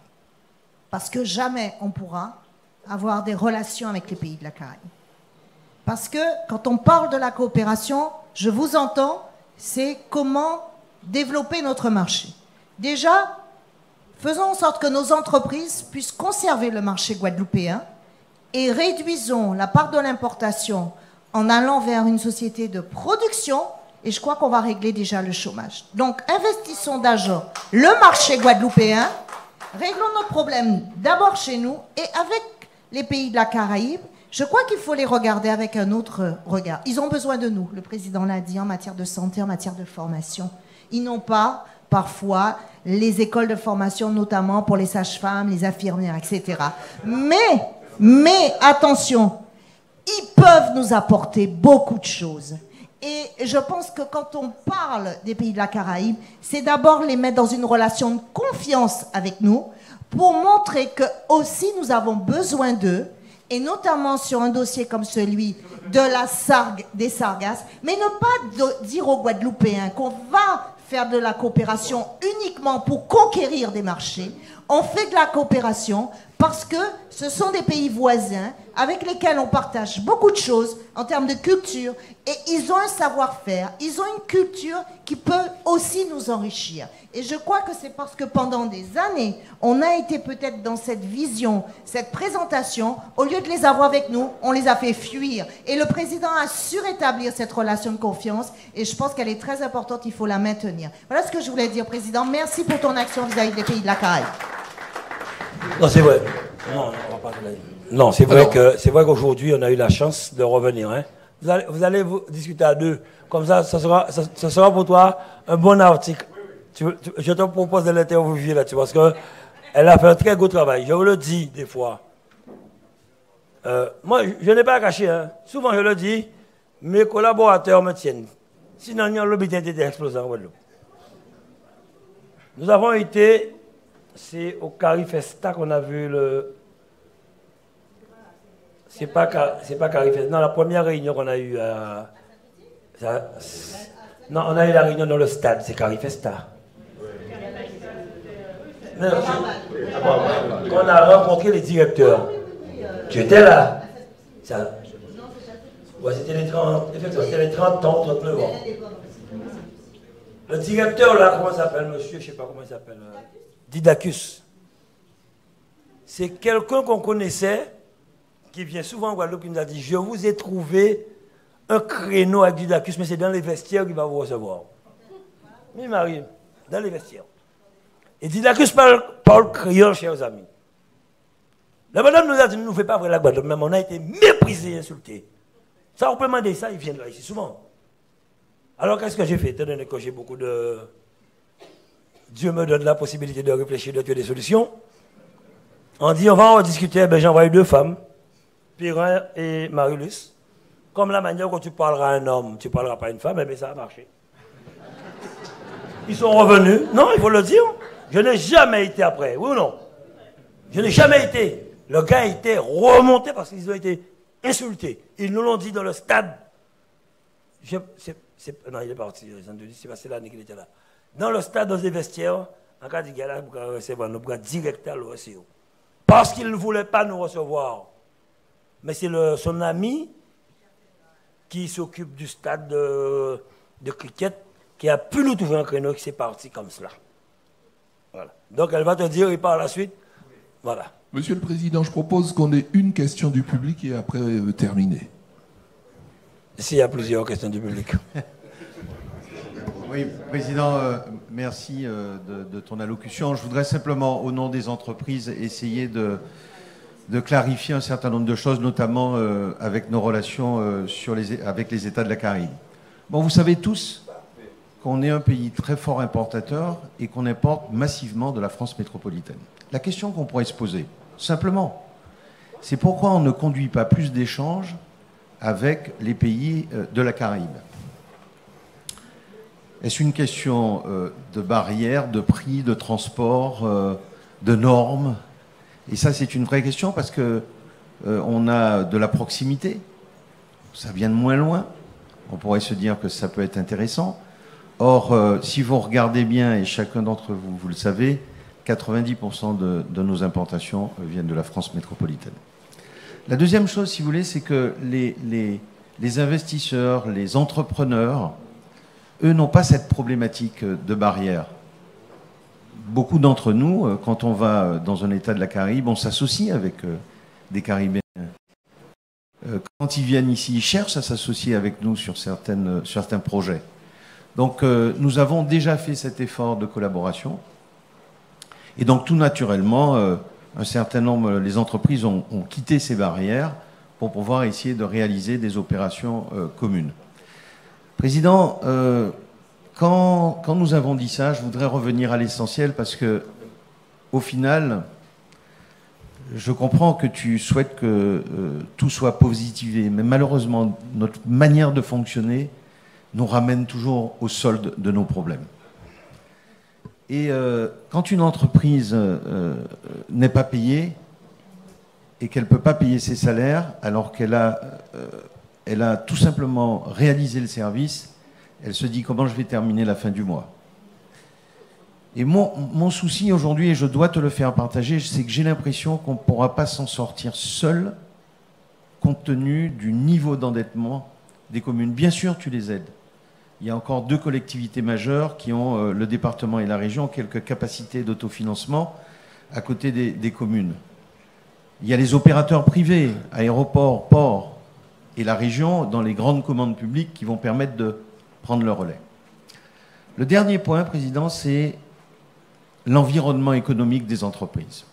Parce que jamais on pourra avoir des relations avec les pays de la Caraïbe. Parce que quand on parle de la coopération, je vous entends, c'est comment développer notre marché. Déjà, faisons en sorte que nos entreprises puissent conserver le marché guadeloupéen et réduisons la part de l'importation en allant vers une société de production et je crois qu'on va régler déjà le chômage. Donc investissons d'argent le marché guadeloupéen, réglons nos problèmes d'abord chez nous et avec les pays de la Caraïbe, je crois qu'il faut les regarder avec un autre regard. Ils ont besoin de nous, le président l'a dit, en matière de santé, en matière de formation. Ils n'ont pas, parfois, les écoles de formation, notamment pour les sages-femmes, les infirmières, etc. Mais, mais, attention, ils peuvent nous apporter beaucoup de choses. Et je pense que quand on parle des pays de la Caraïbe, c'est d'abord les mettre dans une relation de confiance avec nous pour montrer que aussi nous avons besoin d'eux et notamment sur un dossier comme celui de la sargue, des sargasses, mais ne pas dire aux Guadeloupéens qu'on va faire de la coopération uniquement pour conquérir des marchés. On fait de la coopération parce que ce sont des pays voisins avec lesquels on partage beaucoup de choses en termes de culture et ils ont un savoir-faire, ils ont une culture qui peut aussi nous enrichir. Et je crois que c'est parce que pendant des années, on a été peut-être dans cette vision, cette présentation, au lieu de les avoir avec nous, on les a fait fuir. Et le président a su rétablir cette relation de confiance et je pense qu'elle est très importante, il faut la maintenir. Voilà ce que je voulais dire, président. Merci pour ton action vis-à-vis des pays de la Caraïbe. Non, c'est vrai. Non, c'est vrai que c'est vrai qu'aujourd'hui on a eu la chance de revenir. Hein. Vous allez vous discuter à deux. Comme ça, ça sera, ça, sera pour toi un bon article. je te propose de l'interviewer là-dessus parce que elle a fait un très beau travail. Je vous le dis des fois. Euh, moi, je, n'ai pas à cacher. Hein. Souvent, je le dis, mes collaborateurs me tiennent. Sinon, il y a était explosé en Guadeloupe. Nous avons été c'est au Carifesta qu'on a vu le. C'est pas, c'est pas Carifesta. Non, la première réunion qu'on a eue à. non, on a eu la réunion dans le stade, c'est Carifesta. on a rencontré les directeurs. Tu étais là. c'était les 30, c'était les 30 ans, 39 ans. Le directeur là, comment s'appelle, monsieur, je sais pas comment il s'appelle. Euh, Didacus. C'est quelqu'un qu'on connaissait, qui vient souvent en Guadeloupe, qui nous a dit Je vous ai trouvé un créneau avec Didacus, mais c'est dans les vestiaires qu'il va vous recevoir. Oui, Marie, dans les vestiaires. Et Didacus parle, parle créole, chers amis. La madame nous a dit, ne nous fait pas vrai la Guadeloupe, même on a été méprisé, insulté. Ça, on peut demander ça, il vient là ici souvent. Alors qu'est-ce que j'ai fait? Étant donné que j'ai beaucoup de, Dieu me donne la possibilité de réfléchir, de trouver des solutions. On dit, on va en discuter. Ben, j'ai deux femmes, Pirin et Marilus. Comme la manière quand tu parleras à un homme, tu parleras pas à une femme, eh bien, ça a marché. Ils sont revenus. Non, il faut le dire. Je n'ai jamais été après, oui ou non? Je n'ai jamais été. Le gars a été remonté parce qu'ils ont été insultés. Ils nous l'ont dit dans le stade. non, il est parti. C'est passé l'année qu'il était là dans le stade, dans les vestiaires, en cas de galère, nous recevoir, nous directement le recevoir. Parce qu'il ne voulait pas nous recevoir. Mais c'est son ami qui s'occupe du stade de, cricket qui a pu nous trouver un créneau qui s'est parti comme cela. Voilà. Donc elle va te dire, et par la suite, voilà. Monsieur le Président, je propose qu'on ait une question du public et après euh, terminer. s'il y a plusieurs questions du public. Oui, Président, euh, merci euh, de, ton allocution. Je voudrais simplement, au nom des entreprises, essayer de, clarifier un certain nombre de choses, notamment euh, avec nos relations avec les États de la Caraïbe. Bon, vous savez tous qu'on est un pays très fort importateur et qu'on importe massivement de la France métropolitaine. La question qu'on pourrait se poser, simplement, c'est pourquoi on ne conduit pas plus d'échanges avec les pays de la Caraïbe? Est-ce une question euh, de barrières, de prix, de transport, euh, de normes? Et ça, c'est une vraie question parce que euh, on a de la proximité. Ça vient de moins loin. On pourrait se dire que ça peut être intéressant. Or, si vous regardez bien, et chacun d'entre vous, vous le savez, 90% de, nos importations viennent de la France métropolitaine. La deuxième chose, si vous voulez, c'est que les investisseurs, les entrepreneurs, eux n'ont pas cette problématique de barrière. Beaucoup d'entre nous, euh, quand on va dans un État de la Caraïbe, on s'associe avec euh, des Caribéens. Euh, quand ils viennent ici, ils cherchent à s'associer avec nous sur certains projets. Donc nous avons déjà fait cet effort de collaboration. Et donc tout naturellement, un certain nombre, les entreprises ont, quitté ces barrières pour pouvoir essayer de réaliser des opérations communes. Président, euh, quand, nous avons dit ça, je voudrais revenir à l'essentiel parce que, au final, je comprends que tu souhaites que euh, tout soit positivé, mais malheureusement, notre manière de fonctionner nous ramène toujours au solde de nos problèmes. Et euh, quand une entreprise n'est pas payée et qu'elle ne peut pas payer ses salaires alors qu'elle a elle a tout simplement réalisé le service. Elle se dit comment je vais terminer la fin du mois? Et mon, souci aujourd'hui, et je dois te le faire partager, c'est que j'ai l'impression qu'on ne pourra pas s'en sortir seul compte tenu du niveau d'endettement des communes. Bien sûr, tu les aides. Il y a encore deux collectivités majeures qui ont, euh, le département et la région, quelques capacités d'autofinancement à côté des communes. Il y a les opérateurs privés, aéroports, ports, et la région dans les grandes commandes publiques qui vont permettre de prendre le relais. Le dernier point, Président, c'est l'environnement économique des entreprises.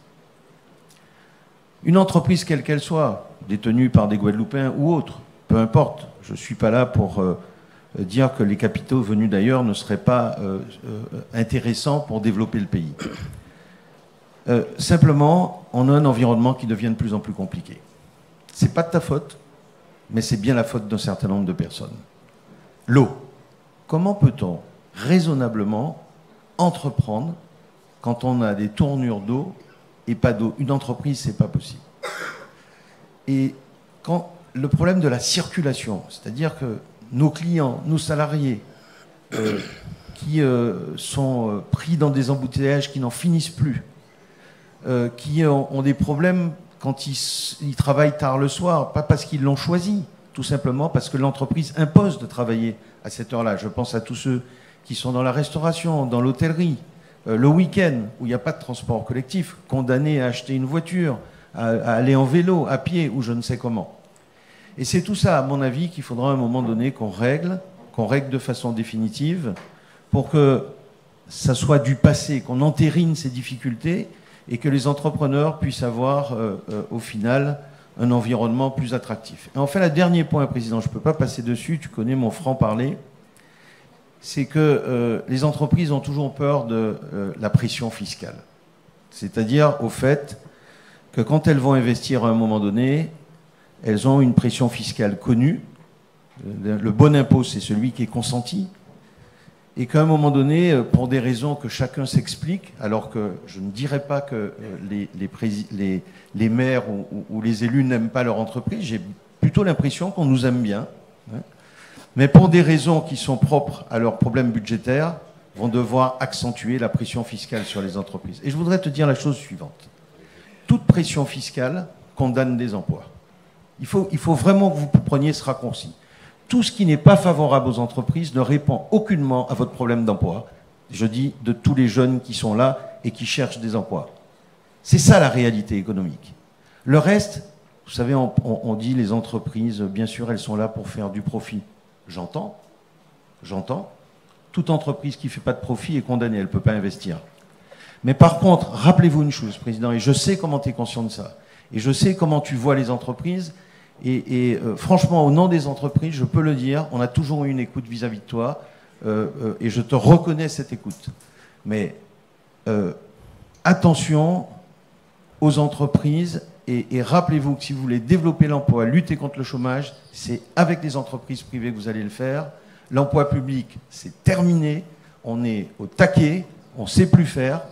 Une entreprise, quelle qu'elle soit, détenue par des Guadeloupéens ou autres, peu importe, je ne suis pas là pour euh, dire que les capitaux venus d'ailleurs ne seraient pas euh, euh, intéressants pour développer le pays. simplement, on a un environnement qui devient de plus en plus compliqué. Ce n'est pas de ta faute, mais c'est bien la faute d'un certain nombre de personnes. L'eau. Comment peut-on raisonnablement entreprendre quand on a des tournures d'eau et pas d'eau? Une entreprise, c'est pas possible. Et quand le problème de la circulation, c'est-à-dire que nos clients, nos salariés, euh, qui euh, sont euh, pris dans des embouteillages qui n'en finissent plus, qui ont des problèmes quand ils, travaillent tard le soir, pas parce qu'ils l'ont choisi, tout simplement parce que l'entreprise impose de travailler à cette heure-là. Je pense à tous ceux qui sont dans la restauration, dans l'hôtellerie, euh, le week-end où il n'y a pas de transport collectif, condamnés à acheter une voiture, à, aller en vélo, à pied ou je ne sais comment. Et c'est tout ça, à mon avis, qu'il faudra à un moment donné qu'on règle, qu'on règle de façon définitive, pour que ça soit du passé, qu'on entérine ces difficultés et que les entrepreneurs puissent avoir euh, euh, au final un environnement plus attractif. Et enfin, le dernier point, Président, je ne peux pas passer dessus, tu connais mon franc-parler, c'est que euh, les entreprises ont toujours peur de la pression fiscale. C'est-à-dire au fait que quand elles vont investir à un moment donné, elles ont une pression fiscale connue. Le bon impôt, c'est celui qui est consenti et qu'à un moment donné, euh, pour des raisons que chacun s'explique, alors que je ne dirais pas que euh, les, maires ou, les élus n'aiment pas leur entreprise, j'ai plutôt l'impression qu'on nous aime bien, hein. mais pour des raisons qui sont propres à leurs problèmes budgétaires, vont devoir accentuer la pression fiscale sur les entreprises. Et je voudrais te dire la chose suivante. Toute pression fiscale condamne des emplois. Il faut, il faut vraiment que vous preniez ce raccourci tout ce qui n'est pas favorable aux entreprises ne répond aucunement à votre problème d'emploi. Je dis de tous les jeunes qui sont là et qui cherchent des emplois. C'est ça la réalité économique. Le reste, Vous savez, on, dit les entreprises, bien sûr, elles sont là pour faire du profit. J'entends, j'entends. Toute entreprise qui ne fait pas de profit est condamnée, elle ne peut pas investir. Mais par contre, rappelez-vous une chose, Président, et je sais comment tu es conscient de ça, et je sais comment tu vois les entreprises, et, euh, franchement, au nom des entreprises, je peux le dire, on a toujours eu une écoute vis-à-vis de toi, euh, euh, et je te reconnais cette écoute. Mais attention aux entreprises, et, et rappelez-vous que si vous voulez développer l'emploi, lutter contre le chômage, c'est avec les entreprises privées que vous allez le faire. L'emploi public, c'est terminé, on est au taquet, on ne sait plus faire,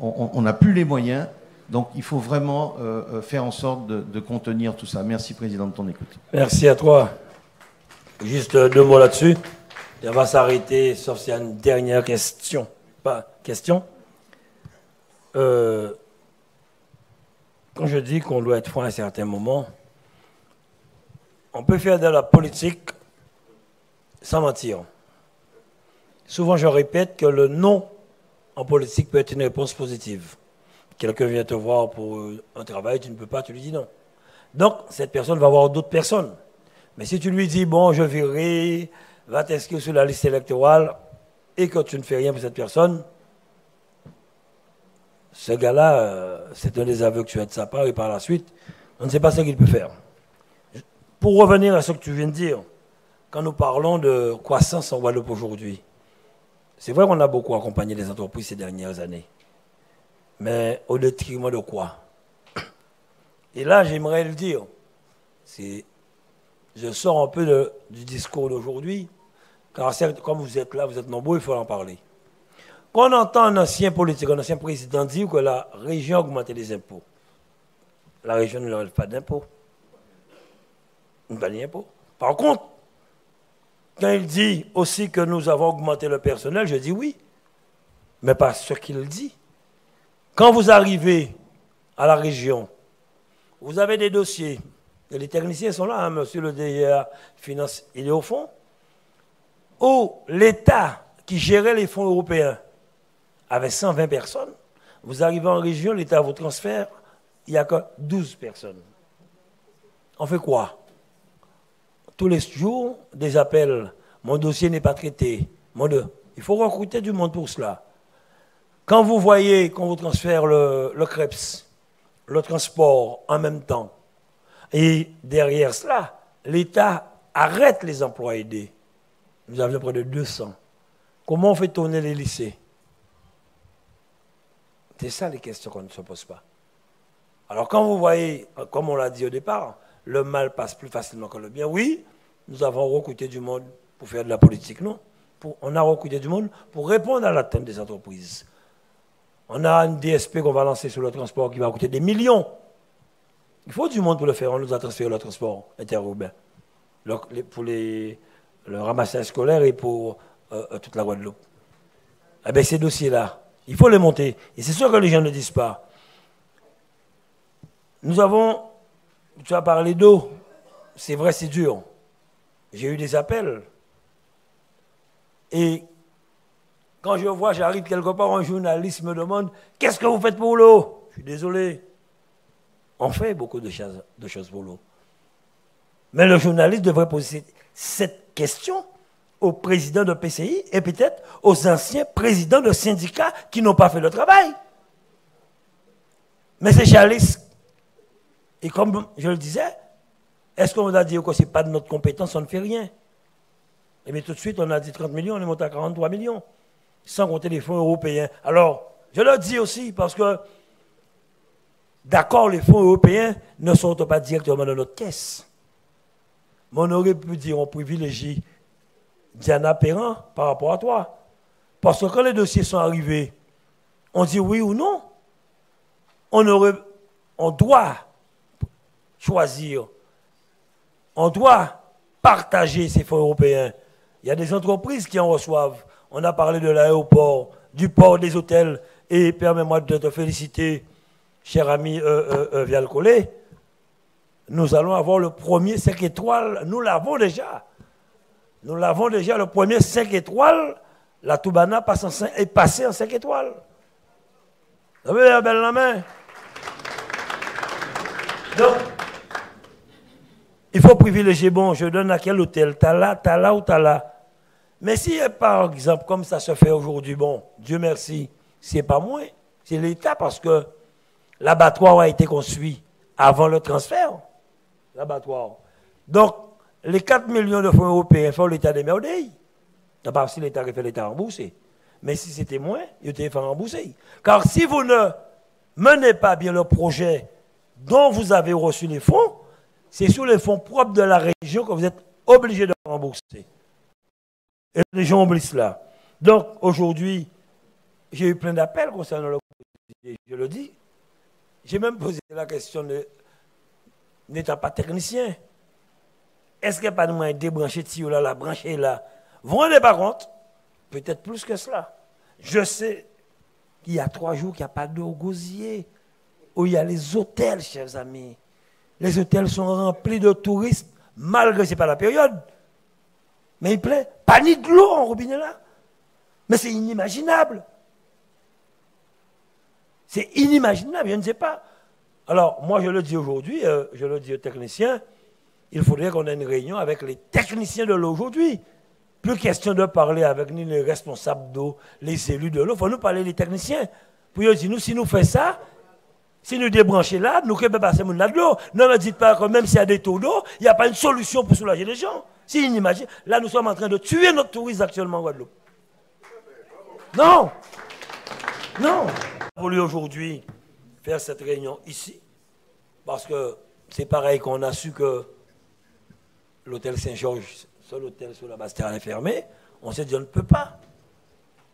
on n'a plus les moyens. Donc il faut vraiment euh, euh, faire en sorte de, contenir tout ça. Merci Président de ton écoute. Merci à toi. Juste deux mots là-dessus. on va s'arrêter, sauf s'il y a une dernière question. Pas question. Euh, quand je dis qu'on doit être franc à un certain moment, on peut faire de la politique sans mentir. Souvent, je répète que le non en politique peut être une réponse positive. Quelqu'un vient te voir pour un travail, tu ne peux pas, tu lui dis non. Donc, cette personne va voir d'autres personnes. Mais si tu lui dis, bon, je verrai, va t'inscrire sur la liste électorale, et que tu ne fais rien pour cette personne, ce gars-là, euh, c'est un désaveu que tu as de sa part, et par la suite, on ne sait pas ce qu'il peut faire. Pour revenir à ce que tu viens de dire, quand nous parlons de croissance en Guadeloupe aujourd'hui, c'est vrai qu'on a beaucoup accompagné les entreprises ces dernières années. Mais au détriment de quoi? Et là, j'aimerais le dire. Je sors un peu du discours d'aujourd'hui, car comme vous êtes là, vous êtes nombreux, il faut en parler. Quand on entend un ancien politique, un ancien président dire que la région a augmenté les impôts, la région ne leur pas d'impôts. Pas d'impôts. Par contre, quand il dit aussi que nous avons augmenté le personnel, je dis oui, mais pas ce qu'il dit. Quand vous arrivez à la région, vous avez des dossiers, et les techniciens sont là, hein, monsieur le DIA Finance, il est au fond, où l'État qui gérait les fonds européens avait 120 personnes, vous arrivez en région, l'État vous transfère, il n'y a que 12 personnes. On fait quoi? Tous les jours des appels. Mon dossier n'est pas traité. Il faut recruter du monde pour cela. Quand vous voyez qu'on vous transfère le, le CREPS, le transport en même temps, et derrière cela, l'État arrête les emplois aidés. Nous avions près de 200. Comment on fait tourner les lycées? C'est ça les questions qu'on ne se pose pas. Alors quand vous voyez, comme on l'a dit au départ, le mal passe plus facilement que le bien. Oui, nous avons recruté du monde pour faire de la politique, non? on a recruté du monde pour répondre à l'attente des entreprises. On a une DSP qu'on va lancer sur le transport qui va coûter des millions. Il faut du monde pour le faire. On nous a transféré le transport interurbain pour le ramassage scolaire et pour euh, euh, toute la Guadeloupe. Eh bien, ces dossiers-là, il faut les monter. Et c'est sûr que les gens ne disent pas. Nous avons, tu as parlé d'eau, c'est vrai, c'est dur. J'ai eu des appels. Et quand je vois, j'arrive quelque part, un journaliste me demande Qu'est-ce que vous faites pour l'eau? Je suis désolé. On fait beaucoup de choses, pour l'eau. Mais le journaliste devrait poser cette question au président de PCI et peut-être aux anciens présidents de syndicats qui n'ont pas fait le travail. Mais c'est Charles. Et comme je le disais, est-ce qu'on va dire que ce n'est pas de notre compétence, on ne fait rien? Et eh bien tout de suite, on a dit 30 millions, on est monté à 43 millions, sans compter les fonds européens. Alors, je le dis aussi parce que, d'accord, les fonds européens ne sont pas directement dans notre caisse. Mais on aurait pu dire, on privilégie Diana Perrin par rapport à toi. Parce que quand les dossiers sont arrivés, on dit oui ou non. On doit choisir on doit partager ces fonds européens. Il y a des entreprises qui en reçoivent. On a parlé de l'aéroport, du port, des hôtels. Et permets-moi de te féliciter, cher ami euh, euh, euh Nous allons avoir le premier 5 étoiles. Nous l'avons déjà. Nous l'avons déjà, le premier 5 étoiles. La Toubana est passée en 5 étoiles. Vous avez la belle la main Donc, Il faut privilégier, bon, je donne à quel hôtel, t'as là, t'as là ou t'as là. Mais si, par exemple, comme ça se fait aujourd'hui, bon, Dieu merci, c'est pas moi, c'est l'État parce que l'abattoir a été construit avant le transfert. L'abattoir. Donc, les 4 millions de fonds européens font l'État des merveilles. Pas si l'État fait l'État remboursé. Mais si c'était moins, il était fait rembourser. Car si vous ne menez pas bien le projet dont vous avez reçu les fonds, c'est sur les fonds propres de la région que vous êtes obligé de rembourser. Et les gens oublient cela. Donc aujourd'hui, j'ai eu plein d'appels concernant le je le dis. J'ai même posé la question de n'étant pas technicien. Est-ce qu'il n'y a pas de moyen de débrancher là, la brancher là? Vous ne vous rendez pas compte? Peut-être plus que cela. Je sais qu'il y a trois jours qu'il n'y a pas d'eau gosier, où il y a les hôtels, chers amis. Les hôtels sont remplis de touristes, malgré ce n'est pas la période. Mais il plaît, pas ni de l'eau en robinet là. Mais c'est inimaginable. C'est inimaginable, je ne sais pas. Alors, moi, je le dis aujourd'hui, euh, je le dis aux techniciens, il faudrait qu'on ait une réunion avec les techniciens de l'eau aujourd'hui. Plus question de parler avec ni les responsables d'eau, les élus de l'eau, il faut nous parler les techniciens. Pour dire, nous, si nous faisons ça, si nous débranchons là, nous pouvons passer là de l'eau. Ne me dites pas que même s'il y a des taux d'eau, il n'y a pas une solution pour soulager les gens. Si imagine, là, nous sommes en train de tuer notre tourisme actuellement en Guadeloupe. Non Non voulu aujourd'hui faire cette réunion ici, parce que c'est pareil qu'on a su que l'hôtel Saint-Georges, seul hôtel sur la Bastille est fermé. On s'est dit, on ne peut pas.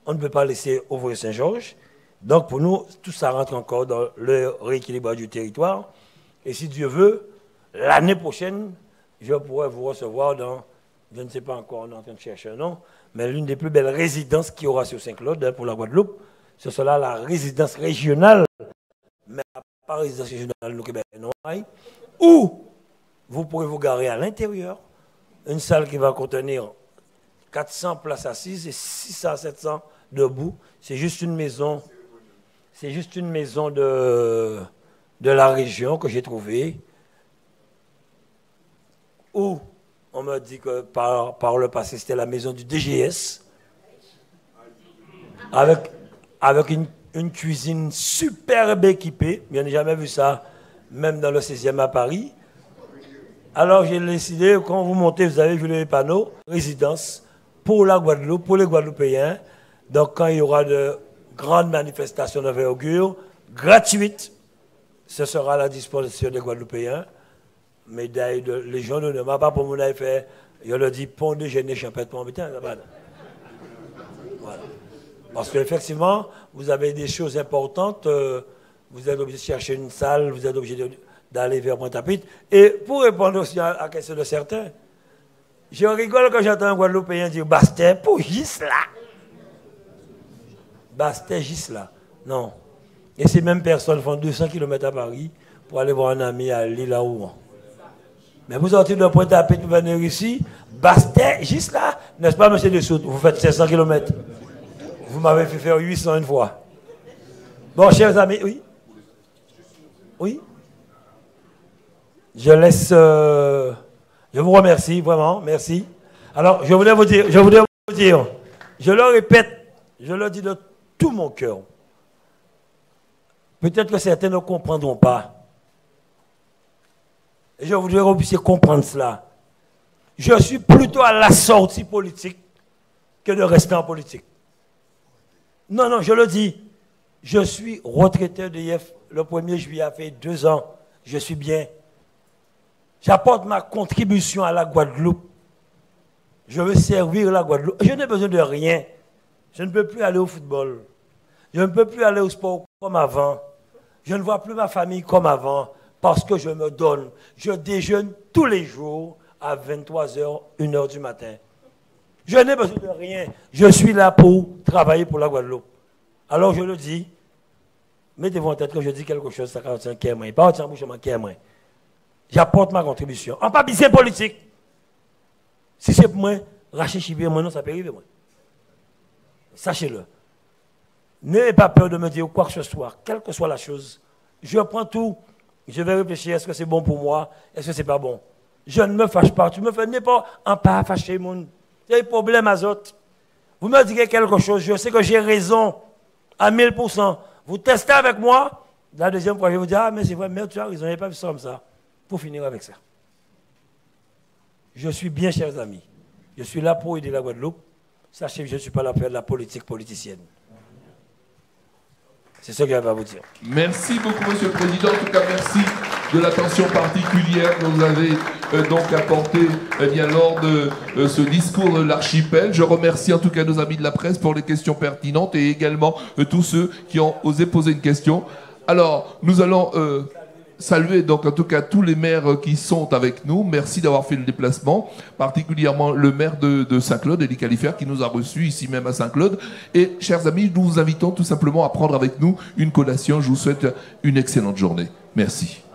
On ne peut pas laisser ouvrir Saint-Georges. Donc pour nous, tout ça rentre encore dans le rééquilibrage du territoire. Et si Dieu veut, l'année prochaine, je pourrais vous recevoir dans, je ne sais pas encore, on est en train de chercher un nom, mais l'une des plus belles résidences qu'il y aura sur Saint-Claude hein, pour la Guadeloupe ce sera la résidence régionale, mais pas résidence régionale Québec, où vous pourrez vous garer à l'intérieur, une salle qui va contenir 400 places assises et 600 700 debout. C'est juste une maison, c'est juste une maison de la région que j'ai trouvée, où on m'a dit que par, le passé c'était la maison du DGS, avec une, cuisine superbe équipée. Je n'ai jamais vu ça, même dans le 16e à Paris. Alors j'ai décidé, quand vous montez, vous avez vu les panneaux, résidence pour la Guadeloupe, pour les Guadeloupéens. Donc quand il y aura de grandes manifestations d'envergure, gratuites, ce sera à la disposition des Guadeloupéens. Médaille de Légion d'honneur. Pas pour mon fait, je le dis, pont déjeuner champêtre Voilà. Parce qu'effectivement, vous avez des choses importantes. Euh, vous êtes obligé de chercher une salle, vous êtes obligé d'aller vers Pointe-à-Pitre. Et pour répondre aussi à la question de certains, je rigole quand j'entends un Guadeloupéen dire Bastet pour Gisela. Bastet, Gisela. Non. Et ces mêmes personnes font 200 km à Paris pour aller voir un ami à l'île à Rouen. Mais vous sortez de Pointe-à-Pitre pour venir ici, Bastet, Gisela, n'est-ce pas, monsieur Dessous Vous faites 500 km. Vous m'avez fait faire 800 une fois. Bon, chers amis, oui? Oui? Je laisse... Euh, je vous remercie, vraiment, merci. Alors, je voulais vous dire, je voulais vous dire, je le répète, je le dis de tout mon cœur. Peut-être que certains ne comprendront pas. Je voudrais que vous puissiez comprendre cela. Je suis plutôt à la sortie politique que de rester en politique. Non, non, je le dis. Je suis retraité de IF le 1er juillet, a fait deux ans. Je suis bien. J'apporte ma contribution à la Guadeloupe. Je veux servir la Guadeloupe. Je n'ai besoin de rien. Je ne peux plus aller au football. Je ne peux plus aller au sport comme avant. Je ne vois plus ma famille comme avant parce que je me donne. Je déjeune tous les jours à 23h, 1h du matin. Je n'ai besoin de rien. Je suis là pour travailler pour la Guadeloupe. Alors je le dis, mettez-vous en tête que je dis quelque chose, ça un qui Pas en bouche, J'apporte ma contribution. En pas bien politique. Si c'est pour moi, racher chibier, moi non, ça peut arriver. Moi. Sachez-le. N'ayez pas peur de me dire quoi que ce soit, quelle que soit la chose. Je prends tout. Je vais réfléchir, est-ce que c'est bon pour moi Est-ce que c'est pas bon? Je ne me fâche pas. Tu me fais pas en pas fâcher, mon. C'est un problème à. Vous me dites quelque chose, je sais que j'ai raison à 1000%. Vous testez avec moi, la deuxième fois, je vous dire, ah, mais c'est vrai, mais tu as raison, il n'y a pas vu ça comme ça. Pour finir avec ça. Je suis bien, chers amis. Je suis là pour aider la Guadeloupe. Sachez que je ne suis pas là pour faire de la politique politicienne. C'est ce que à vous dire. Merci beaucoup, Monsieur le Président. En tout cas, merci de l'attention particulière que vous avez euh, donc apportée eh bien, lors de euh, ce discours de l'archipel. Je remercie en tout cas nos amis de la presse pour les questions pertinentes et également euh, tous ceux qui ont osé poser une question. Alors, nous allons saluer donc en tout cas tous les maires qui sont avec nous. Merci d'avoir fait le déplacement, particulièrement le maire de, Saint-Claude, Elie Califère, qui nous a reçus ici même à Saint-Claude. Et chers amis, nous vous invitons tout simplement à prendre avec nous une collation. Je vous souhaite une excellente journée. Merci.